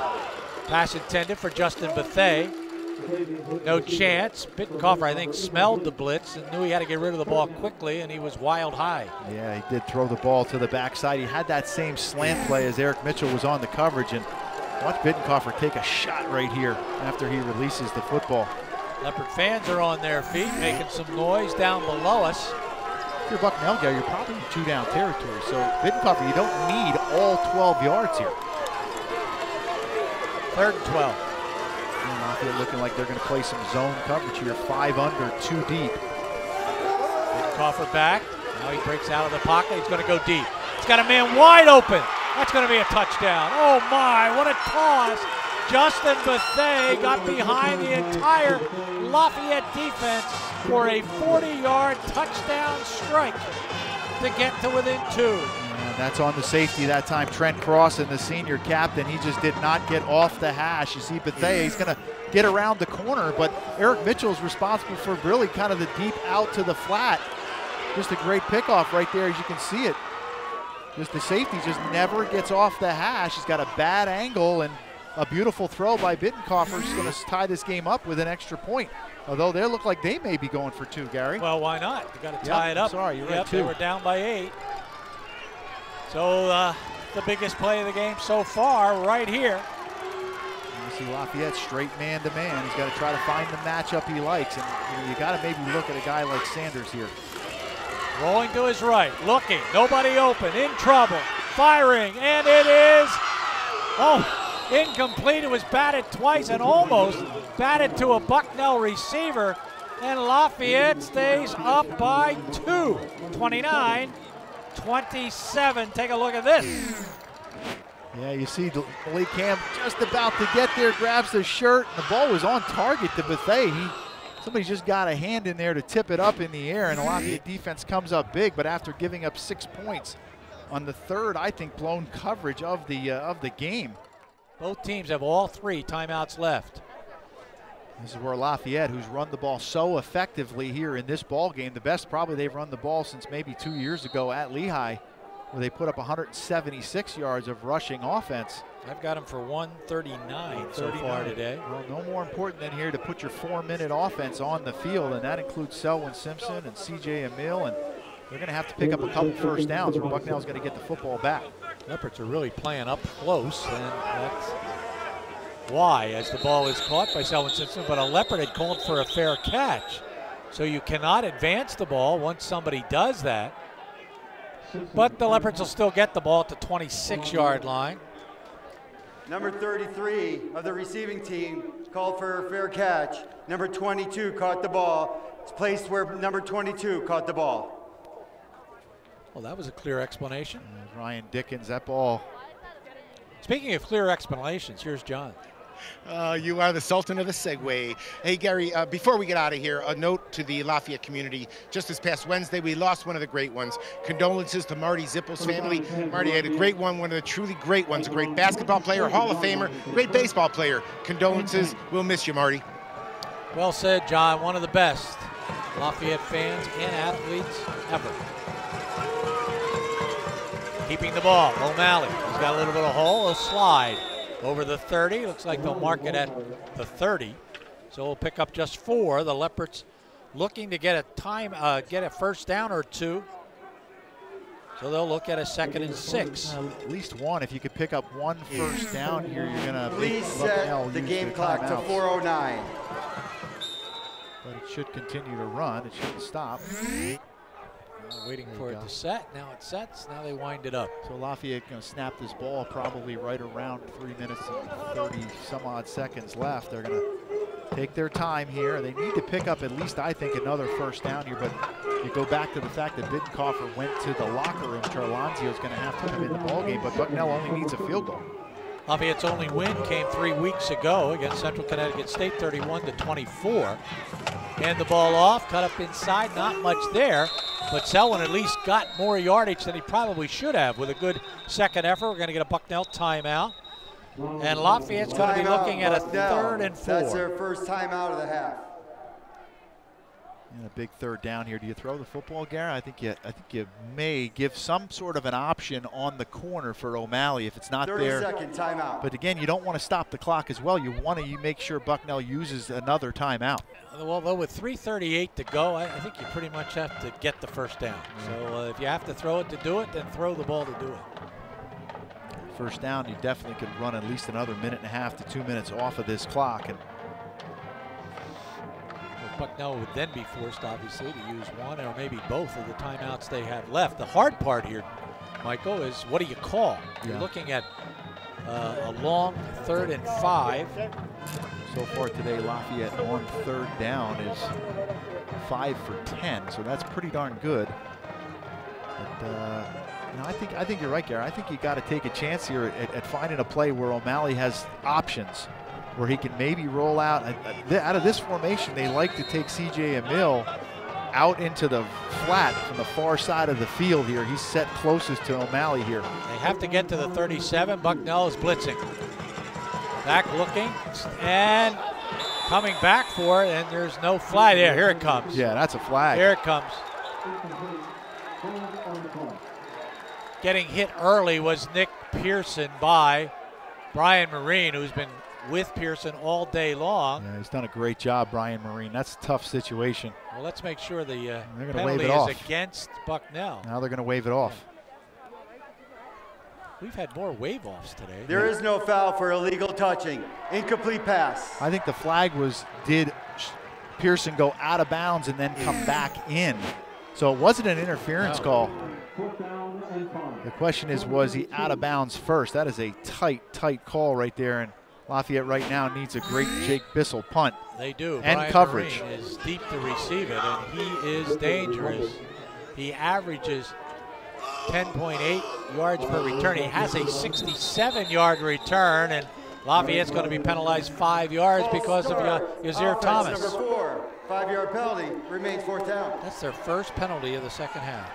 Pass intended for Justin Bethea. No chance. Bitecofer, I think, smelled the blitz and knew he had to get rid of the ball quickly, and he was wild high. Yeah, he did throw the ball to the backside. He had that same slant play as Eric Mitchell was on the coverage, and watch Bitecofer take a shot right here after he releases the football. Leopard fans are on their feet, making some noise down below us. If you're Bucknell guy, you're probably in two down territory. So Bitecofer, you don't need all 12 yards here. Third and 12. Looking like they're going to play some zone coverage here. Five under, two deep. Coffer back. Now he breaks out of the pocket. He's going to go deep. He's got a man wide open. That's going to be a touchdown. Oh my, what a toss. Justin Bethea got behind the entire Lafayette defense for a 40-yard touchdown strike to get to within two. And that's on the safety that time. Trent Crossan the senior captain. He just did not get off the hash. You see Bethea, he's going to get around the corner, but Eric Mitchell is responsible for really kind of the deep out to the flat. Just a great pickoff right there, as you can see it. Just the safety just never gets off the hash. He's got a bad angle and a beautiful throw by Bitecofer is going to tie this game up with an extra point. Although they look like they may be going for two, Gary. Well, why not? You got to tie Yep, it up. sorry, you're yep, right, They were down by eight. So uh, the biggest play of the game so far, right here. You see Lafayette straight man to man. He's got to try to find the matchup he likes, and you, know, you got to maybe look at a guy like Sanders here. Rolling to his right, looking, nobody open, in trouble, firing, and it is, oh, incomplete. It was batted twice and almost batted to a Bucknell receiver, and Lafayette stays up by two, 29 27. Take a look at this. Yeah, you see Malik Hamm just about to get there, grabs the shirt, the ball was on target to Bethea. He, somebody's just got a hand in there to tip it up in the air, and the Lafayette defense comes up big, but after giving up six points on the third, I think, blown coverage of the uh, of the game. Both teams have all three timeouts left. This is where Lafayette, who's run the ball so effectively here in this ball game, the best probably they've run the ball since maybe two years ago at Lehigh, where they put up 176 yards of rushing offense. I've got them for 139 so far today. Well, no more important than here to put your four-minute offense on the field, and that includes Selwyn Simpson and C.J. Emil, and they're going to have to pick up a couple first downs, or Bucknell's going to get the football back. Leopards are really playing up close, and that's why, as the ball is caught by Selwyn Simpson, but a Leopard had called for a fair catch. So you cannot advance the ball once somebody does that. But the Leopards will still get the ball at the 26 yard line. Number 33 of the receiving team called for a fair catch. Number 22 caught the ball. It's placed where number 22 caught the ball. Well, that was a clear explanation. There's Ryan Dickens, that ball. Speaking of clear explanations, here's John. Uh, you are the sultan of the segue. Hey, Gary, uh, before we get out of here, a note to the Lafayette community. Just this past Wednesday, we lost one of the great ones. Condolences to Marty Zippel's family. Marty had a great one, one of the truly great ones, a great basketball player, Hall of Famer, great baseball player. Condolences. We'll miss you, Marty. Well said, John. One of the best Lafayette fans and athletes ever. Keeping the ball, O'Malley. He's got a little bit of hole, a slide over the 30. Looks like they'll mark it at the 30. So we'll pick up just four. The Leopards looking to get a time, uh, get a first down or two. So they'll look at a second and six. Uh, at least one. If you could pick up one first down here, you're going to Please set the game clock to 409. But it should continue to run. It shouldn't stop. Uh, waiting There for it go. to set. Now it sets. Now they wind it up. So Lafayette going to snap this ball probably right around three minutes and 30 some odd seconds left. They're going to take their time here. They need to pick up at least, I think, another first down here. But you go back to the fact that Bitecofer went to the locker room. Charlanzio is going to have to come in the ball game, but Bucknell only needs a field goal. Lafayette's only win came three weeks ago against Central Connecticut State, 31 to 24. Hand the ball off, cut up inside, not much there, but Selwyn at least got more yardage than he probably should have with a good second effort. We're going to get a Bucknell timeout. And Lafayette's going to be looking at a Bucknell. third and That's four. their first timeout of the half. And a big third down here. Do you throw the football, Gary? I think you, I think you may give some sort of an option on the corner for O'Malley if it's not 30 there. second timeout. But again, you don't want to stop the clock as well. You want to you make sure Bucknell uses another timeout. Well, though, with 3.38 to go, I, I think you pretty much have to get the first down. So uh, if you have to throw it to do it, then throw the ball to do it. First down, you definitely could run at least another minute and a half to two minutes off of this clock. And Well, Bucknell would then be forced, obviously, to use one or maybe both of the timeouts they have left. The hard part here, Michael, is what do you call? You're looking at uh, a long third and five. so far today, Lafayette on third down is five for 10, so that's pretty darn good. But uh, I think I think you're right, Gary. I think you got to take a chance here at, at, finding a play where O'Malley has options, where he can maybe roll out. Out of this formation, they like to take C.J. Emil out into the flat from the far side of the field here. He's set closest to O'Malley here. They have to get to the 37. Bucknell is blitzing. Back looking and coming back for it, and there's no flag there. Here it comes. Yeah, that's a flag. Here it comes. Getting hit early was Nick Pearson by Brian Marine, who's been with Pearson all day long. Yeah, he's done a great job, Brian Marine. That's a tough situation. Well, let's make sure the uh, they're penalty wave it is off. against Bucknell. Now they're going to wave it off. We've had more wave offs today. There is no foul for illegal touching. Incomplete pass. I think the flag was did Pearson go out of bounds and then come back in. So it wasn't an interference No. call. The question is, was he out of bounds first? That is a tight, tight call right there. And Lafayette right now needs a great Jake Bissell punt. They do. And Brian coverage. Marine is deep to receive it, and he is dangerous. He averages 10.8 yards per return. He has a 67-yard return, and Lafayette's going to be penalized five yards because of Ya- Yazir Thomas. Number four, five-yard penalty, remains fourth down. That's their first penalty of the second half.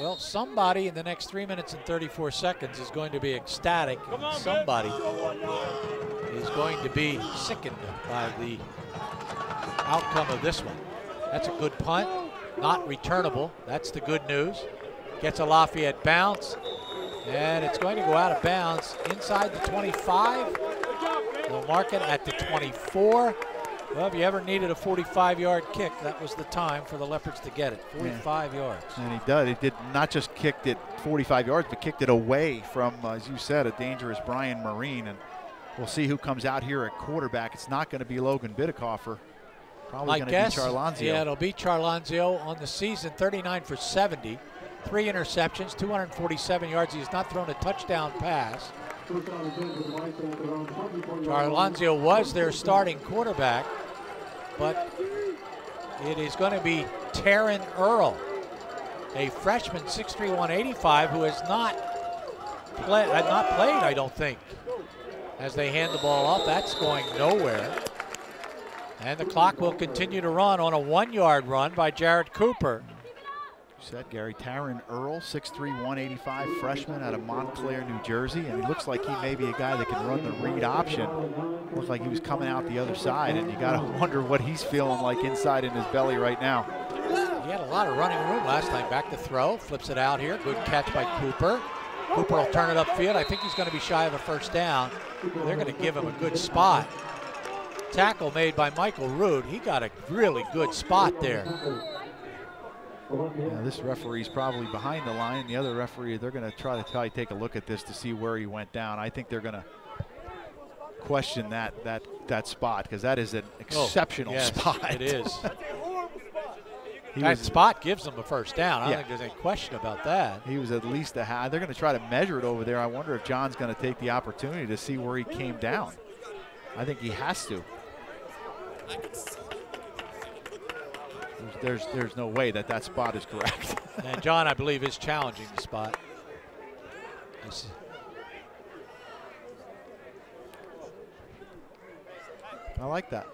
Well, somebody in the next three minutes and 34 seconds is going to be ecstatic. and somebody is going to be sickened by the outcome of this one. That's a good punt, not returnable. That's the good news. Gets a Lafayette bounce, and it's going to go out of bounds inside the 25. They'll mark it at the 24. Well, if you ever needed a 45-yard kick, that was the time for the Leopards to get it. 45 yards. And he did. He did not just kicked it 45 yards, but kicked it away from, uh, as you said, a dangerous Brian Marine. And we'll see who comes out here at quarterback. It's not going to be Logan Bitecofer. Probably going to be Charlanzio. yeah, it'll be Charlanzio on the season, 39 for 70, three interceptions, 247 yards. He's not thrown a touchdown pass. Charlanzio was their starting quarterback, but it is going to be Taryn Earl, a freshman, 6'3", 185, who has not play, had not played, I don't think, as they hand the ball off. That's going nowhere. And the clock will continue to run on a one-yard run by Jared Cooper. Said Gary Taryn Earl, 6'3", 185, freshman out of Montclair, New Jersey, and he looks like he may be a guy that can run the read option. Looks like he was coming out the other side, and you got to wonder what he's feeling like inside in his belly right now. He had a lot of running room last time. Back to throw, flips it out here. Good catch by Cooper. Cooper will turn it upfield. I think he's going to be shy of a first down. They're going to give him a good spot. Tackle made by Michael Rood. He got a really good spot there. Yeah, this referee's probably behind the line. The other referee, they're going to try to probably take a look at this to see where he went down. I think they're going to question that that that spot because that is an Oh, exceptional yes, spot. It is. he that was spot gives them a first down. I don't think there's any question about that. he was at least a half. They're going to try to measure it over there. I wonder if John's going to take the opportunity to see where he came down. I think he has to. There's, there's there's no way that that spot is correct. And John, I believe, is challenging the spot. I see. I like that.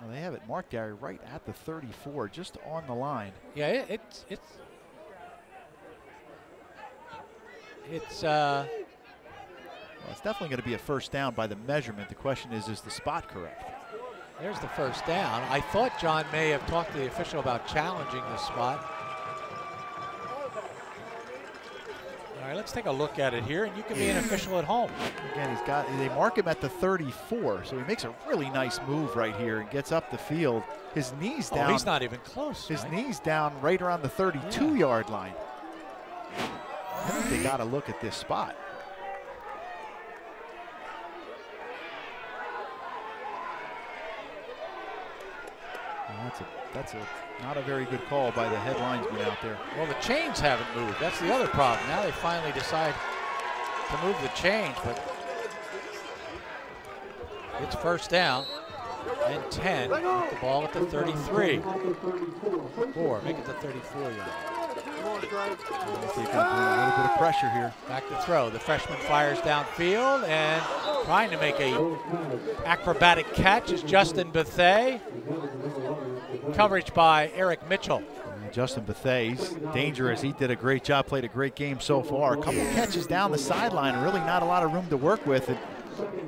Well, they have it marked, Gary, right at the 34, just on the line. Yeah, it, it's it's it's uh Well, it's definitely going to be a first down by the measurement. The question is, is the spot correct? There's the first down. I thought John may have talked to the official about challenging the spot. All right, let's take a look at it here, and you can be an official at home. Again, he's got they mark him at the 34, so he makes a really nice move right here and gets up the field. His knees oh, down. Oh, down. he's not even close. His right? knees down right around the 32 yard line. I think they got to look at this spot. That's a that's a not a very good call by the head linesman out there. Well, the chains haven't moved. That's the other problem. Now they finally decide to move the chains, but It's first down and 10 with the ball at the 33. Four, make it the 34 yard. To bring a little bit of pressure here. Back to throw. The freshman fires downfield and trying to make a acrobatic catch is Justin Bethay. Coverage by Eric Mitchell. And Justin Bethay, he's dangerous. He did a great job, played a great game so far. A couple catches down the sideline, really not a lot of room to work with. And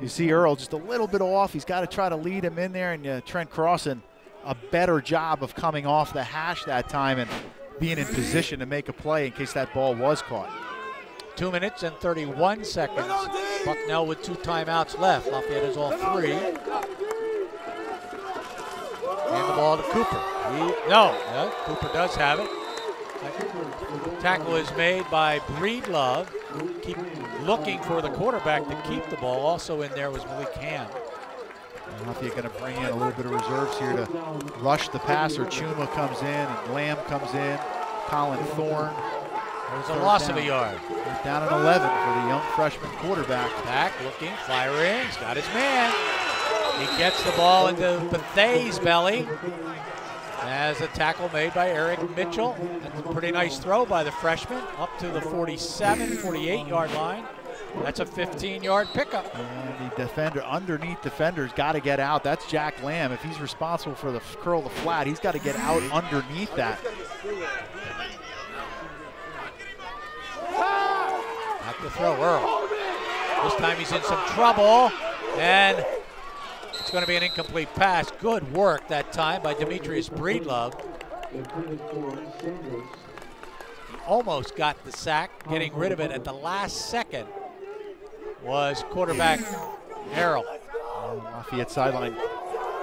you see Earl just a little bit off. He's got to try to lead him in there, and uh, Trent Crossan a better job of coming off the hash that time and being in position to make a play in case that ball was caught. Two minutes and 31 seconds. Bucknell with two timeouts left. Lafayette is all three. And the ball to Cooper. He, no, yeah, Cooper does have it. Tackle is made by Breedlove. Keep looking for the quarterback to keep the ball. Also in there was Malik Hamm. Lafayette going to bring in a little bit of reserves here to rush the passer. Chuma comes in and Lamb comes in. Colin Thorne. There's a loss of a yard. He's down at 11 for the young freshman quarterback. Back looking, firing. He's got his man. He gets the ball into Bethay's belly. As a tackle made by Eric Mitchell. That's a pretty nice throw by the freshman up to the 47, 48 yard line. That's a 15 yard pickup. And the defender, underneath defender's got to get out. That's Jack Lamb. If he's responsible for the curl the flat, he's got to get out underneath that. Back to throw, Earl. This time he's in some trouble. And it's going to be an incomplete pass. Good work that time by Demetrius Breedlove. He almost got the sack, getting rid of it at the last second was quarterback Harrell. Lafayette sideline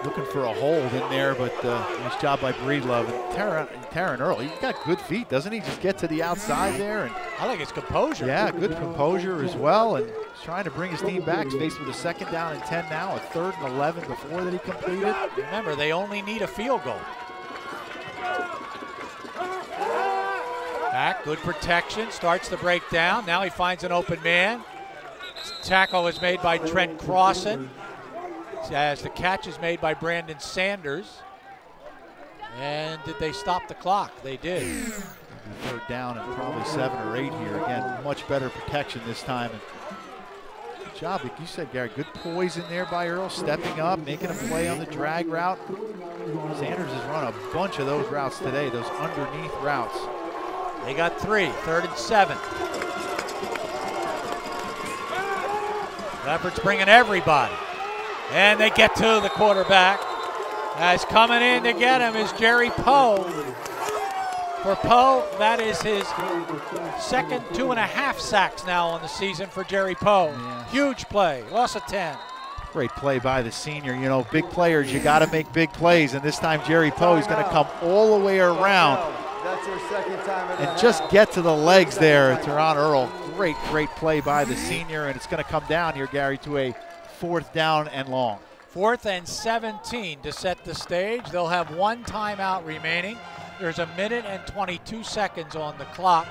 looking for a hold in there, but uh, nice job by Breedlove. And Taryn, Taryn Earl, he's got good feet, doesn't he? Just get to the outside there. and I like his composure. Yeah, good composure as well. And he's trying to bring his team back. He's faced with a second down and 10 now, a third and 11 before that he completed. Remember, they only need a field goal. Back, good protection, starts the breakdown. Now he finds an open man. Tackle is made by Trent Crossan as the catch is made by Brandon Sanders. And did they stop the clock? They did. Third down and probably seven or eight here. Again, much better protection this time. And good job, like you said, Gary. Good poise in there by Earl, stepping up, making a play on the drag route. Sanders has run a bunch of those routes today, those underneath routes. They got three, third and seven. Leopards bringing everybody. And they get to the quarterback. As coming in to get him is Jerry Poe. For Poe, that is his second two and a half sacks now on the season for Jerry Poe. Yeah. Huge play, loss of 10. Great play by the senior. You know, big players, you got to make big plays. And this time, Jerry Poe, is going to come all the way around That's your second time and just get to the legs there. Teron Earl, great, great play by the senior. And it's going to come down here, Gary, to a fourth down and long. Fourth and 17 to set the stage. They'll have one timeout remaining. There's a minute and 22 seconds on the clock.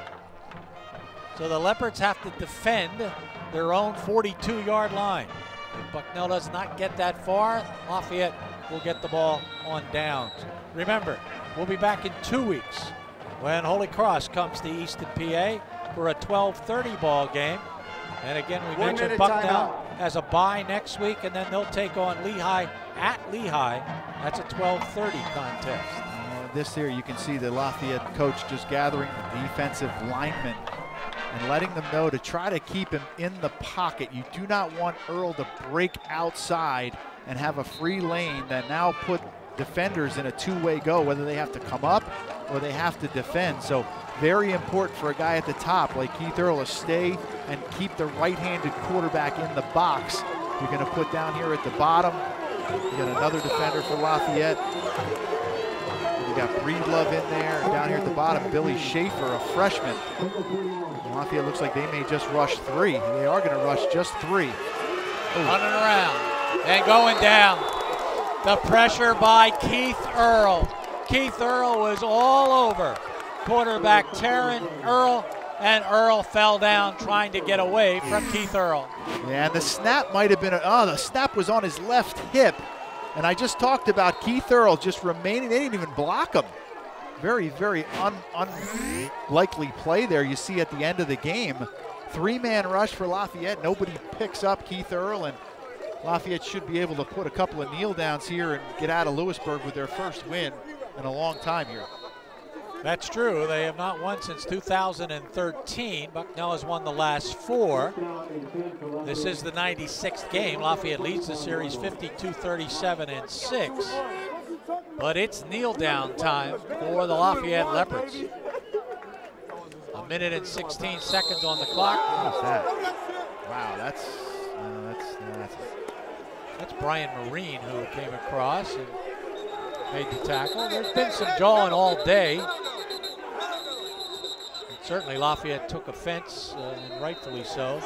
So the Leopards have to defend their own 42 yard line. If Bucknell does not get that far, Lafayette will get the ball on downs. Remember, we'll be back in two weeks when Holy Cross comes to Easton, PA for a 12:30 ball game. And again, we One mentioned minute Bucknell timeout. has a bye next week, and then they'll take on Lehigh at Lehigh. That's a 12:30 contest. Uh, this here, you can see the Lafayette coach just gathering the defensive linemen and letting them know to try to keep him in the pocket. You do not want Earl to break outside and have a free lane that now put defenders in a two-way go, whether they have to come up or they have to defend. So very important for a guy at the top like Keith Earl to stay and keep the right-handed quarterback in the box. You're going to put down here at the bottom. You got another defender for Lafayette. You got Breedlove in there. Down here at the bottom, Billy Schaefer, a freshman. Lafayette looks like they may just rush three. They are going to rush just three. Running around and going down. The pressure by Keith Earl. Keith Earl was all over quarterback Taryn Earl and Earl fell down trying to get away from Keith Earl. Yeah, and the snap might have been, oh, the snap was on his left hip. And I just talked about Keith Earl just remaining, they didn't even block him. Very, very un, unlikely play there you see at the end of the game. Three-man rush for Lafayette. Nobody picks up Keith Earl, and Lafayette should be able to put a couple of kneel downs here and get out of Lewisburg with their first win in a long time here. That's true. They have not won since 2013. Bucknell has won the last four. This is the 96th game. Lafayette leads the series 52 37 and 6. But it's kneel down time for the Lafayette Leopards. A minute and 16 seconds on the clock. What's that? Wow, that's, that's, that's, that's Brian Marine who came across and made the tackle. There's been some jawing all day. And Certainly Lafayette took offense, uh, and rightfully so,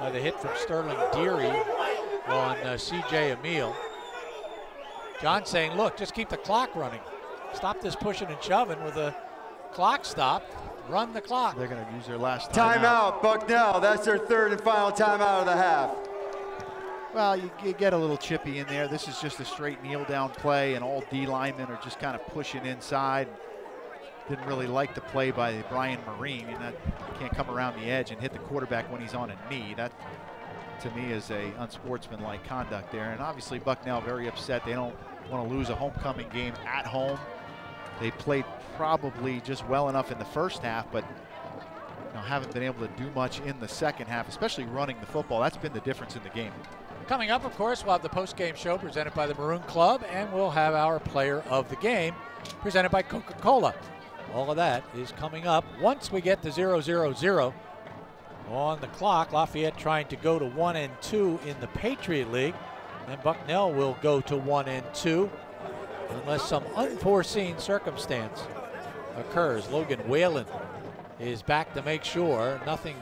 by the hit from Sterling Deary on uh, C.J. Emil. John saying, look, just keep the clock running. Stop this pushing and shoving with the clock stop. Run the clock. They're going to use their last timeout. timeout. Bucknell. That's their third and final timeout of the half. Well, you, you, get a little chippy in there. This is just a straight kneel down play, and all D linemen are just kind of pushing inside didn't really like the play by Brian Marine. You, know, can't come around the edge and hit the quarterback when he's on a knee. That, to me, is a unsportsmanlike conduct there. And obviously, Bucknell very upset. They don't want to lose a homecoming game at home. They played probably just well enough in the first half, but you know, haven't been able to do much in the second half, especially running the football. That's been the difference in the game. Coming up, of course, we'll have the post-game show presented by the Maroon Club, and we'll have our player of the game presented by Coca-Cola. All of that is coming up once we get to 0 0 0 on the clock. Lafayette trying to go to 1 and 2 in the Patriot League. And Bucknell will go to 1 and 2 unless some unforeseen circumstance occurs. Logan Whalen is back to make sure nothing.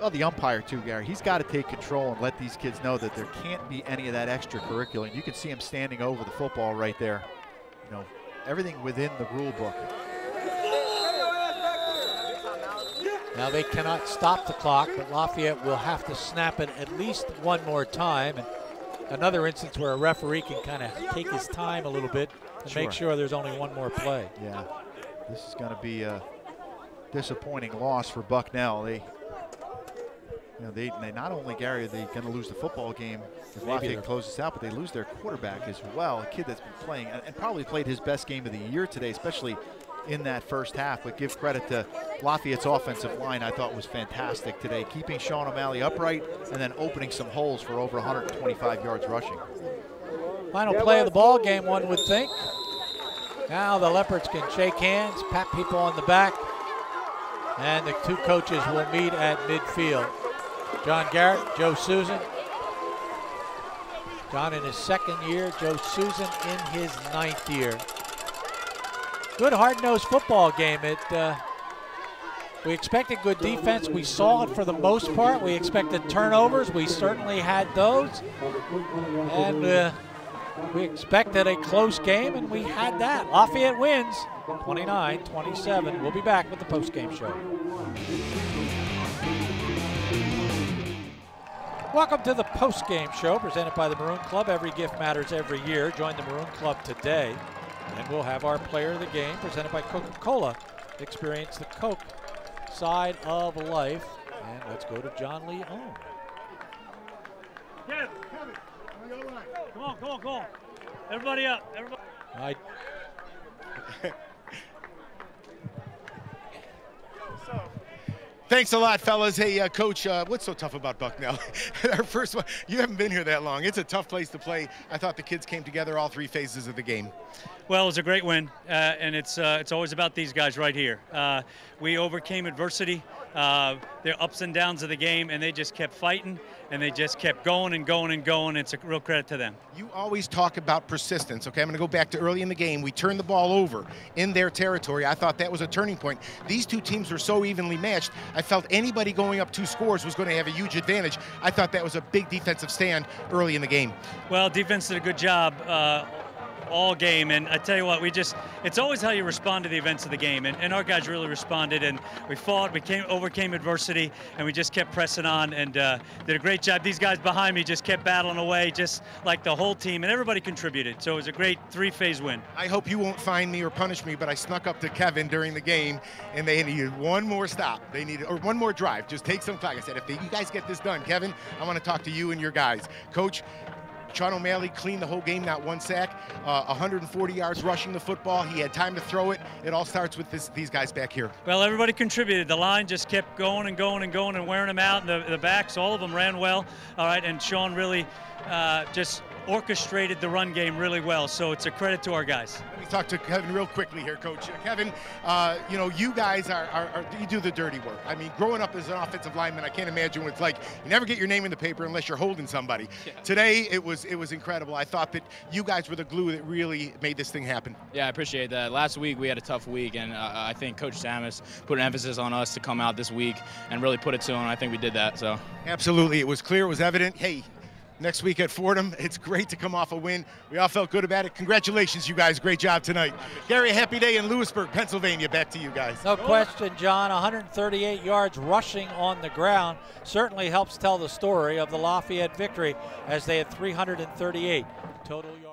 Well, the umpire, too, Gary. He's got to take control and let these kids know that there can't be any of that extracurricular. You can see him standing over the football right there. You know, everything within the rule book. Now they cannot stop the clock, but Lafayette will have to snap it at least one more time. And another instance where a referee can kind of take his time a little bit and sure. make sure there's only one more play. Yeah, this is going to be a disappointing loss for Bucknell. They, you know, they, they not only Gary are they going to lose the football game if Lafayette closes out, but they lose their quarterback as well. A kid that's been playing and, and probably played his best game of the year today, especially in that first half. But give credit to Lafayette's offensive line, I thought was fantastic today, keeping Sean O'Malley upright and then opening some holes for over 125 yards rushing. Final play of the ball game, one would think. Now the Leopards can shake hands, pat people on the back, and the two coaches will meet at midfield. John Garrett, Joe Susan. John in his second year, Joe Susan in his ninth year. Good hard-nosed football game. It uh, we expected good defense. We saw it for the most part. We expected turnovers. We certainly had those. And uh, we expected a close game, and we had that. Lafayette wins 29-27. We'll be back with the post-game show. Welcome to the post-game show presented by the Maroon Club. Every gift matters every year. Join the Maroon Club today, and we'll have our player of the game presented by Coca-Cola. Experience the Coke side of life. And let's go to John Lee Ohm. Kevin, come on, come on, come on. Everybody up, everybody. I Thanks a lot, fellas. Hey, uh, Coach, uh, what's so tough about Bucknell? Our first one, you haven't been here that long. It's a tough place to play. I thought the kids came together all three phases of the game. Well, it was a great win, uh, and it's uh, it's always about these guys right here. Uh, we overcame adversity, uh, their ups and downs of the game, and they just kept fighting, and they just kept going and going and going. It's a real credit to them. You always talk about persistence. Okay, I'm going to go back to early in the game. We turned the ball over in their territory. I thought that was a turning point. These two teams were so evenly matched. I felt anybody going up two scores was going to have a huge advantage. I thought that was a big defensive stand early in the game. Well, defense did a good job. All game. And I tell you what, we just, it's always how you respond to the events of the game. And, and our guys really responded and we fought, we came, overcame adversity, and we just kept pressing on and uh, did a great job. These guys behind me just kept battling away, just like the whole team, and everybody contributed. So it was a great three phase win. I hope you won't find me or punish me, but I snuck up to Kevin during the game, and they needed one more stop. They needed, or one more drive. Just take some clock. I said, if they, you guys get this done, Kevin, I want to talk to you and your guys. Coach, Sean O'Malley cleaned the whole game, not one sack, uh, 140 yards rushing the football. He had time to throw it. It all starts with this, these guys back here. Well, everybody contributed. The line just kept going and going and going and wearing them out. And the, the backs, all of them ran well. All right, and Sean really uh, just orchestrated the run game really well. So it's a credit to our guys. Let me talk to Kevin real quickly here, Coach. Uh, Kevin, uh, you know, you guys are, are, are, you do the dirty work. I mean, growing up as an offensive lineman, I can't imagine what it's like. You never get your name in the paper unless you're holding somebody. Yeah. Today, it was it was incredible. I thought that you guys were the glue that really made this thing happen. Yeah, I appreciate that. Last week we had a tough week, and uh, I think Coach Samus put an emphasis on us to come out this week and really put it to him. I think we did that. So absolutely, it was clear, it was evident. Hey, next week at Fordham. It's great to come off a win. We all felt good about it. Congratulations, you guys. Great job tonight. Gary, happy day in Lewisburg, Pennsylvania. Back to you guys. No question, John. 138 yards rushing on the ground certainly helps tell the story of the Lafayette victory as they had 338 total yards.